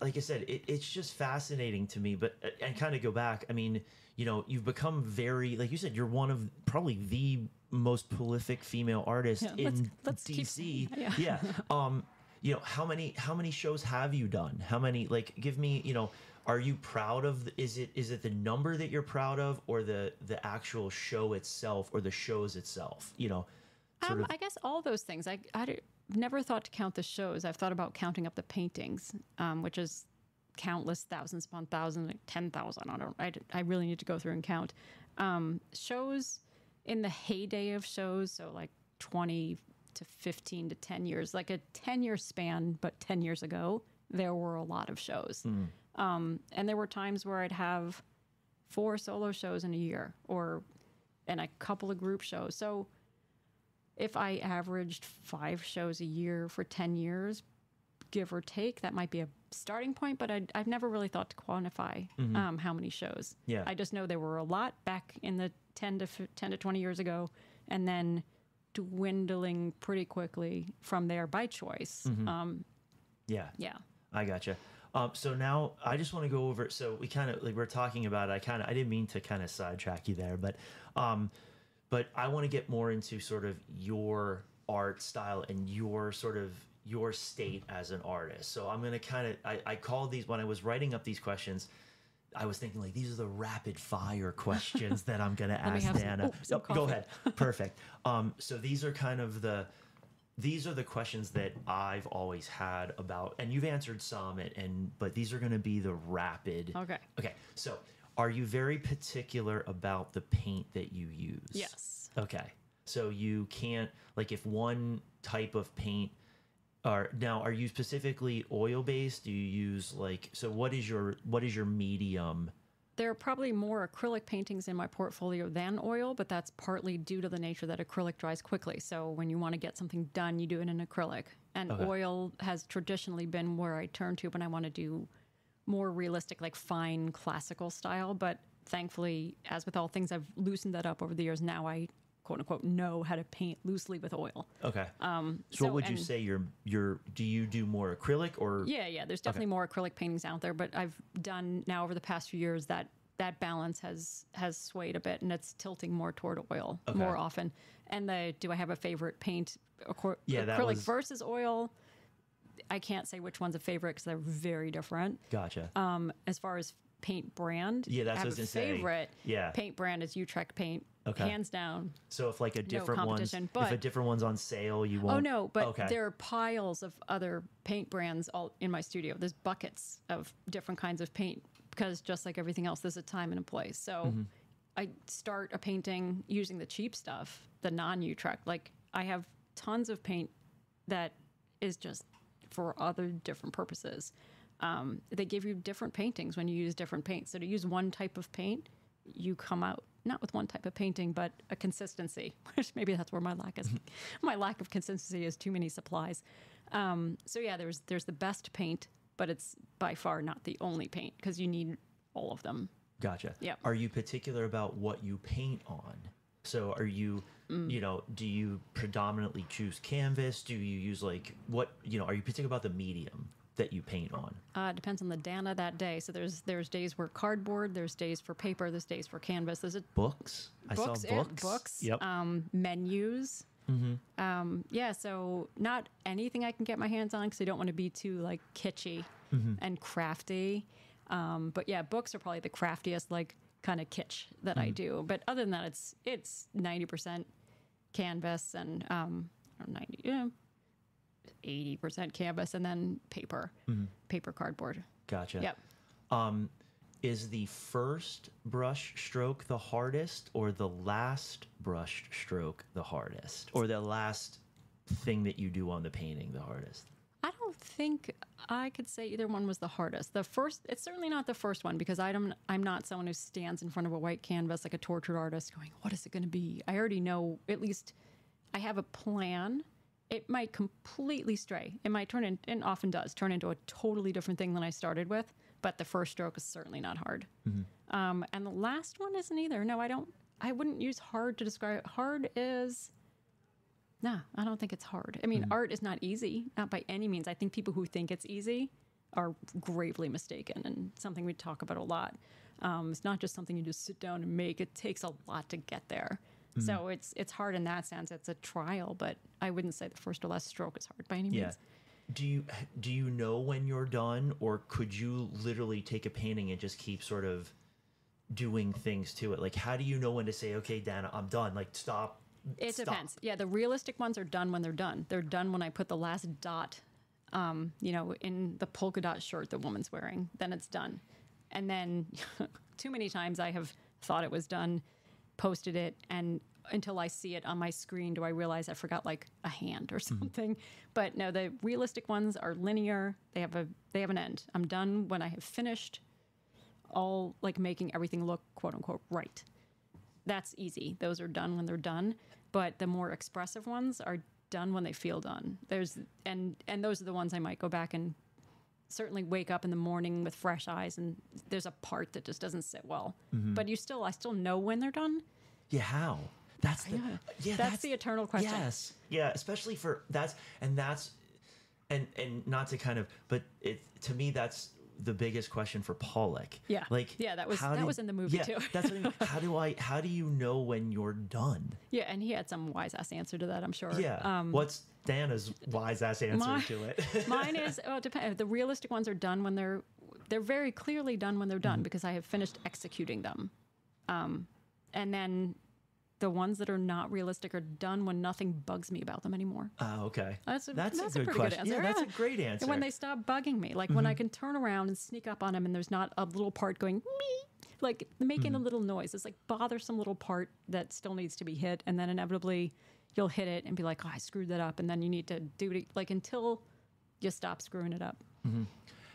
like I said, it, it's just fascinating to me. But uh, and kind of go back. I mean, you know, you've become very like you said, you're one of probably the most prolific female artists Yeah, let's- in let's DC. saying that, yeah. Um, you know, how many how many shows have you done? How many like give me, you know, are you proud of is it is it the number that you're proud of or the the actual show itself or the shows itself? You know, Um, of I guess all those things. i i never thought to count the shows. I've thought about counting up the paintings, um, which is countless thousands upon thousands, like 10,000. I don't, I, I really need to go through and count. Um, shows in the heyday of shows, so like 20 to 15 to 10 years, like a 10 year span, but 10 years ago, there were a lot of shows. Um, and there were times where I'd have four solo shows in a year or and a couple of group shows. So if I averaged five shows a year for 10 years, give or take, that might be a starting point, but I'd, I've never really thought to quantify um, how many shows. Yeah. I just know there were a lot back in the 10 to, fif- 10 to 20 years ago, and then dwindling pretty quickly from there by choice. Um, yeah. yeah. I gotcha. Um, so now I just want to go over. So we kind of like we're talking about. I kind of I didn't mean to kind of sidetrack you there, but um, but I want to get more into sort of your art style and your sort of your state as an artist. So I'm gonna kind of I, I called these when I was writing up these questions. I was thinking like these are the rapid fire questions that I'm gonna ask have some- Dana. oh, some Oh, go ahead. Perfect. Um, so these are kind of the these are the questions that I've always had about, and you've answered some, and, and but these are going to be the rapid. Okay. Okay. So, are you very particular about the paint that you use? Yes. Okay. So you can't like if one type of paint are now are you specifically oil based? Do you use like so what is your what is your medium? There are probably more acrylic paintings in my portfolio than oil, but that's partly due to the nature that acrylic dries quickly. So when you want to get something done, you do it in acrylic. And Okay. oil has traditionally been where I turn to when I want to do more realistic, like fine classical style. But thankfully, as with all things, I've loosened that up over the years. Now I quote unquote know how to paint loosely with oil. Okay. Um, so, what would you say your your do you do more acrylic or Yeah, yeah. There's definitely more acrylic paintings out there, but I've done now over the past few years that that balance has has swayed a bit, and it's tilting more toward oil Okay. more often. And the do I have a favorite paint? Acro- Yeah, acrylic was- versus oil. I can't say which one's a favorite because they're very different. Gotcha. Um, as far as paint brand, Yeah, that's I have what I was a gonna say. favorite. Yeah. paint brand is Utrecht paint, Okay. hands down. So if like a different one's competition, if a different one's on sale, you won't. Oh no, but okay. there are piles of other paint brands all in my studio. There's buckets of different kinds of paint because just like everything else, there's a time and a place. So Mm-hmm. I start a painting using the cheap stuff, the non-Utrecht. Like I have tons of paint that is just for other different purposes. Um, they give you different paintings when you use different paints. So to use one type of paint, you come out not with one type of painting, but a consistency. Which maybe that's where my lack is. my lack of consistency is too many supplies. Um, so yeah, there's there's the best paint, but it's by far not the only paint because you need all of them. Gotcha. Yeah. Are you particular about what you paint on? So are you, Mm. you know, do you predominantly choose canvas? Do you use like what, you know, are you particular about the medium that you paint on? Uh, it depends on the Dana that day. So there's there's days where cardboard, there's days for paper, there's days for canvas. There's a Books? I books, saw yeah, books. books, Yep. um, menus. Hmm. Um, yeah, so not anything I can get my hands on because I don't want to be too like kitschy and crafty. Um, but yeah, books are probably the craftiest like kind of kitsch that I do. But other than that, it's it's ninety percent canvas and um, or ninety, yeah, eighty percent canvas and then paper, paper cardboard. gotcha. Yep. Um, is the first brush stroke the hardest or the last brush stroke the hardest? Or the last thing that you do on the painting the hardest? I don't think I could say either one was the hardest. The first, it's certainly not the first one because I don't, I'm not someone who stands in front of a white canvas like a tortured artist going, what is it going to be? I already know, at least I have a plan. It might completely stray. It might turn in, and often does, turn into a totally different thing than I started with. But the first stroke is certainly not hard. Um, and the last one isn't either. No, I don't, I wouldn't use hard to describe it. Hard is, Nah, I don't think it's hard. I mean, art is not easy, not by any means. I think people who think it's easy are gravely mistaken, and something we talk about a lot. Um, it's not just something you just sit down and make. It takes a lot to get there. So it's it's hard in that sense. It's a trial, but I wouldn't say the first or last stroke is hard by any Yeah. means. Do you do you know when you're done, or could you literally take a painting and just keep sort of doing things to it? Like, how do you know when to say, "Okay, Dana, I'm done"? Like, stop. It stop. depends. Yeah, the realistic ones are done when they're done. They're done when I put the last dot, um, you know, in the polka dot shirt the woman's wearing. Then it's done. And then too many times I have thought it was done, posted it, and until I see it on my screen do I realize I forgot like a hand or mm-hmm. something. But no, the realistic ones are linear. They have a they have an end. I'm done when I have finished all like making everything look quote unquote right that's easy. Those are done when they're done. But the more expressive ones are done when they feel done. There's and and those are the ones I might go back and certainly wake up in the morning with fresh eyes and there's a part that just doesn't sit well. Mm-hmm. But you still I still know when they're done. Yeah, how? That's the yeah. That's the eternal question. Yes, yeah, especially for that's and that's and and not to kind of, but it to me that's the biggest question for Pollock. Yeah. Like Yeah, that was- that did- was in the movie, yeah, too. that's what I mean. How do I how do you know when you're done? Yeah, and he had some wise ass answer to that, I'm sure. Yeah. Um, What's Dana's wise ass answer my- to it? Mine is oh. The realistic ones are done when they're they're very clearly done when they're done because I have finished executing them. Um, and then the ones that are not realistic are done when nothing bugs me about them anymore. Oh, okay. That's a, That's a that's good pretty question. good answer. Yeah, that's a great answer. And when they stop bugging me, like when I mm-hmm. can turn around and sneak up on them and there's not a little part going me, like making a mm-hmm. little noise. It's like bothersome little part that still needs to be hit, and then inevitably you'll hit it and be like, "Oh, I screwed that up," and then you need to do it like until you stop screwing it up. Mm-hmm.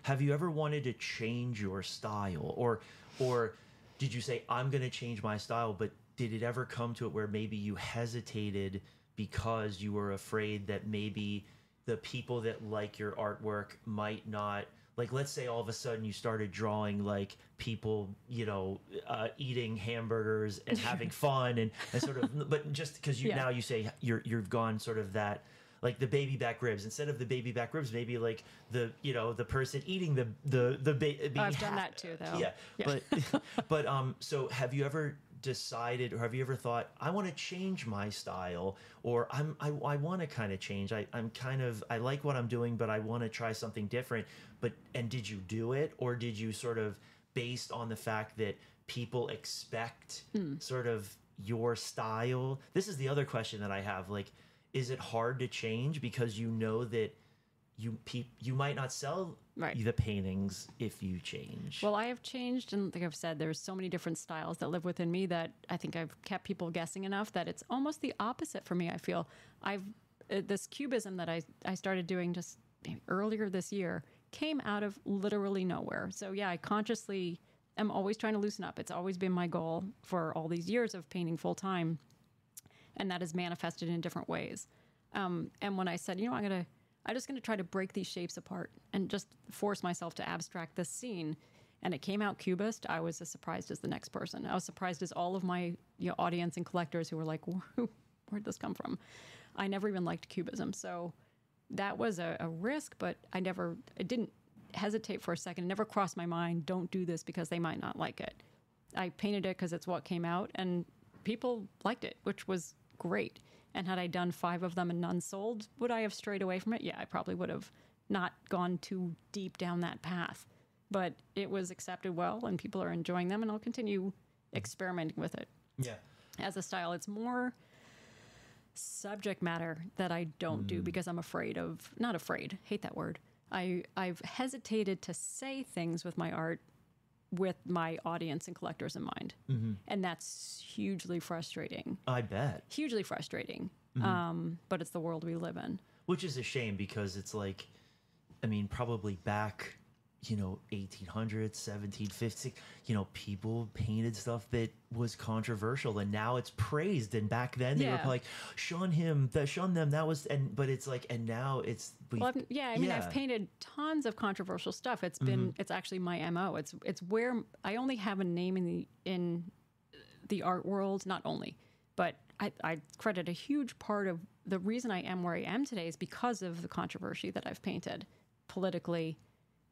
Have you ever wanted to change your style or or did you say I'm going to change my style but did it ever come to it where maybe you hesitated because you were afraid that maybe the people that like your artwork might not like let's say all of a sudden you started drawing like people you know uh, eating hamburgers and having fun and, and sort of but just because you Yeah. now you say you're you've gone sort of that like the baby back ribs instead of the baby back ribs maybe like the you know the person eating the the the ba- being I've done that too, though. yeah, Yeah. but but um so have you ever decided or have you ever thought i want to change my style or i'm i, I want to kind of change. I, i'm kind of i like what i'm doing but i want to try something different. But and did you do it? Or did you sort of based on the fact that people expect Hmm. sort of your style? This is the other question that i have like is it hard to change because you know that you pe- you might not sell Right. the paintings if you change Well, I have changed, and like I've said, there's so many different styles that live within me that I think I've kept people guessing enough that it's almost the opposite for me. I feel I've uh, this cubism that I I started doing just earlier this year came out of literally nowhere. So yeah, I consciously am always trying to loosen up. It's always been my goal for all these years of painting full time, and that is manifested in different ways. Um, and when I said, you know, I'm gonna, I'm just gonna try to break these shapes apart and just force myself to abstract this scene, and it came out cubist, I was as surprised as the next person. I was surprised as all of my you know, audience and collectors who were like, "Where'd this come from?" I never even liked cubism, so that was a, a risk, but I never, I didn't hesitate for a second. It never crossed my mind, don't do this because they might not like it. I painted it because it's what came out, and people liked it, which was great. And had I done five of them and none sold, would I have strayed away from it? Yeah, I probably would have not gone too deep down that path. But it was accepted well, and people are enjoying them, and I'll continue experimenting with it yeah as a style. It's more subject matter that I don't do mm. because I'm afraid of not afraid, hate that word. I I've hesitated to say things with my art with my audience and collectors in mind. And that's hugely frustrating. i bet Hugely frustrating. Um, but it's the world we live in. which is a shame because it's like i mean probably back you know 1800s 1750s you know people painted stuff that was controversial and now it's praised and back then they Yeah. were like shun him that shun them that was and but it's like and now it's we, Well, I've, yeah, I mean, Yeah. Mm-hmm. I've painted tons of controversial stuff. It's been, it's actually my mo. It's, it's where I only have a name in the in the art world. Not only, but I, I credit a huge part of the reason I am where I am today is because of the controversy that I've painted, politically,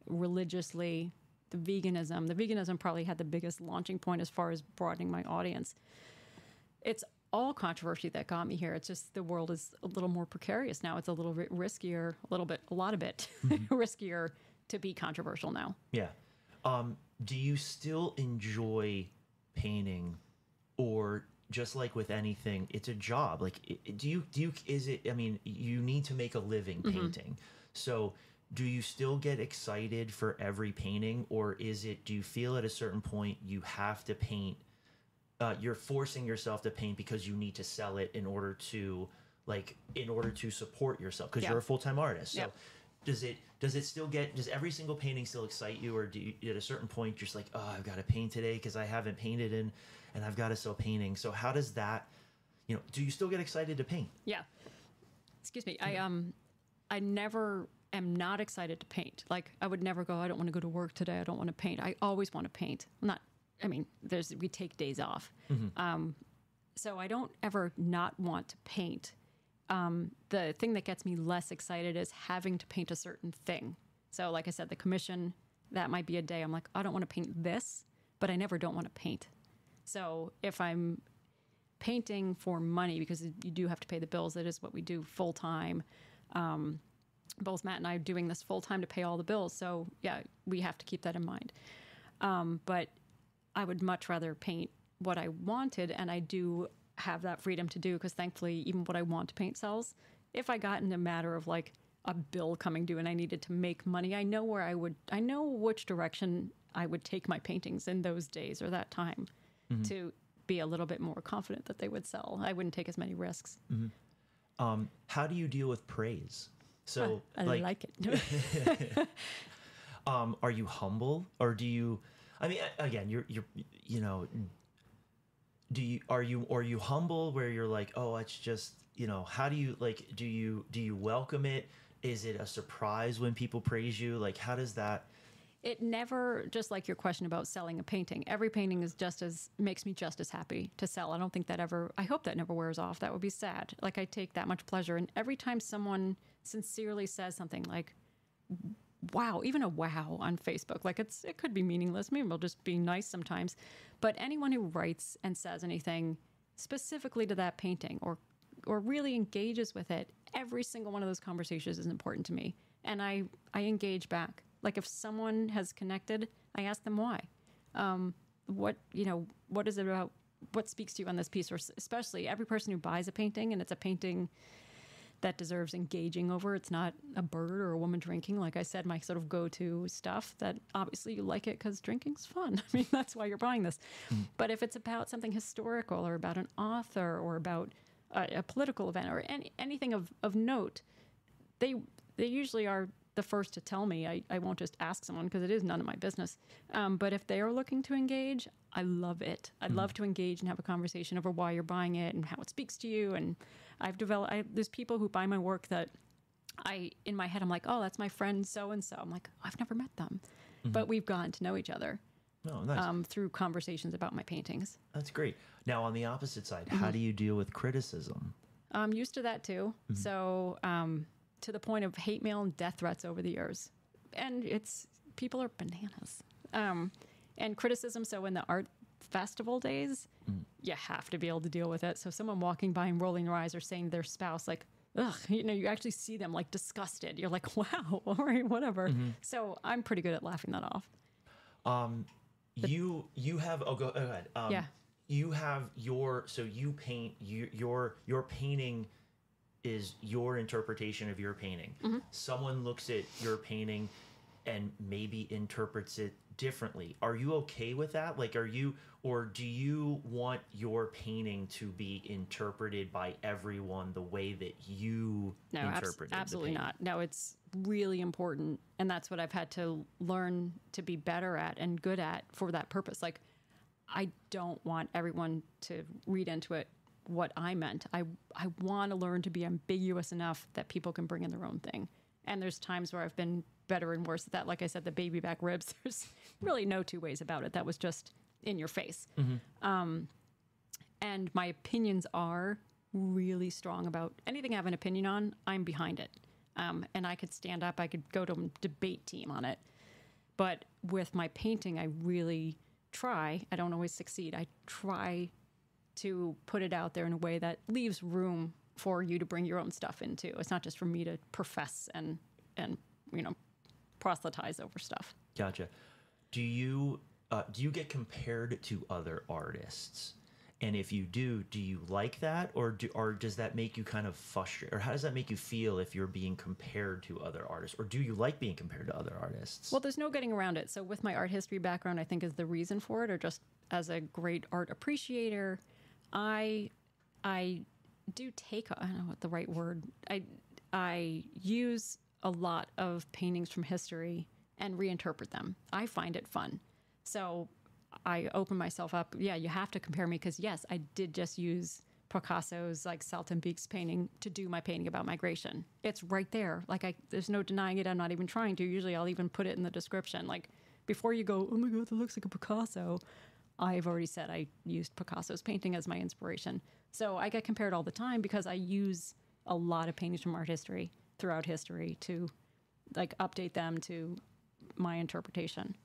religiously, the veganism. The veganism probably had the biggest launching point as far as broadening my audience it's all controversy that got me here. It's just the world is a little more precarious now. It's a little bit riskier, a little bit, a lot of bit riskier to be controversial now. yeah um do you still enjoy painting or just like with anything it's a job like do you do you is it i mean you need to make a living painting so do you still get excited for every painting or is it do you feel at a certain point you have to paint uh, you're forcing yourself to paint because you need to sell it in order to like in order to support yourself because Yeah. you're a full-time artist so Yep. does it does it still get does every single painting still excite you or do you at a certain point you're just like oh i've got to paint today because i haven't painted in and i've got to sell painting so how does that you know do you still get excited to paint Yeah. Excuse me. I um, I never am not excited to paint. Like I would never go. I don't want to go to work today. I don't want to paint. I always want to paint. I'm not. I mean, there's we take days off. Um, so I don't ever not want to paint. Um, the thing that gets me less excited is having to paint a certain thing. So, like I said, the commission that might be a day I'm like, I don't want to paint this, but I never don't want to paint. So if I'm painting for money, because you do have to pay the bills, that is what we do full time. Um, both Matt and I are doing this full time to pay all the bills. So yeah, we have to keep that in mind. Um, but I would much rather paint what I wanted, and I do have that freedom to do because thankfully, even what I want to paint sells. If I got in a matter of like a bill coming due and I needed to make money, I know where I would, I know which direction I would take my paintings in those days or that time to be a little bit more confident that they would sell. I wouldn't take as many risks. Um, how do you deal with praise? So, I like, like it. um, are you humble or do you? I mean, again, you're you're you know, do you are you are you humble where you're like, oh, it's just you know, how do you like? Do you do you welcome it? Is it a surprise when people praise you? Like, how does that? it never just like your question about selling a painting every painting is just as makes me just as happy to sell i don't think that ever i hope that never wears off that would be sad like i take that much pleasure and every time someone sincerely says something like wow even a wow on facebook. Like it's it could be meaningless. Maybe we'll just be nice sometimes. But anyone who writes and says anything specifically to that painting or or really engages with it every single one of those conversations is important to me. And i i engage back. Like if someone has connected i ask them why. Um, what you know what is it about what speaks to you on this piece? Or especially every person who buys a painting and it's a painting that deserves engaging over. It's not a bird or a woman drinking. Like i said my sort of go-to stuff that obviously you like it because drinking's fun. I mean that's why you're buying this. Hmm. But if it's about something historical or about an author or about a, a political event or any, anything of, of note they they usually are the first to tell me. I, I won't just ask someone because it is none of my business. Um, but if they are looking to engage, I love it. I'd love to engage and have a conversation over why you're buying it and how it speaks to you. And I've developed. I, there's people who buy my work that I in my head I'm like, oh, that's my friend so and so. I'm like, I've never met them, but we've gotten to know each other No, nice. um, through conversations about my paintings. That's great. Now, on the opposite side, Mm-hmm. how do you deal with criticism? I'm used to that too. So, um, to the point of hate mail and death threats over the years. And it's people are bananas. Um, and criticism. So, in the art festival days, you have to be able to deal with it. So, someone walking by and rolling their eyes or saying to their spouse, like, ugh, you know, you actually see them like disgusted. You're like, wow, all right, whatever. So, I'm pretty good at laughing that off. you you have oh go, go ahead. Um, Yeah. You have your so you paint you your your painting is your interpretation of your painting. Mm-hmm. Someone looks at your painting and maybe interprets it differently. Are you okay with that? Like are you or do you want your painting to be interpreted by everyone the way that you No, abs- interpreted the absolutely not. No, it's really important, and that's what I've had to learn to be better at and good at for that purpose. Like, I don't want everyone to read into it what I meant. I I want to learn to be ambiguous enough that people can bring in their own thing. And there's times where I've been better and worse at that. Like I said, the baby back ribs. There's really no two ways about it. That was just in your face and my opinions are really strong about anything I have an opinion on, I'm behind it. Um, and I could stand up, I could go to a debate team on it. But with my painting, I really try, I don't always succeed, I try to put it out there in a way that leaves room for you to bring your own stuff into. It's not just for me to profess and, and you know, proselytize over stuff. Gotcha. Do you uh, do you get compared to other artists? And if you do, do you like that, or do, or does that make you kind of frustrated, or how does that make you feel if you're being compared to other artists, or do you like being compared to other artists? Well, there's no getting around it. So, with my art history background, I think is the reason for it, or just as a great art appreciator, I I do take I don't know what the right word. I I use a lot of paintings from history and reinterpret them. I find it fun. So I open myself up. Yeah, you have to compare me because yes, I did just use Picasso's like Saltimbanque's painting to do my painting about migration. It's right there. Like I, there's no denying it. I'm not even trying to. Usually, I'll even put it in the description. Like before you go, oh my god, that looks like a Picasso. I've already said I used Picasso's painting as my inspiration. So I get compared all the time because I use a lot of paintings from art history throughout history to like update them to my interpretation.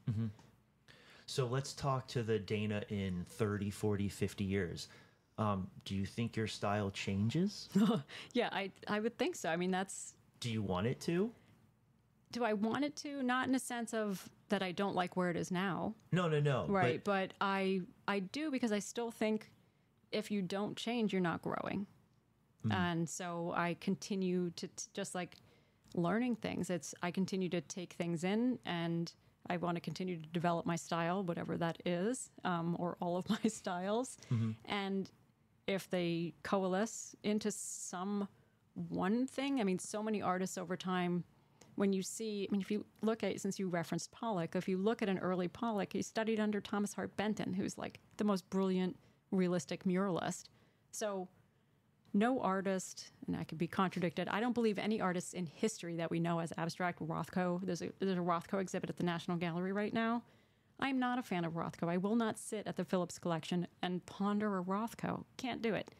So let's talk to the Dana in 30, 40, 50 years. Um, do you think your style changes? Yeah, I I would think so. I mean, that's do you want it to? Do I want it to? Not in a sense of that I don't like where it is now, No, no, no. right? But, I I do because I still think if you don't change, you're not growing, and so I continue to t- just like learning things. It's I continue to take things in and. I want to continue to develop my style, whatever that is, um, or all of my styles. And if they coalesce into some one thing, I mean, so many artists over time, when you see, I mean, if you look at, since you referenced Pollock, if you look at an early Pollock, he studied under Thomas Hart Benton, who's like the most brilliant realistic muralist. So, no artist, and I could be contradicted. I don't believe any artists in history that we know as abstract Rothko. There's a there's a Rothko exhibit at the National Gallery right now. I'm not a fan of Rothko. I will not sit at the Phillips collection and ponder a Rothko. Can't do it.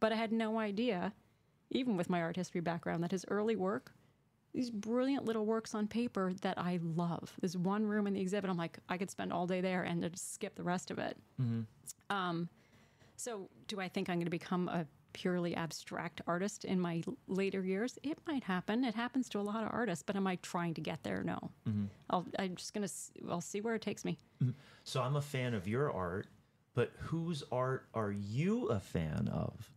But I had no idea, even with my art history background, that his early work, these brilliant little works on paper that I love. There's one room in the exhibit. I'm like, I could spend all day there and just skip the rest of it. Mm-hmm. Um, so, do I think I'm going to become a purely abstract artist in my later years? It might happen. It happens to a lot of artists, but am I trying to get there? No. Mm-hmm. I'll, I'm just going to, I'll see where it takes me. Mm-hmm. So I'm a fan of your art, but whose art are you a fan of?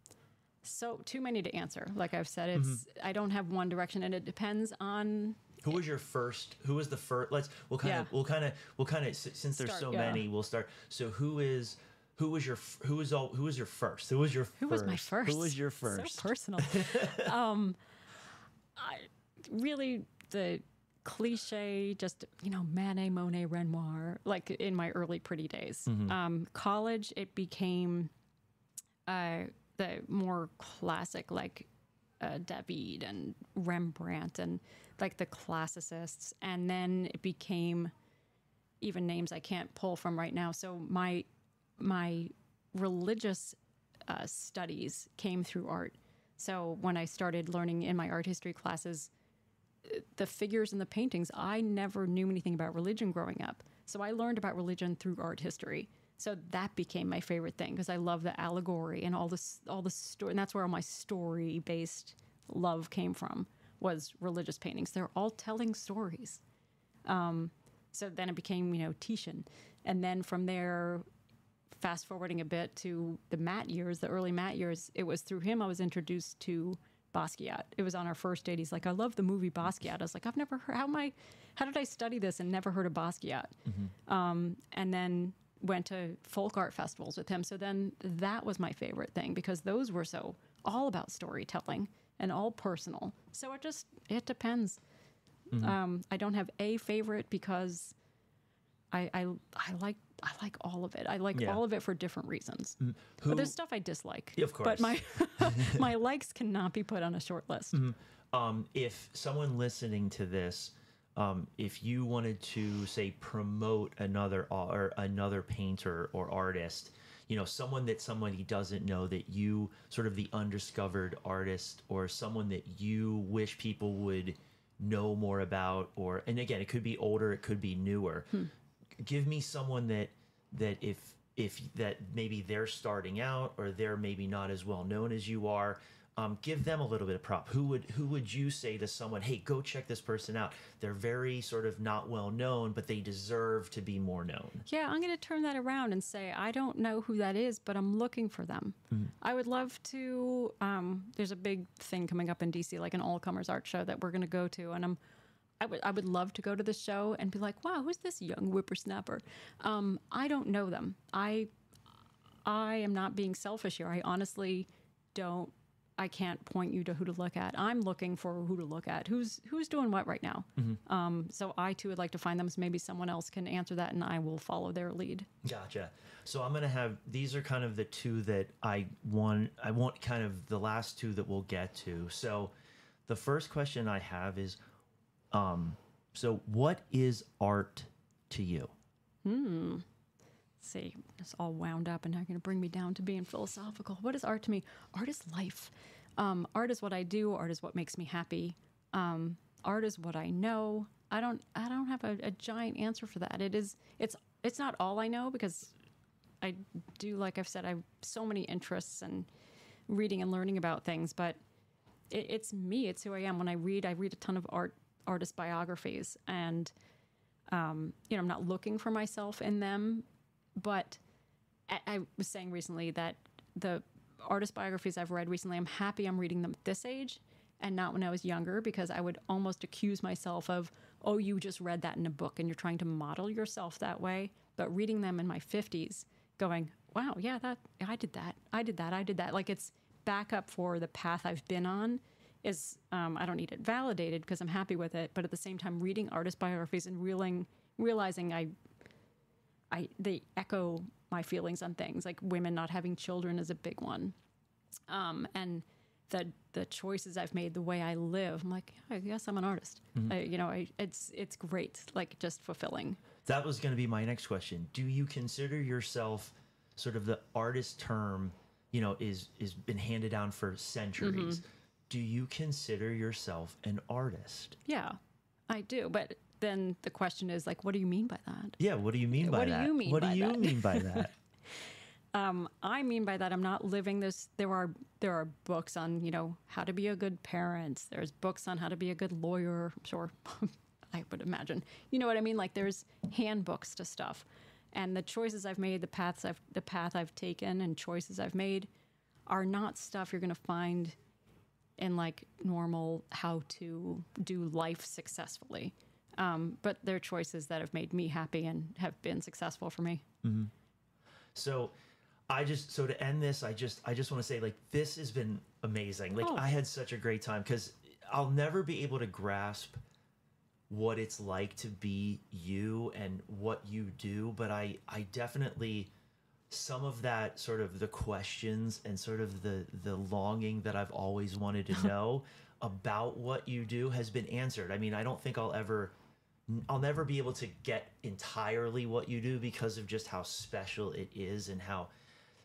So, too many to answer. Like I've said, it's, I don't have one direction and it depends on, Who was your first? Who was the first? Let's we'll kind of Yeah. we'll kind of we'll kind of since there's Start, so yeah. many, we'll start. So who is who was your who was all who was your first? Who was your who was my first? Who was your first? So personal. um, I really, the cliche, just, you know, Manet, Monet, Renoir, like in my early pretty days. Um, college, it became uh, the more classic, like uh, David and Rembrandt and like the classicists. And then it became even names I can't pull from right now. So my my religious uh, studies came through art. So when I started learning in my art history classes, uh, the figures and the paintings, I never knew anything about religion growing up. So I learned about religion through art history. So that became my favorite thing because I love the allegory and all this, all the story, and that's where all my story-based love came from was religious paintings. They're all telling stories. Um, so then it became, you know, Titian, and then from there, fast forwarding a bit to the Matt years, the early Matt years, it was through him I was introduced to Basquiat. It was on our first date. He's like, I love the movie Basquiat. I was like, I've never heard, how am I, how did I study this and never heard of Basquiat? Um, and then went to folk art festivals with him. So then that was my favorite thing because those were so all about storytelling and all personal. So it just, it depends. Um, I don't have a favorite because I, I I like I like all of it. I like Yeah. all of it for different reasons. Who, But there's stuff I dislike. Of course. But my my likes cannot be put on a short list. um, if someone listening to this, um, if you wanted to say promote another or another painter or artist, you know, someone that somebody doesn't know that you sort of the undiscovered artist or someone that you wish people would know more about, or and again, it could be older, it could be newer. Give me someone that that if if that maybe they're starting out or they're maybe not as well known as you are um, give them a little bit of prop who would who would you say to someone hey go check this person out they're very sort of not well known but they deserve to be more known Yeah, I'm going to turn that around and say I don't know who that is, but I'm looking for them. I would love to. Um, there's a big thing coming up in DC, like an all comers art show that we're going to go to, and I'm. I would I would love to go to the show and be like, wow, who's this young whippersnapper? Um, I don't know them. I I am not being selfish here. I honestly don't. I can't point you to who to look at. I'm looking for who to look at. Who's who's doing what right now? Um, so I too would like to find them. So maybe someone else can answer that, and I will follow their lead. Gotcha. So I'm gonna have these are kind of the two that I want. I want kind of the last two that we'll get to. So the first question I have is, um, so what is art to you? See, it's all wound up, and now you're going to bring me down to being philosophical. What is art to me? Art is life. Um, art is what I do. Art is what makes me happy. Um, art is what I know. I don't I don't have a, a giant answer for that. It is it's it's not all I know because I do like I've said I have so many interests and reading and learning about things, but it, it's me. It's who I am. When I read, I read a ton of art artist biographies, and um, you know I'm not looking for myself in them, but I, was saying recently that the artist biographies I've read recently, I'm happy I'm reading them at this age and not when I was younger because I would almost accuse myself of, oh, you just read that in a book and you're trying to model yourself that way. But reading them in my 50s, going, wow, yeah, that I did that, I did that, I did that. Like it's backup for the path I've been on. Is um, I don't need it validated because I'm happy with it, but at the same time, reading artist biographies and reeling, realizing I, I they echo my feelings on things like women not having children is a big one, um, and the the choices I've made, the way I live. I'm like, I guess I'm an artist. I, you know, I, it's it's great, like just fulfilling. That was going to be my next question. Do you consider yourself sort of the artist term, you know, is is been handed down for centuries. Do you consider yourself an artist? Yeah, I do. But then the question is like, what do you mean by that? Yeah, what do you mean by What do that? you mean what do you that? mean by that? Um, I mean by that, I'm not living this. There are there are books on you know how to be a good parent. There's books on how to be a good lawyer. I'm sure, I would imagine. You know what I mean? Like there's handbooks to stuff, and the choices I've made, the paths I've the path I've taken, and choices I've made, are not stuff you're gonna find in like normal how to do life successfully. Um, but they're choices that have made me happy and have been successful for me. So I just so to end this, I just I just want to say like this has been amazing. Like Oh. I had such a great time because I'll never be able to grasp what it's like to be you and what you do, but I I definitely some of that sort of the questions and sort of the the longing that I've always wanted to know about what you do has been answered. I mean, I don't think I'll ever I'll never be able to get entirely what you do because of just how special it is and how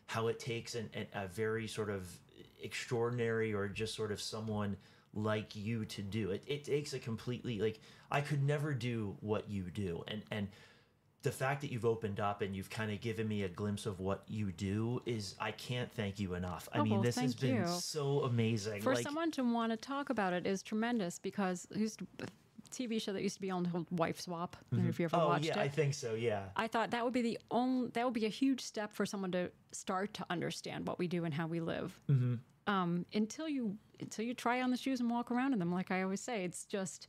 how it takes an, an, a very sort of extraordinary or just sort of someone like you to do it. It takes a completely like I could never do what you do, and and the fact that you've opened up and you've kind of given me a glimpse of what you do is I can't thank you enough. I Oh, mean, well, this has been you. so amazing. for like, someone to want to talk about it is tremendous because who's TV show that used to be on called Wife Swap. I don't know if you ever oh watched yeah, it. I think so. Yeah. I thought that would be the only that would be a huge step for someone to start to understand what we do and how we live. Mm-hmm. Um, until you until you try on the shoes and walk around in them, like I always say, it's just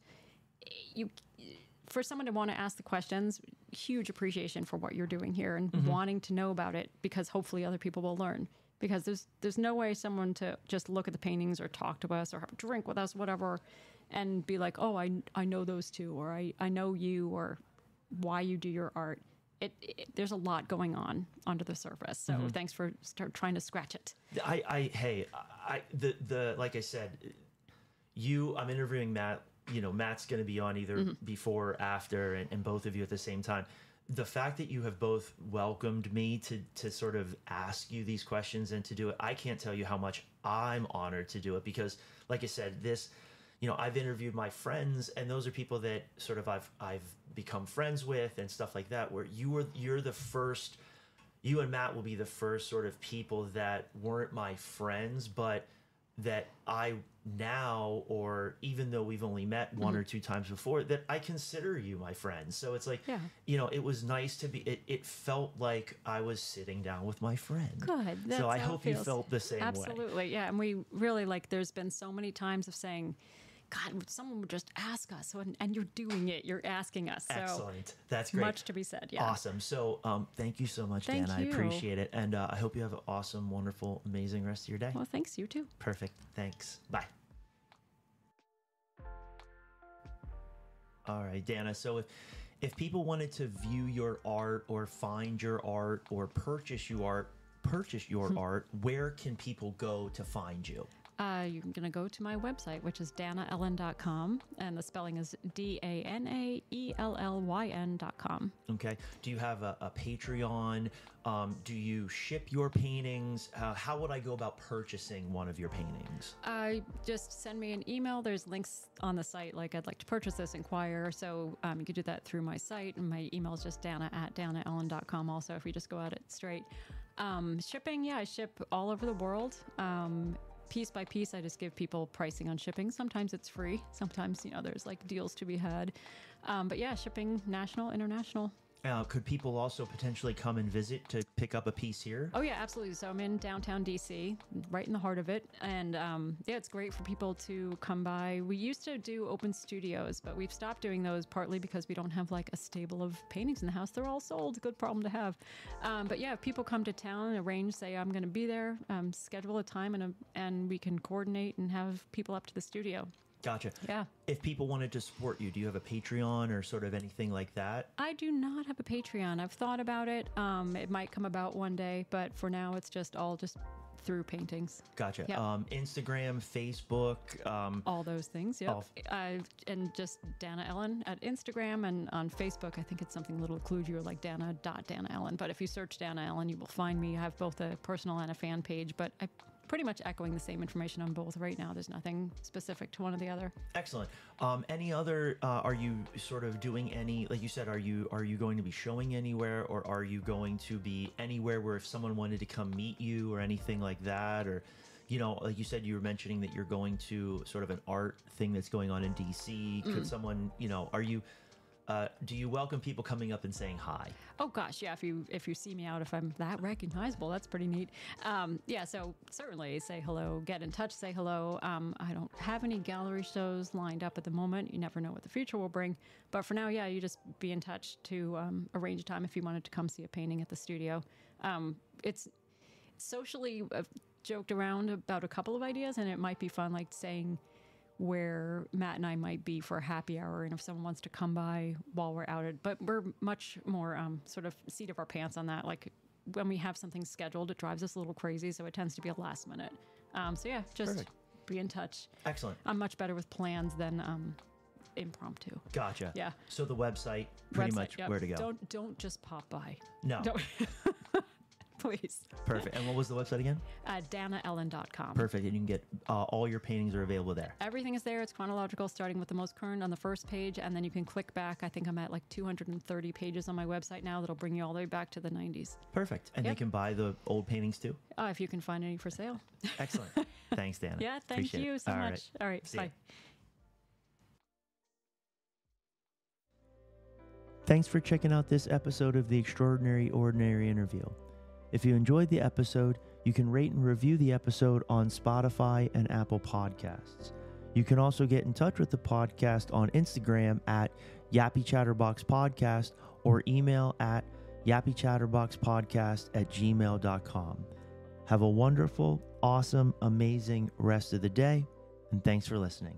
you for someone to want to ask the questions. Huge appreciation for what you're doing here and Mm-hmm. wanting to know about it because hopefully other people will learn. Because there's there's no way someone to just look at the paintings or talk to us or have a drink with us, whatever, and be like, oh, I I know those two or I I know you or why you do your art. It, it there's a lot going on under the surface. So Mm-hmm. thanks for start trying to scratch it. I, I, hey, I, the, the, like I said, you, I'm interviewing Matt. You know, Matt's going to be on either before or after, and, and both of you at the same time. The fact that you have both welcomed me to to sort of ask you these questions and to do it, I can't tell you how much I'm honored to do it because, like I said, this, you know, I've interviewed my friends, and those are people that sort of I've I've become friends with and stuff like that. Where you were, you're the first you and Matt will be the first sort of people that weren't my friends, but that I now, or even though we've only met one or mm-hmm. two times before, that I consider you my friend. So it's like, Yeah. you know, it was nice to be, it, it felt like I was sitting down with my friend. Good. That's so I hope you felt the same way. Absolutely. Yeah. And we really like, there's been so many times of saying, God, someone would just ask us, and, and you're doing it. You're asking us. So Excellent. That's great. much to be said. Yeah. Awesome. So, um, thank you so much, Thank Dan. I appreciate it. And uh, I hope you have an awesome, wonderful, amazing rest of your day. Well, thanks. You too. Perfect. Thanks. Bye. All right, Dana. So if if people wanted to view your art or find your art or purchase your art, purchase your art, where can people go to find you? Uh, you're going to go to my website, which is danaellyn.com, and the spelling is D A N A E L L Y N.com. Okay. Do you have a, a Patreon? Um, do you ship your paintings? Uh, how would I go about purchasing one of your paintings? Uh, just send me an email. There's links on the site, like I'd like to purchase this, inquire. So um, you could do that through my site. And my email is just dana at danaellyn.com also, if we just go at it straight. Um, shipping, yeah, I ship all over the world. Um, piece by piece, I just give people pricing on shipping. Sometimes it's free. Sometimes, you know, there's like deals to be had. Um, but yeah, shipping national, international. Uh, could people also potentially come and visit to pick up a piece here? Oh yeah, absolutely. So I'm in downtown DC, right in the heart of it, and um, yeah, it's great for people to come by. We used to do open studios, but we've stopped doing those partly because we don't have like a stable of paintings in the house. They're all sold. Good problem to have. Um, but yeah, if people come to town, and arrange, say I'm going to be there, um, schedule a time, and a, and we can coordinate and have people up to the studio. Gotcha. Yeah. If people wanted to support you, do you have a Patreon or sort of anything like that? I do not have a Patreon. I've thought about it. Um, it might come about one day, but for now, it's just all just through paintings. Gotcha. Yeah. Um, Instagram, Facebook. Um, All those things, yep. All- Uh, and just Dana Ellyn at Instagram and on Facebook. I think it's something a little kludgier like Dana dot Dana Ellyn. But if you search Dana Ellyn, you will find me. I have both a personal and a fan page, but I pretty much echoing the same information on both right now. There's nothing specific to one or the other. excellent. Um, any other? Uh, are you sort of doing any? Like you said, are you are you going to be showing anywhere, or are you going to be anywhere where if someone wanted to come meet you or anything like that, or you know, like you said, you were mentioning that you're going to sort of an art thing that's going on in DC. Mm. Could someone, you know, are you? Uh, do you welcome people coming up and saying hi? Oh gosh, yeah. If you if you see me out, if I'm that recognizable, that's pretty neat. Um, yeah, so certainly say hello, get in touch, say hello. Um, I don't have any gallery shows lined up at the moment. You never know what the future will bring. But for now, yeah, you just be in touch to um, arrange a time if you wanted to come see a painting at the studio. Um, it's socially uh, joked around about a couple of ideas, and it might be fun, like saying where Matt and I might be for a happy hour, and if someone wants to come by while we're out, at, but we're much more um, sort of seat of our pants on that. Like when we have something scheduled, it drives us a little crazy, so it tends to be a last minute. Um, so yeah, just Perfect. be in touch. Excellent. I'm much better with plans than um, impromptu. Gotcha. Yeah. So the website, pretty Website, much yep. where to go. Don't don't just pop by. no. Don't. Please. Perfect. And what was the website again? Uh, DanaEllyn.com. Perfect. And you can get uh, all your paintings are available there. Everything is there. It's chronological, starting with the most current on the first page, and then you can click back. I think I'm at like 230 pages on my website now. That'll bring you all the way back to the 90s. Perfect. And they can buy the old paintings too. Uh, if you can find any for sale. Excellent. Thanks, Dana. Yeah, thank Appreciate you it. so All much. right. All right, See bye. Thanks for checking out this episode of the Extraordinary Ordinary Interview. If you enjoyed the episode, you can rate and review the episode on Spotify and Apple Podcasts. You can also get in touch with the podcast on Instagram at Yappy Chatterbox Podcast or email at yappychatterboxpodcast at gmail.com. Have a wonderful, awesome, amazing rest of the day, and thanks for listening.